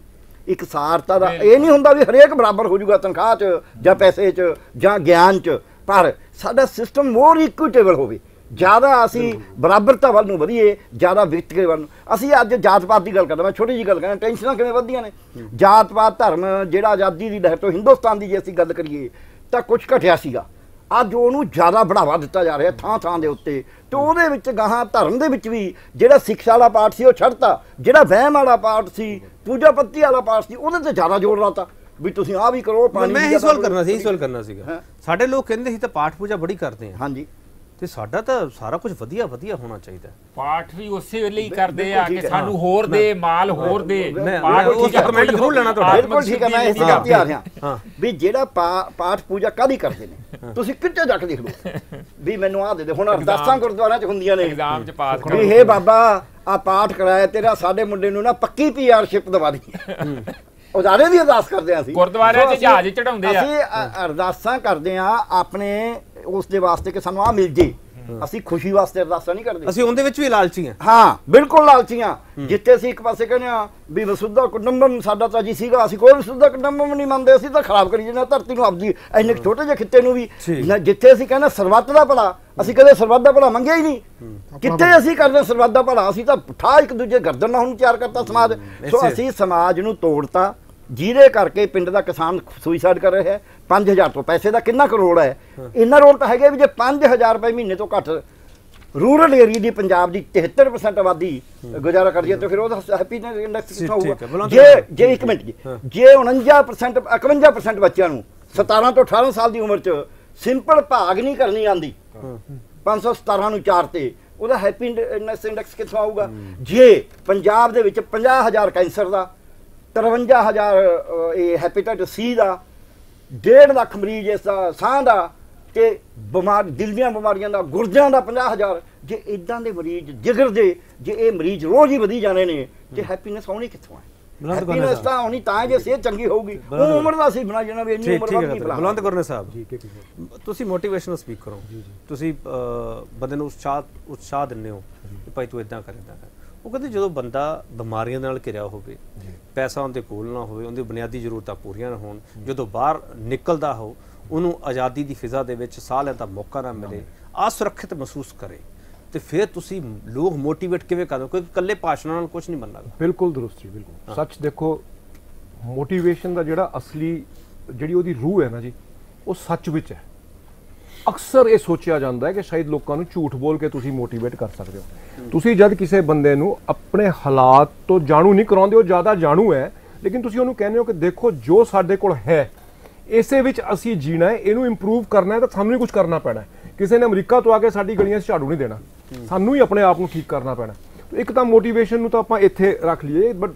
ਇੱਕ ਸਾਰਤਾ ਦਾ ਇਹ ਨਹੀਂ ਹੁੰਦਾ ਵੀ ਹਰੇਕ ਬਰਾਬਰ ਹੋ ਜਾਊਗਾ ਤਨਖਾਹ 'ਚ ਜਾਂ ਪੈਸੇ 'ਚ ਜਾਂ ਗਿਆਨ 'ਚ। ਪਰ ਸਾਡਾ ਸਿਸਟਮ ਮੋਰ ਇਕੁਇਟੇਬਲ ਹੋਵੇ। ਜ਼ਿਆਦਾ ਅਸੀਂ ਬਰਾਬਰਤਾ ਵੱਲ ਨੂੰ ਵਧੀਏ ਜ਼ਿਆਦਾ ਵਿਅਕਤੀਗਤ ਵੱਲ ਨੂੰ। ਅਸੀਂ ਅੱਜ ਜਾਤ ਪਾਤ ਦੀ ਗੱਲ ਕਰਦਾ ਮੈਂ ਛੋਟੀ ਜੀ ਗੱਲ ਕਰਾਂ ਟੈਨਸ਼ਨਾਂ ਕਿਵੇਂ ਵੱਧਦੀਆਂ ਨੇ? ਜਾਤ ਪਾਤ ਧਰਮ ਜਿਹੜਾ ਆਜ਼ਾਦੀ ਦੀ ਲਹਿਰ ਤੋਂ ਹਿੰਦੁਸਤਾਨ ਦੀ ਜੇ ਅਸੀਂ ਗੱਲ ਕਰੀਏ ਤਾਂ ਕੁਝ ਘਟਿਆ ਸੀਗਾ। ਅੱਜ ਉਹਨੂੰ ਜ਼ਿਆਦਾ ਬੜਾਵਾ ਦਿੱਤਾ ਜਾ ਰਿਹਾ ਥਾਂ ਥਾਂ ਦੇ ਉੱਤੇ। ਤੇ ਉਹਦੇ ਵਿੱਚ ਗਾਹਾਂ ਧਰਮ ਦੇ ਵਿੱਚ ਵੀ ਜਿਹੜਾ ਸਿੱਖਿਆ ਵਾਲਾ ਪਾਠ ਸੀ ਉਹ ਛੱਡਤਾ। ਜਿਹੜਾ ਵਹਿਮ ਵਾਲਾ ਪਾਠ ਸੀ ਪੂਜਾ ਪੱਤੀ ਵਾਲਾ ਪਾਠ ਸੀ ਉਹਦੇ ਤੇ ਜ਼ਿਆਦਾ ਜ਼ੋਰ ਲਾਤਾ। ਵੀ ਤੁਸੀਂ ਆਹ ਵੀ ਕਰੋ ਪਾਣੀ ਮੈਂ ਇਹ ਸਵਾਲ ਕਰੋ। ਕਰਨਾ ਸੀ ਇਹ ਸਵਾਲ ਕਰਨਾ ਸੀਗਾ। ਸਾਡੇ ਲੋਕ ਕਹਿੰਦੇ ਸੀ ਤਾਂ ਪਾਠ ਪੂਜਾ ਬੜੀ ਕਰਦੇ ਆ। ਹਾਂਜੀ। ਤੇ ਸਾਡਾ ਤਾਂ ਸਾਰਾ ਕੁਝ ਵਧੀਆ ਵਧੀਆ ਹੋਣਾ ਚਾਹੀਦਾ। ਪਾਠ ਵੀ ਉਸੇ ਵੇਲੇ ਹੀ ਕਰਦੇ ਆ ਕਿ। ਸਾਨੂੰ ਹੋਰ ਦੇ ਮਾਲ ਹੋਰ ਦੇ। ਪਾਠ ਉਸ ਠੀਕ ਹੈ, comment ਕੋਈ ਜ਼ਰੂਰ ਲੈਣਾ ਤੁਹਾਡਾ। ਬਿਲਕੁਲ ਠੀਕ ਹੈ ਮੈਂ ਇਸ ਗੱਲ ਤੇ ਆ ਹਾਂ। ਰਿਹਾ ਵੀ ਜਿਹੜਾ ਪਾਠ ਪੂਜਾ ਕਾਦੀ ਕਰਦੇ ਨੇ? ਤੁਸੀਂ ਕਿੱਥੇ ਜਾ ਕੇ ਦੇਖ ਲਓ? ਵੀ ਮੈਨੂੰ ਆਹ ਦੇ ਦੇ ਹੁਣ ਅਰਦਾਸਾਂ ਗੁਰਦੁਆਰਿਆਂ 'ਚ ਹੁੰਦੀਆਂ ਨੇ। ਐਗਜ਼ਾਮ ਚ ਪਾਸ ਵੀ ਹੇ ਬਾਬਾ ਆ ਪਾਠ ਕਰਾਇਆ ਤੇਰਾ ਸਾਡੇ ਮੁੰਡੇ ਨੂੰ ਨਾ ਪੱਕੀ ਪੀਆਰਸ਼ਿਪ ਦਵਾ ਦੀ ਉਦਾਰੇ ਦੀ ਅਰਦਾਸ ਕਰਦੇ ਆ ਅਸੀਂ। ਗੁਰਦੁਆਰਿਆਂ 'ਚ ਜਹਾਜ਼ ਚੜ੍ਹਾਉਂਦੇ ਆ। ਅਸੀਂ ਅਰਦਾਸਾਂ ਕਰਦੇ ਆ ਆਪਣੇ ਉਸ ਦੇ ਵਾਸਤੇ ਕਿ ਸਾਨੂੰ ਆ ਮਿਲ ਜੇ। ਅਸੀਂ ਖੁਸ਼ੀ ਵਾਸਤੇ ਅਰਦਾਸਾਂ ਨਹੀਂ ਕਰਦੇ। ਅਸੀਂ ਉਹਦੇ ਵਿੱਚ ਵੀ ਲਾਲਚੀ ਆ। ਹਾਂ ਬਿਲਕੁਲ ਲਾਲਚੀਆਂ ਜਿੱਥੇ ਅਸੀਂ ਇੱਕ ਪਾਸੇ ਕਹਿੰਦੇ ਆ ਵੀ ਵਸੁੱਧਾ ਕੁਟੰਬਮ ਸਾਡਾ ਤਾਂ ਜੀ ਸੀਗਾ ਅਸੀਂ ਕੋਈ ਵਸੁੱਧਾ ਕੁਟੰਬਮ ਨਹੀਂ ਮੰਨਦੇ ਅਸੀਂ ਤਾਂ ਖਰਾਬ ਕਰੀ ਹਾਂ ਧਰਤੀ ਨੂੰ ਆਪਦੀ ਇੰਨੇ ਛੋਟੇ ਜਿਹੇ ਖਿੱਤੇ ਨੂੰ ਵੀ। ਜਿੱਥੇ ਅਸੀਂ ਕਹਿੰਦੇ ਸਰਬੱਤ ਦਾ ਭਲਾ ਅਸੀਂ ਕਦੇ ਸਰਬੱਤ ਦਾ ਭਲਾ ਮੰਗਿਆ ਹੀ ਨਹੀਂ। ਕਿੱਥੇ ਅਸੀਂ ਕਰਦੇ ਸਰਬੱਤ ਦਾ ਭਲਾ? ਅਸੀਂ ਤਾਂ ਠਾ ਇੱਕ ਦੂਜੇ ਗਰਦਨ ਨਾਲ ਹੁਣ ਤਿਆਰ ਕਰਤਾ ਸਮਾਜ। ਸੋ ਅਸੀਂ ਸਮਾਜ ਨੂੰ ਤੋੜਤਾ। ਜਿਹਦੇ ਕਰਕੇ ਪਿੰਡ ਦਾ ਕਿਸਾਨ ਸੁਈਸਾਈਡ ਕਰ ਰਿਹਾ ਹੈ 5000 ਤੋਂ ਪੈਸੇ ਦਾ ਕਿੰਨਾ ਕਰੋੜ ਹੈ? ਇੰਨਾ ਰੋਲ ਤਾਂ ਹੈਗਾ ਵੀ ਜੇ 5000 ਰੁਪਏ ਮਹੀਨੇ ਤੋਂ ਘੱਟ ਰੂਰਲ ਏਰੀਆ ਦੀ ਪੰਜਾਬ ਦੀ 73% ਆਬਾਦੀ ਗੁਜ਼ਾਰਾ ਕਰਦੀ ਹੈ ਤੇ ਫਿਰ ਉਹਦਾ ਹੈਪੀਨੈਸ ਇੰਡੈਕਸ ਹੈ, ਹੋਊਗਾ? ਜੇ। ਜੇ ਇੱਕ ਮਿੰਟ ਜੀ ਜੇ 49% 51% ਬੱਚਿਆਂ ਨੂੰ 17 ਤੋਂ 18 ਸਾਲ ਦੀ ਉਮਰ 'ਚ ਸਿੰਪਲ ਭਾਗ ਨਹੀਂ ਕਰਨੀ ਆਂਦੀ 517 ਨੂੰ 4 ਤੇ ਉਹਦਾ ਹੈਪੀਨੈਸ ਇੰਡੈਕਸ ਕਿੱਥੋਂ ਆਊਗਾ? ਜੇ ਪੰਜਾਬ ਦੇ ਵਿੱਚ 50000 ਕੈਂਸਰ ਦਾ 53000 ਅ, ਇਹ ਹੈਪੇਟਾਈਟਸ ਸੀ ਦਾ 1.5 ਲੱਖ ਮਰੀਜ਼ ਇਸ ਦਾ ਸਾਹ ਦਾ ਤੇ ਬਿਮਾਰ ਦਿਲ ਦੀਆਂ ਬਿਮਾਰੀਆਂ ਦਾ ਗੁਰਦਿਆਂ ਦਾ 50000 ਜੇ ਇਦਾਂ ਦੇ ਮਰੀਜ਼ ਜਿਗਰ ਦੇ ਜੇ ਇਹ ਮਰੀਜ਼ ਰੋਜ਼ ਹੀ ਵਧੀ ਜਾਣੇ ਨੇ ਤੇ ਹੈਪੀਨੈਸ ਆਉਣੀ ਕਿੱਥੋਂ ਹੈ? ਕਰਨਾ ਹੈਪੀਨੈਸ। ਤਾਂ ਆਉਣੀ ਤਾਂ ਜੇ ਸਿਹਤ ਚੰਗੀ ਹੋਊਗੀ। ਉਹ ਉਮਰ ਦਾ ਅਸੀਂ ਬਣਾ ਜਾਣਾ ਵੀ ਇੰਨੀ ਉਮਰ ਹੈ ਨਹੀਂ। ਫਲਾਣਾ ਬੁਲੰਦ ਗੁਰਨੇ ਸਾਹਿਬ। ਤੁਸੀਂ ਮੋਟੀਵੇਸ਼ਨਲ ਸਪੀਕ ਕਰੋ ਤੁਸੀਂ ਬੰਦੇ ਨੂੰ ਉਤਸ਼ਾਹ ਉਤਸ਼ਾਹ ਦਿੰਦੇ ਹੋ ਕਿ ਭਾਈ ਤੂੰ ਇਦਾਂ ਕਰ ਇਦਾਂ ਕਰ। ਉਹ ਕਹਿੰਦੇ ਜਦੋਂ ਬੰਦਾ ਬਿਮਾਰੀਆਂ ਨਾਲ ਘਿਰਿਆ ਹੋਵੇ ਪੈਸਾ ਉਹਦੇ ਕੋਲ ਨਾ ਹੋਵੇ ਉਹਦੀ ਬੁਨਿਆਦੀ ਜ਼ਰੂਰਤਾਂ ਪੂਰੀਆਂ ਨਾ ਹੋਣ ਜਦੋਂ ਬਾਹਰ ਨਿਕਲਦਾ ਹੋ ਉਹਨੂੰ ਆਜ਼ਾਦੀ ਦੀ ਫਿਜ਼ਾ ਦੇ ਵਿੱਚ ਸਾਹ ਲੈਣ ਦਾ ਮੌਕਾ ਨਾ ਮਿਲੇ ਅਸੁਰੱਖਿਅਤ ਮਹਿਸੂਸ ਕਰੇ ਤੇ ਫਿਰ ਤੁਸੀਂ ਲੋਕ ਮੋਟੀਵੇਟ ਕਿਵੇਂ ਕਰਦੇ ਹੋ? ਕਿਉਂਕਿ ਇਕੱਲੇ ਭਾਸ਼ਣਾਂ ਨਾਲ ਕੁਝ ਨਹੀਂ ਬਣਨਾ ਬਿਲਕੁਲ ਦਰੁਸਤ ਜੀ ਬਿਲਕੁਲ। ਸੱਚ ਦੇਖੋ ਮੋਟੀਵੇਸ਼ਨ ਦਾ ਜਿਹੜਾ ਅਸਲੀ ਜਿਹੜੀ ਉਹਦੀ ਰੂਹ ਹੈ ਨਾ ਜੀ ਉਹ ਸੱਚ ਵਿੱਚ ਹੈ। ਅਕਸਰ ਇਹ ਸੋਚਿਆ ਜਾਂਦਾ ਹੈ ਕਿ ਸ਼ਾਇਦ ਲੋਕਾਂ ਨੂੰ ਝੂਠ ਬੋਲ ਕੇ ਤੁਸੀਂ ਮੋਟੀਵੇਟ ਕਰ ਸਕਦੇ ਹੋ। ਤੁਸੀਂ ਜਦ ਕਿਸੇ ਬੰਦੇ ਨੂੰ ਆਪਣੇ ਹਾਲਾਤ ਤੋਂ ਜਾਣੂ ਨਹੀਂ ਕਰਾਉਂਦੇ, ਉਹ ਜ਼ਿਆਦਾ ਜਾਣੂ ਹੈ, ਲੇਕਿਨ ਤੁਸੀਂ ਉਹਨੂੰ ਕਹਿੰਦੇ ਹੋ ਕਿ ਦੇਖੋ ਜੋ ਸਾਡੇ ਕੋਲ ਹੈ, ਇਸੇ ਵਿੱਚ ਅਸੀਂ ਜੀਣਾ ਹੈ, ਇਹਨੂੰ ਇੰਪਰੂਵ ਕਰਨਾ ਹੈ ਤਾਂ ਸਾਨੂੰ ਹੀ ਕੁਝ ਕਰਨਾ ਪੈਣਾ ਕਿਸੇ ਨੇ ਅਮਰੀਕਾ ਤੋਂ ਆ ਕੇ ਸਾਡੀ ਗਲੀਆਂ 'ਚ ਝਾੜੂ ਨਹੀਂ ਦੇਣਾ। ਸਾਨੂੰ ਹੀ ਆਪਣੇ ਆਪ ਨੂੰ ਠੀਕ ਕਰਨਾ ਪੈਣਾ। ਇੱਕ ਤਾਂ ਮੋਟੀਵੇਸ਼ਨ ਨੂੰ ਤਾਂ ਆਪਾਂ ਇੱਥੇ ਰੱਖ ਲਈਏ ਬਟ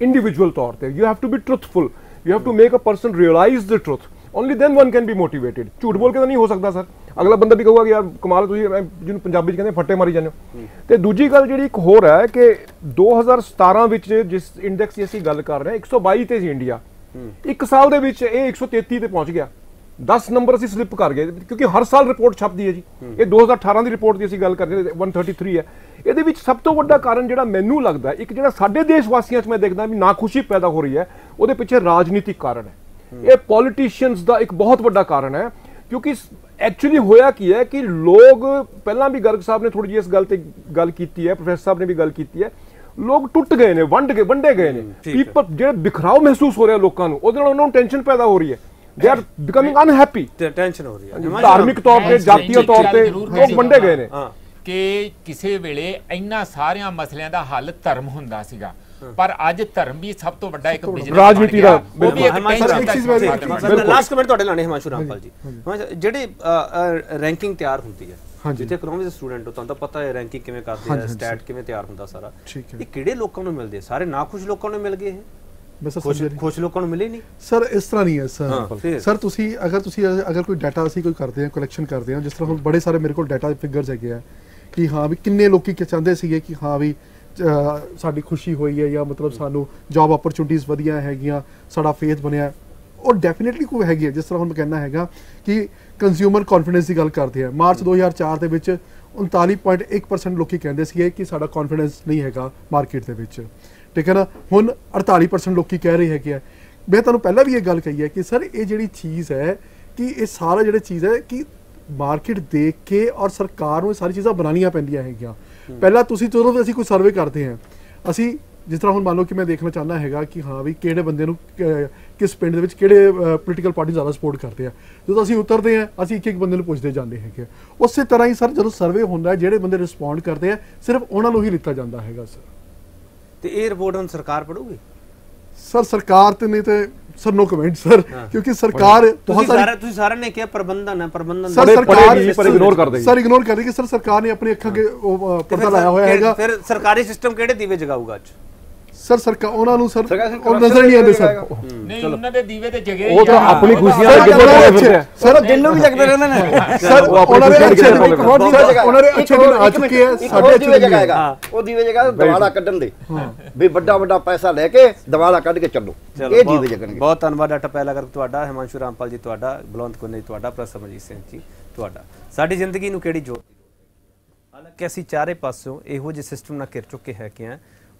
ਇੰਡੀਵਿਜੂਅਲ ਤੌਰ ਤੇ you have to be truthful you have to make a person realise the truth only then one can be motivated ਝੂਠ ਬੋਲ ਕੇ ਤਾਂ ਨਹੀਂ ਹੋ ਸਕਦਾ ਸਰ ਅਗਲਾ ਬੰਦਾ ਵੀ ਕਹੂਗਾ ਕਿ ਯਾਰ ਕਮਾਲ ਤੁਸੀਂ ਜਿਹਨੂੰ ਪੰਜਾਬੀ ਚ ਕਹਿੰਦੇ ਫੱਟੇ ਮਾਰੀ ਜਾਂਦੇ ਹੋ ਤੇ ਦੂਜੀ ਗੱਲ ਜਿਹੜੀ ਇੱਕ ਹੋਰ ਹੈ ਕਿ 2017 ਵਿੱਚ ਜਿਸ ਇੰਡੈਕਸ ਦੀ ਅਸੀਂ ਗੱਲ ਕਰ ਰਹੇ ਹਾਂ 122 ਤੇ ਸੀ ਇੰਡੀਆ ਇੱਕ ਸਾਲ ਦੇ ਵਿੱਚ ਇਹ 133 ਤੇ ਪਹੁੰਚ ਗਿਆ 10 ਨੰਬਰ ਅਸੀਂ ਸਲਿੱਪ ਕਰ ਗਏ ਕਿਉਂਕਿ ਹਰ ਸਾਲ ਰਿਪੋਰਟ ਛਪਦੀ ਹੈ ਜੀ ਇਹ 2018 ਦੀ ਰਿਪੋਰਟ ਦੀ ਅਸੀਂ ਗੱਲ ਕਰ ਰਹੇ ਹਾਂ 133 ਹੈ ਇਹਦੇ ਵਿੱਚ ਸਭ ਤੋਂ ਵੱਡਾ ਕਾਰਨ ਜਿਹੜਾ ਮੈਨੂੰ ਲੱਗਦਾ ਇੱਕ ਜਿਹੜਾ ਸਾਡੇ ਦੇਸ਼ ਵਾਸੀਆਂ 'ਚ ਮੈਂ ਦੇਖਦਾ ਵੀ ਨਾਖੁਸ਼ੀ ਪੈਦਾ ਹੋ ਰਹੀ ਹੈ ਉਹਦੇ ਪਿੱਛੇ ਰਾਜਨੀਤਿਕ ਕਾਰਨ ਹੈ ਇਹ ਪੋਲੀਟੀਸ਼ੀਅਨਸ ਦਾ ਇੱਕ ਬਹੁਤ ਵੱਡਾ ਕਾਰਨ ਹੈ ਕਿਉਂਕਿ ਐਕਚੁਅਲੀ ਹੋਇਆ ਕੀ ਹੈ ਕਿ ਲੋਕ ਪਹਿਲਾਂ ਵੀ ਗਰਗ ਸਾਹਿਬ ਨੇ ਥੋੜੀ ਜਿਹੀ ਇਸ ਗੱਲ ਤੇ ਗੱਲ ਕੀਤੀ ਹੈ ਪ੍ਰੋਫੈਸਰ ਸਾਹਿਬ ਨੇ ਵੀ ਗੱਲ ਕੀਤੀ ਹੈ ਲੋਕ ਟੁੱਟ ਗਏ ਨੇ ਵੰਡ ਗਏ ਵੰਡੇ ਗਏ ਨੇ। ਪੀਪਲ ਜਿਹੜੇ ਬਿਖਰਾਓ ਮਹਿਸੂਸ ਹੋ ਰਿਹਾ ਲੋਕਾਂ ਨੂੰ ਉਹਦੇ ਨਾਲ ਉਹਨਾਂ ਨੂੰ ਟੈਨਸ਼ਨ ਪੈਦਾ ਹੋ ਰਹੀ ਹੈ। They are becoming unhappy tension ਹੋ ਰਹੀ ਹੈ। ਧਾਰਮਿਕ ਤੌਰ ਤੇ ਸਹੀ ਤੌਰ ਤੇ ਲੋਕ ਵੰਡੇ ਗਏ ਨੇ। ਹਾਂ। ਕਿ ਕਿਸੇ ਵੇਲੇ ਇੰਨਾ ਸਾਰਿਆਂ ਮਸਲਿਆਂ ਦਾ ਹੱਲ ਧਰਮ ਹੁੰਦਾ ਸੀਗਾ। ਪਰ ਅੱਜ ਧਰਮ ਵੀ ਸਭ ਤੋਂ ਵੱਡਾ ਇੱਕ ਬਿਜ਼ਨਸ ਰਾਜਨੀਤੀ ਦਾ, ਉਹ ਵੀ ਇੱਕ। ਲਾਸਟ ਕਮੈਂਟ ਤੁਹਾਡੇ ਲਾਣੇ ਹਿਮਾਂਸ਼ੂ ਰਾਮਪਾਲ ਜੀ। ਜਿਹੜੀ ਰੈਂਕਿੰਗ ਤਿਆਰ ਹੁੰਦੀ ਹੈ। ਜਿੱਥੇ ਇਕਨੋਮਿਕਸ ਦੇ ਸਟੂਡੈਂਟ ਹੋ ਤੁਹਾਨੂੰ ਤਾਂ ਪਤਾ ਹੈ ਰੈਂਕਿੰਗ ਕਿਵੇਂ ਕਰਦੇ ਆ ਸਟੈਟ ਕਿਵੇਂ ਤਿਆਰ ਹੁੰਦਾ ਸਾਰਾ। ਇਹ ਕਿਹੜੇ ਲੋਕਾਂ ਨੂੰ ਮਿਲਦੇ? ਸਾਰੇ ਨਾ ਖੁਸ਼ ਲੋਕਾਂ ਨੂੰ ਮਿਲ ਗਏ ਇਹ? ਖੁਸ਼ ਲੋਕਾਂ ਨੂੰ ਮਿਲੇ ਨਹੀਂ? ਸਰ ਇਸ ਤਰ੍ਹਾਂ ਨਹੀਂ ਹੈ ਸਰ? ਸਰ ਤੁਸੀਂ ਅਗਰ ਤੁਸੀਂ ਅਗਰ ਕੋਈ ਡਾਟਾ ਅਸੀਂ ਕੋਈ ਕਰਦੇ ਹਾਂ ਕਲੈਕਸ਼ਨ ਕਰਦੇ ਹਾਂ ਜਿਸ ਤਰ੍ਹਾਂ ਹੁਣ ਬੜੇ ਸਾਰੇ ਮੇਰੇ ਕੋਲ ਡਾਟਾ ਫਿਗਰਸ ਹੈਗੇ ਆ ਕਿ ਹਾਂ ਵੀ ਕਿੰਨੇ ਲੋਕੀ ਕਿ ਚਾਹੁੰਦੇ ਸੀਗੇ ਕਿ ਹਾਂ ਵੀ ਸਾਡੀ ਖੁਸ਼ੀ ਹੋਈ ਹੈ ਜਾਂ ਮਤਲਬ ਸਾਨੂੰ ਜੌਬ ਓਪਰਚੁਨਿਟੀਜ਼ ਵਧੀਆ ਹੈਗੀਆਂ, ਸਾਡਾ ਫੇਥ ਬਣਿਆ। ਉਹ ਡੈਫੀਨਿਟਲੀ ਕੋਈ ਹੈਗੀ ਹੈ, ਜਿਸ ਤਰ੍ਹਾਂ ਹੁਣ ਮੈਂ ਕਹਿਣਾ ਹੈਗਾ ਕਿ ਕੰਜ਼ਿਊਮਰ ਕੌਨਫੀਡੈਂਸ ਦੀ ਗੱਲ ਕਰਦੇ ਆ ਮਾਰਚ 2004 ਦੇ ਵਿੱਚ 39.1% ਲੋਕੀ ਕਹਿੰਦੇ ਸੀਗੇ ਕਿ ਸਾਡਾ ਕੌਨਫੀਡੈਂਸ ਨਹੀਂ ਹੈਗਾ ਮਾਰਕੀਟ ਦੇ ਵਿੱਚ। ਠੀਕ ਹੈ ਨਾ? ਹੁਣ 48% ਲੋਕੀ ਕਹਿ ਰਹੇ ਹੈਗੇ ਆ। ਮੈਂ ਤੁਹਾਨੂੰ ਪਹਿਲਾਂ ਵੀ ਇਹ ਗੱਲ ਕਹੀ ਹੈ ਕਿ ਸਰ, ਇਹ ਜਿਹੜੀ ਚੀਜ਼ ਹੈ ਕਿ ਇਹ ਸਾਰਾ ਜਿਹੜਾ ਚੀਜ਼ ਹੈ ਕਿ ਮਾਰਕੀਟ ਦੇਖ ਕੇ ਔਰ ਸਰਕਾਰ ਨੂੰ ਇਹ ਸਾਰੀ ਚੀਜ਼ਾਂ ਬਣਾਉਣੀਆਂ ਪੈਂਦੀਆਂ ਹੈਗੀਆਂ। ਪਹਿਲਾਂ ਤੁਸੀਂ ਵੀ ਅਸੀਂ ਕੋਈ ਸਰਵੇ ਕਰਦੇ ਹਾਂ ਅਸੀਂ ਜਿਸ ਤਰ੍ਹਾਂ ਹੁਣ ਮੰਨ ਲਓ ਕਿ ਮੈਂ ਦੇਖਣਾ ਚਾਹੁੰਦਾ ਹੈਗਾ ਕਿ ਹਾਂ ਵੀ ਕਿਹੜੇ ਬੰਦੇ ਨੂੰ ਕਿਸ ਪਿੰਡ ਦੇ ਵਿੱਚ ਕਿਹੜੇ ਪੋਲੀਟੀਕਲ ਪਾਰਟੀ ਜ਼ਿਆਦਾ ਸਪੋਰਟ ਕਰਦੇ ਆ। ਜਦੋਂ ਅਸੀਂ ਉਤਰਦੇ ਹਾਂ ਅਸੀਂ ਇੱਕ ਇੱਕ ਬੰਦੇ ਨੂੰ ਪੁੱਛਦੇ ਜਾਂਦੇ ਹੈਗੇ ਉਸੇ ਤਰ੍ਹਾਂ ਹੀ ਸਰ ਜਦੋਂ ਸਰਵੇ ਹੁੰਦਾ ਹੈ ਜਿਹੜੇ ਬੰਦੇ ਰਿਸਪੌਂਡ ਕਰਦੇ ਆ ਸਿਰਫ ਉਹਨਾਂ ਨੂੰ ਹੀ ਲਿੱਤਾ ਜਾਂਦਾ ਹੈਗਾ ਸਰ। ਤੇ ਇਹ ਰਿਪੋਰਟ ਹੁਣ ਸਰਕਾਰ ਪੜੂਗੀ ਸਰ ਸਰਕਾਰ ਤੇ ਨਹੀਂ ਤੇ ਸਰ ਨੋ ਕਮੈਂਟ ਸਰ। ਕਿਉਂਕਿ ਸਰਕਾਰ ਬਹੁਤ ਸਾਰੀ ਤੁਸੀਂ ਸਾਰਿਆਂ ਨੇ ਕਿਹਾ ਪ੍ਰਬੰਧਨ ਹੈ ਪ੍ਰਬੰਧਨ ਸਰ ਸਰਕਾਰ ਪਰ ignore ਕਰ ਦੇਗੀ। ਸਰ ਇਗਨੋਰ ਕਰ ਦੇਗੀ ਸਰ ਸਰਕਾਰ ਨੇ ਆਪਣੀ ਅੱਖਾਂ ਅੱਗੇ ਪਰਦਾ ਲਾਇਆ ਹੋਇਆ ਹੈਗਾ ਫਿਰ ਸਰਕਾਰੀ ਸਿਸਟਮ ਕਿਹੜੇ ਦੀਵੇ ਜਗਾਊਗਾ ਅੱਜ ਸਰ ਸਰਕਾਰ ਉਹਨਾਂ ਨੂੰ ਸਰ ਉਹ ਨਜ਼ਰ ਨਹੀਂ ਆਉਂਦੇ ਸਰ। ਨਹੀਂ ਉਹਨਾਂ ਦੇ ਦੀਵੇ ਤੇ ਜਗੇ ਉਹ ਤਾਂ ਆਪਣੀ ਖੁਸ਼ੀਆਂ ਦੇ ਕਿੱਥੇ ਅੱਛੇ- ਫਿਰਦੇ ਆ। ਸਰ ਦਿਨ ਨੂੰ ਵੀ ਜਗਦੇ ਰਹਿੰਦੇ ਨੇ। ਸਰ ਉਹ ਆਪਣੀ ਉਹਨਾਂ ਦੇ ਅੱਛੇ ਦਿਨ। ਉਹਨਾਂ ਦੇ ਅੱਛੇ ਦਿਨ ਆ ਚੁੱਕੇ ਆ ਸਾਡੇ ਅੱਛੇ ਦਿਨ ਜਗਾਏਗਾ ਹਾਂ। ਉਹ ਦੀਵੇ ਜਗਾ ਦਿਵਾਲਾ ਕੱਢਣ ਦੇ। ਵੀ ਵੱਡਾ ਵੱਡਾ ਪੈਸਾ ਲੈ ਕੇ ਦਿਵਾਲਾ ਕੱਢ ਕੇ ਚੱਲੋ। ਇਹ ਦੀਵੇ ਜਗਣਗੇ। ਬਹੁਤ ਧੰਨਵਾਦ ਡਾਕਟਰ ਪਹਿਲਾ ਕਰ ਤੁਹਾਡਾ ਹਿਮਾਂਸ਼ੂ ਰਾਮਪਾਲ ਜੀ ਤੁਹਾਡਾ ਬਲਵੰਤ ਕੁੰਨੇ ਜੀ ਤੁਹਾਡਾ ਪ੍ਰੋਫੈਸਰ ਮਜੀਤ ਸਿੰਘ ਜੀ ਤੁਹਾਡਾ। ਸਾਡੀ ਜ਼ਿੰਦਗੀ ਨੂੰ ਕਿਹੜੀ ਜੋਤ ਹਾਲਾਂਕਿ ਅਸੀਂ ਚਾਰੇ ਪਾਸਿਓਂ ਇਹੋ ਜਿਹੇ ਸਿਸਟਮ ਨਾਲ ਘਿਰ ਚੁੱਕੇ ਹੈ ਕਿ ਆ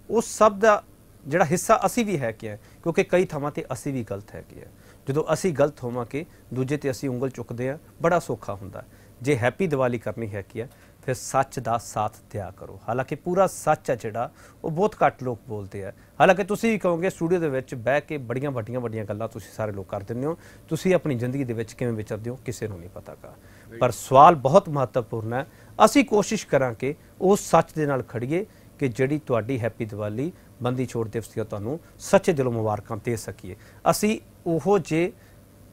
ਉਹ ਸਭ ਦਾ ਜਿਹੜਾ ਹਿੱਸਾ ਅਸੀਂ ਵੀ ਹੈ ਕਿ ਆ ਕਿਉਂਕਿ ਕਈ ਥਾਵਾਂ ਤੇ ਅਸੀਂ ਵੀ ਗਲਤ ਹੈ। ਕਿ ਆ ਜਦੋਂ ਅਸੀਂ ਗਲਤ ਹੋਵਾਂਗੇ, ਦੂਜੇ ਤੇ ਅਸੀਂ ਉਂਗਲ ਚੁੱਕਦੇ ਆ ਬੜਾ ਸੌਖਾ ਹੁੰਦਾ ਜੇ ਹੈਪੀ ਦੀਵਾਲੀ ਕਰਨੀ ਹੈ ਕਿ ਆ ਫਿਰ ਸੱਚ ਦਾ ਸਾਥ ਦਿਆ ਕਰੋ। ਹਾਲਾਂਕਿ ਪੂਰਾ ਸੱਚ ਹੈ ਜਿਹੜਾ, ਉਹ ਬਹੁਤ ਘੱਟ ਲੋਕ ਬੋਲਦੇ ਆ। ਹਾਲਾਂਕਿ ਤੁਸੀਂ ਵੀ ਕਹੋਗੇ, ਸਟੂਡੀਓ ਦੇ ਵਿੱਚ ਬਹਿ ਕੇ ਬੜੀਆਂ ਵੱਡੀਆਂ ਵੱਡੀਆਂ ਗੱਲਾਂ ਤੁਸੀਂ ਸਾਰੇ ਲੋਕ ਕਰ ਦਿੰਦੇ ਹੋ। ਤੁਸੀਂ ਆਪਣੀ ਜ਼ਿੰਦਗੀ ਦੇ ਵਿੱਚ ਕਿਵੇਂ ਵਿਚਰਦੇ ਹੋ, ਕਿਸੇ ਨੂੰ ਨਹੀਂ ਪਤਾਗਾ। ਪਰ ਸਵਾਲ ਬਹੁਤ ਮਹੱਤਵਪੂਰਨ ਹੈ। ਅਸੀਂ ਕੋਸ਼ਿਸ਼ ਕਰਾਂਗੇ ਉਸ ਸੱਚ ਦੇ ਨਾਲ ਖੜੀਏ ਕਿ ਜਿਹੜੀ ਤੁਹਾਡੀ ਹੈਪੀ ਦੀਵਾਲੀ ਬੰਦੀ ਛੋੜ ਦਿਵਸ ਦੀਆਂ ਤੁਹਾਨੂੰ ਸੱਚੇ ਦਿਲੋਂ ਮੁਬਾਰਕਾਂ ਦੇ ਸਕੀਏ। ਅਸੀਂ ਉਹੋ ਜੇ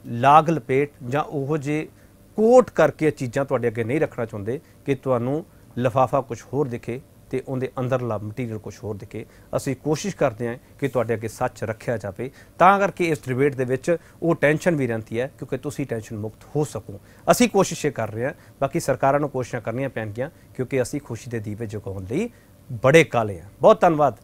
ਲਾਗ ਲਪੇਟ ਜਾਂ ਉਹੋ ਜੇ ਕੋਟ ਕਰਕੇ ਇਹ ਚੀਜ਼ਾਂ ਤੁਹਾਡੇ ਅੱਗੇ ਨਹੀਂ ਰੱਖਣਾ ਚਾਹੁੰਦੇ ਕਿ ਤੁਹਾਨੂੰ ਲਫਾਫਾ ਕੁਝ ਹੋਰ ਦਿਖੇ ਤੇ ਉਹਦੇ ਅੰਦਰਲਾ ਮਟੀਰੀਅਲ ਕੁਝ ਹੋਰ ਦਿਖੇ। ਅਸੀਂ ਕੋਸ਼ਿਸ਼ ਕਰਦੇ ਹਾਂ ਕਿ ਤੁਹਾਡੇ ਅੱਗੇ ਸੱਚ ਰੱਖਿਆ ਜਾਵੇ। ਤਾਂ ਕਰਕੇ ਇਸ ਡਿਬੇਟ ਦੇ ਵਿੱਚ ਉਹ ਟੈਨਸ਼ਨ ਵੀ ਰਹਿੰਦੀ ਹੈ ਕਿਉਂਕਿ ਤੁਸੀਂ ਟੈਨਸ਼ਨ ਮੁਕਤ ਹੋ ਸਕੋ। ਅਸੀਂ ਕੋਸ਼ਿਸ਼ ਇਹ ਕਰ ਰਹੇ ਹਾਂ, ਬਾਕੀ ਸਰਕਾਰਾਂ ਨੂੰ ਕੋਸ਼ਿਸ਼ਾਂ ਕਰਨੀਆਂ ਪੈਣਗੀਆਂ ਕਿਉਂਕਿ ਅਸੀਂ ਖੁਸ਼ੀ ਦੇ ਦੀਵੇ ਜਗਾਉਣ ਲਈ ਬੜੇ ਕਾਲੇ ਹਾਂ। ਬਹੁਤ ਧੰਨਵਾਦ।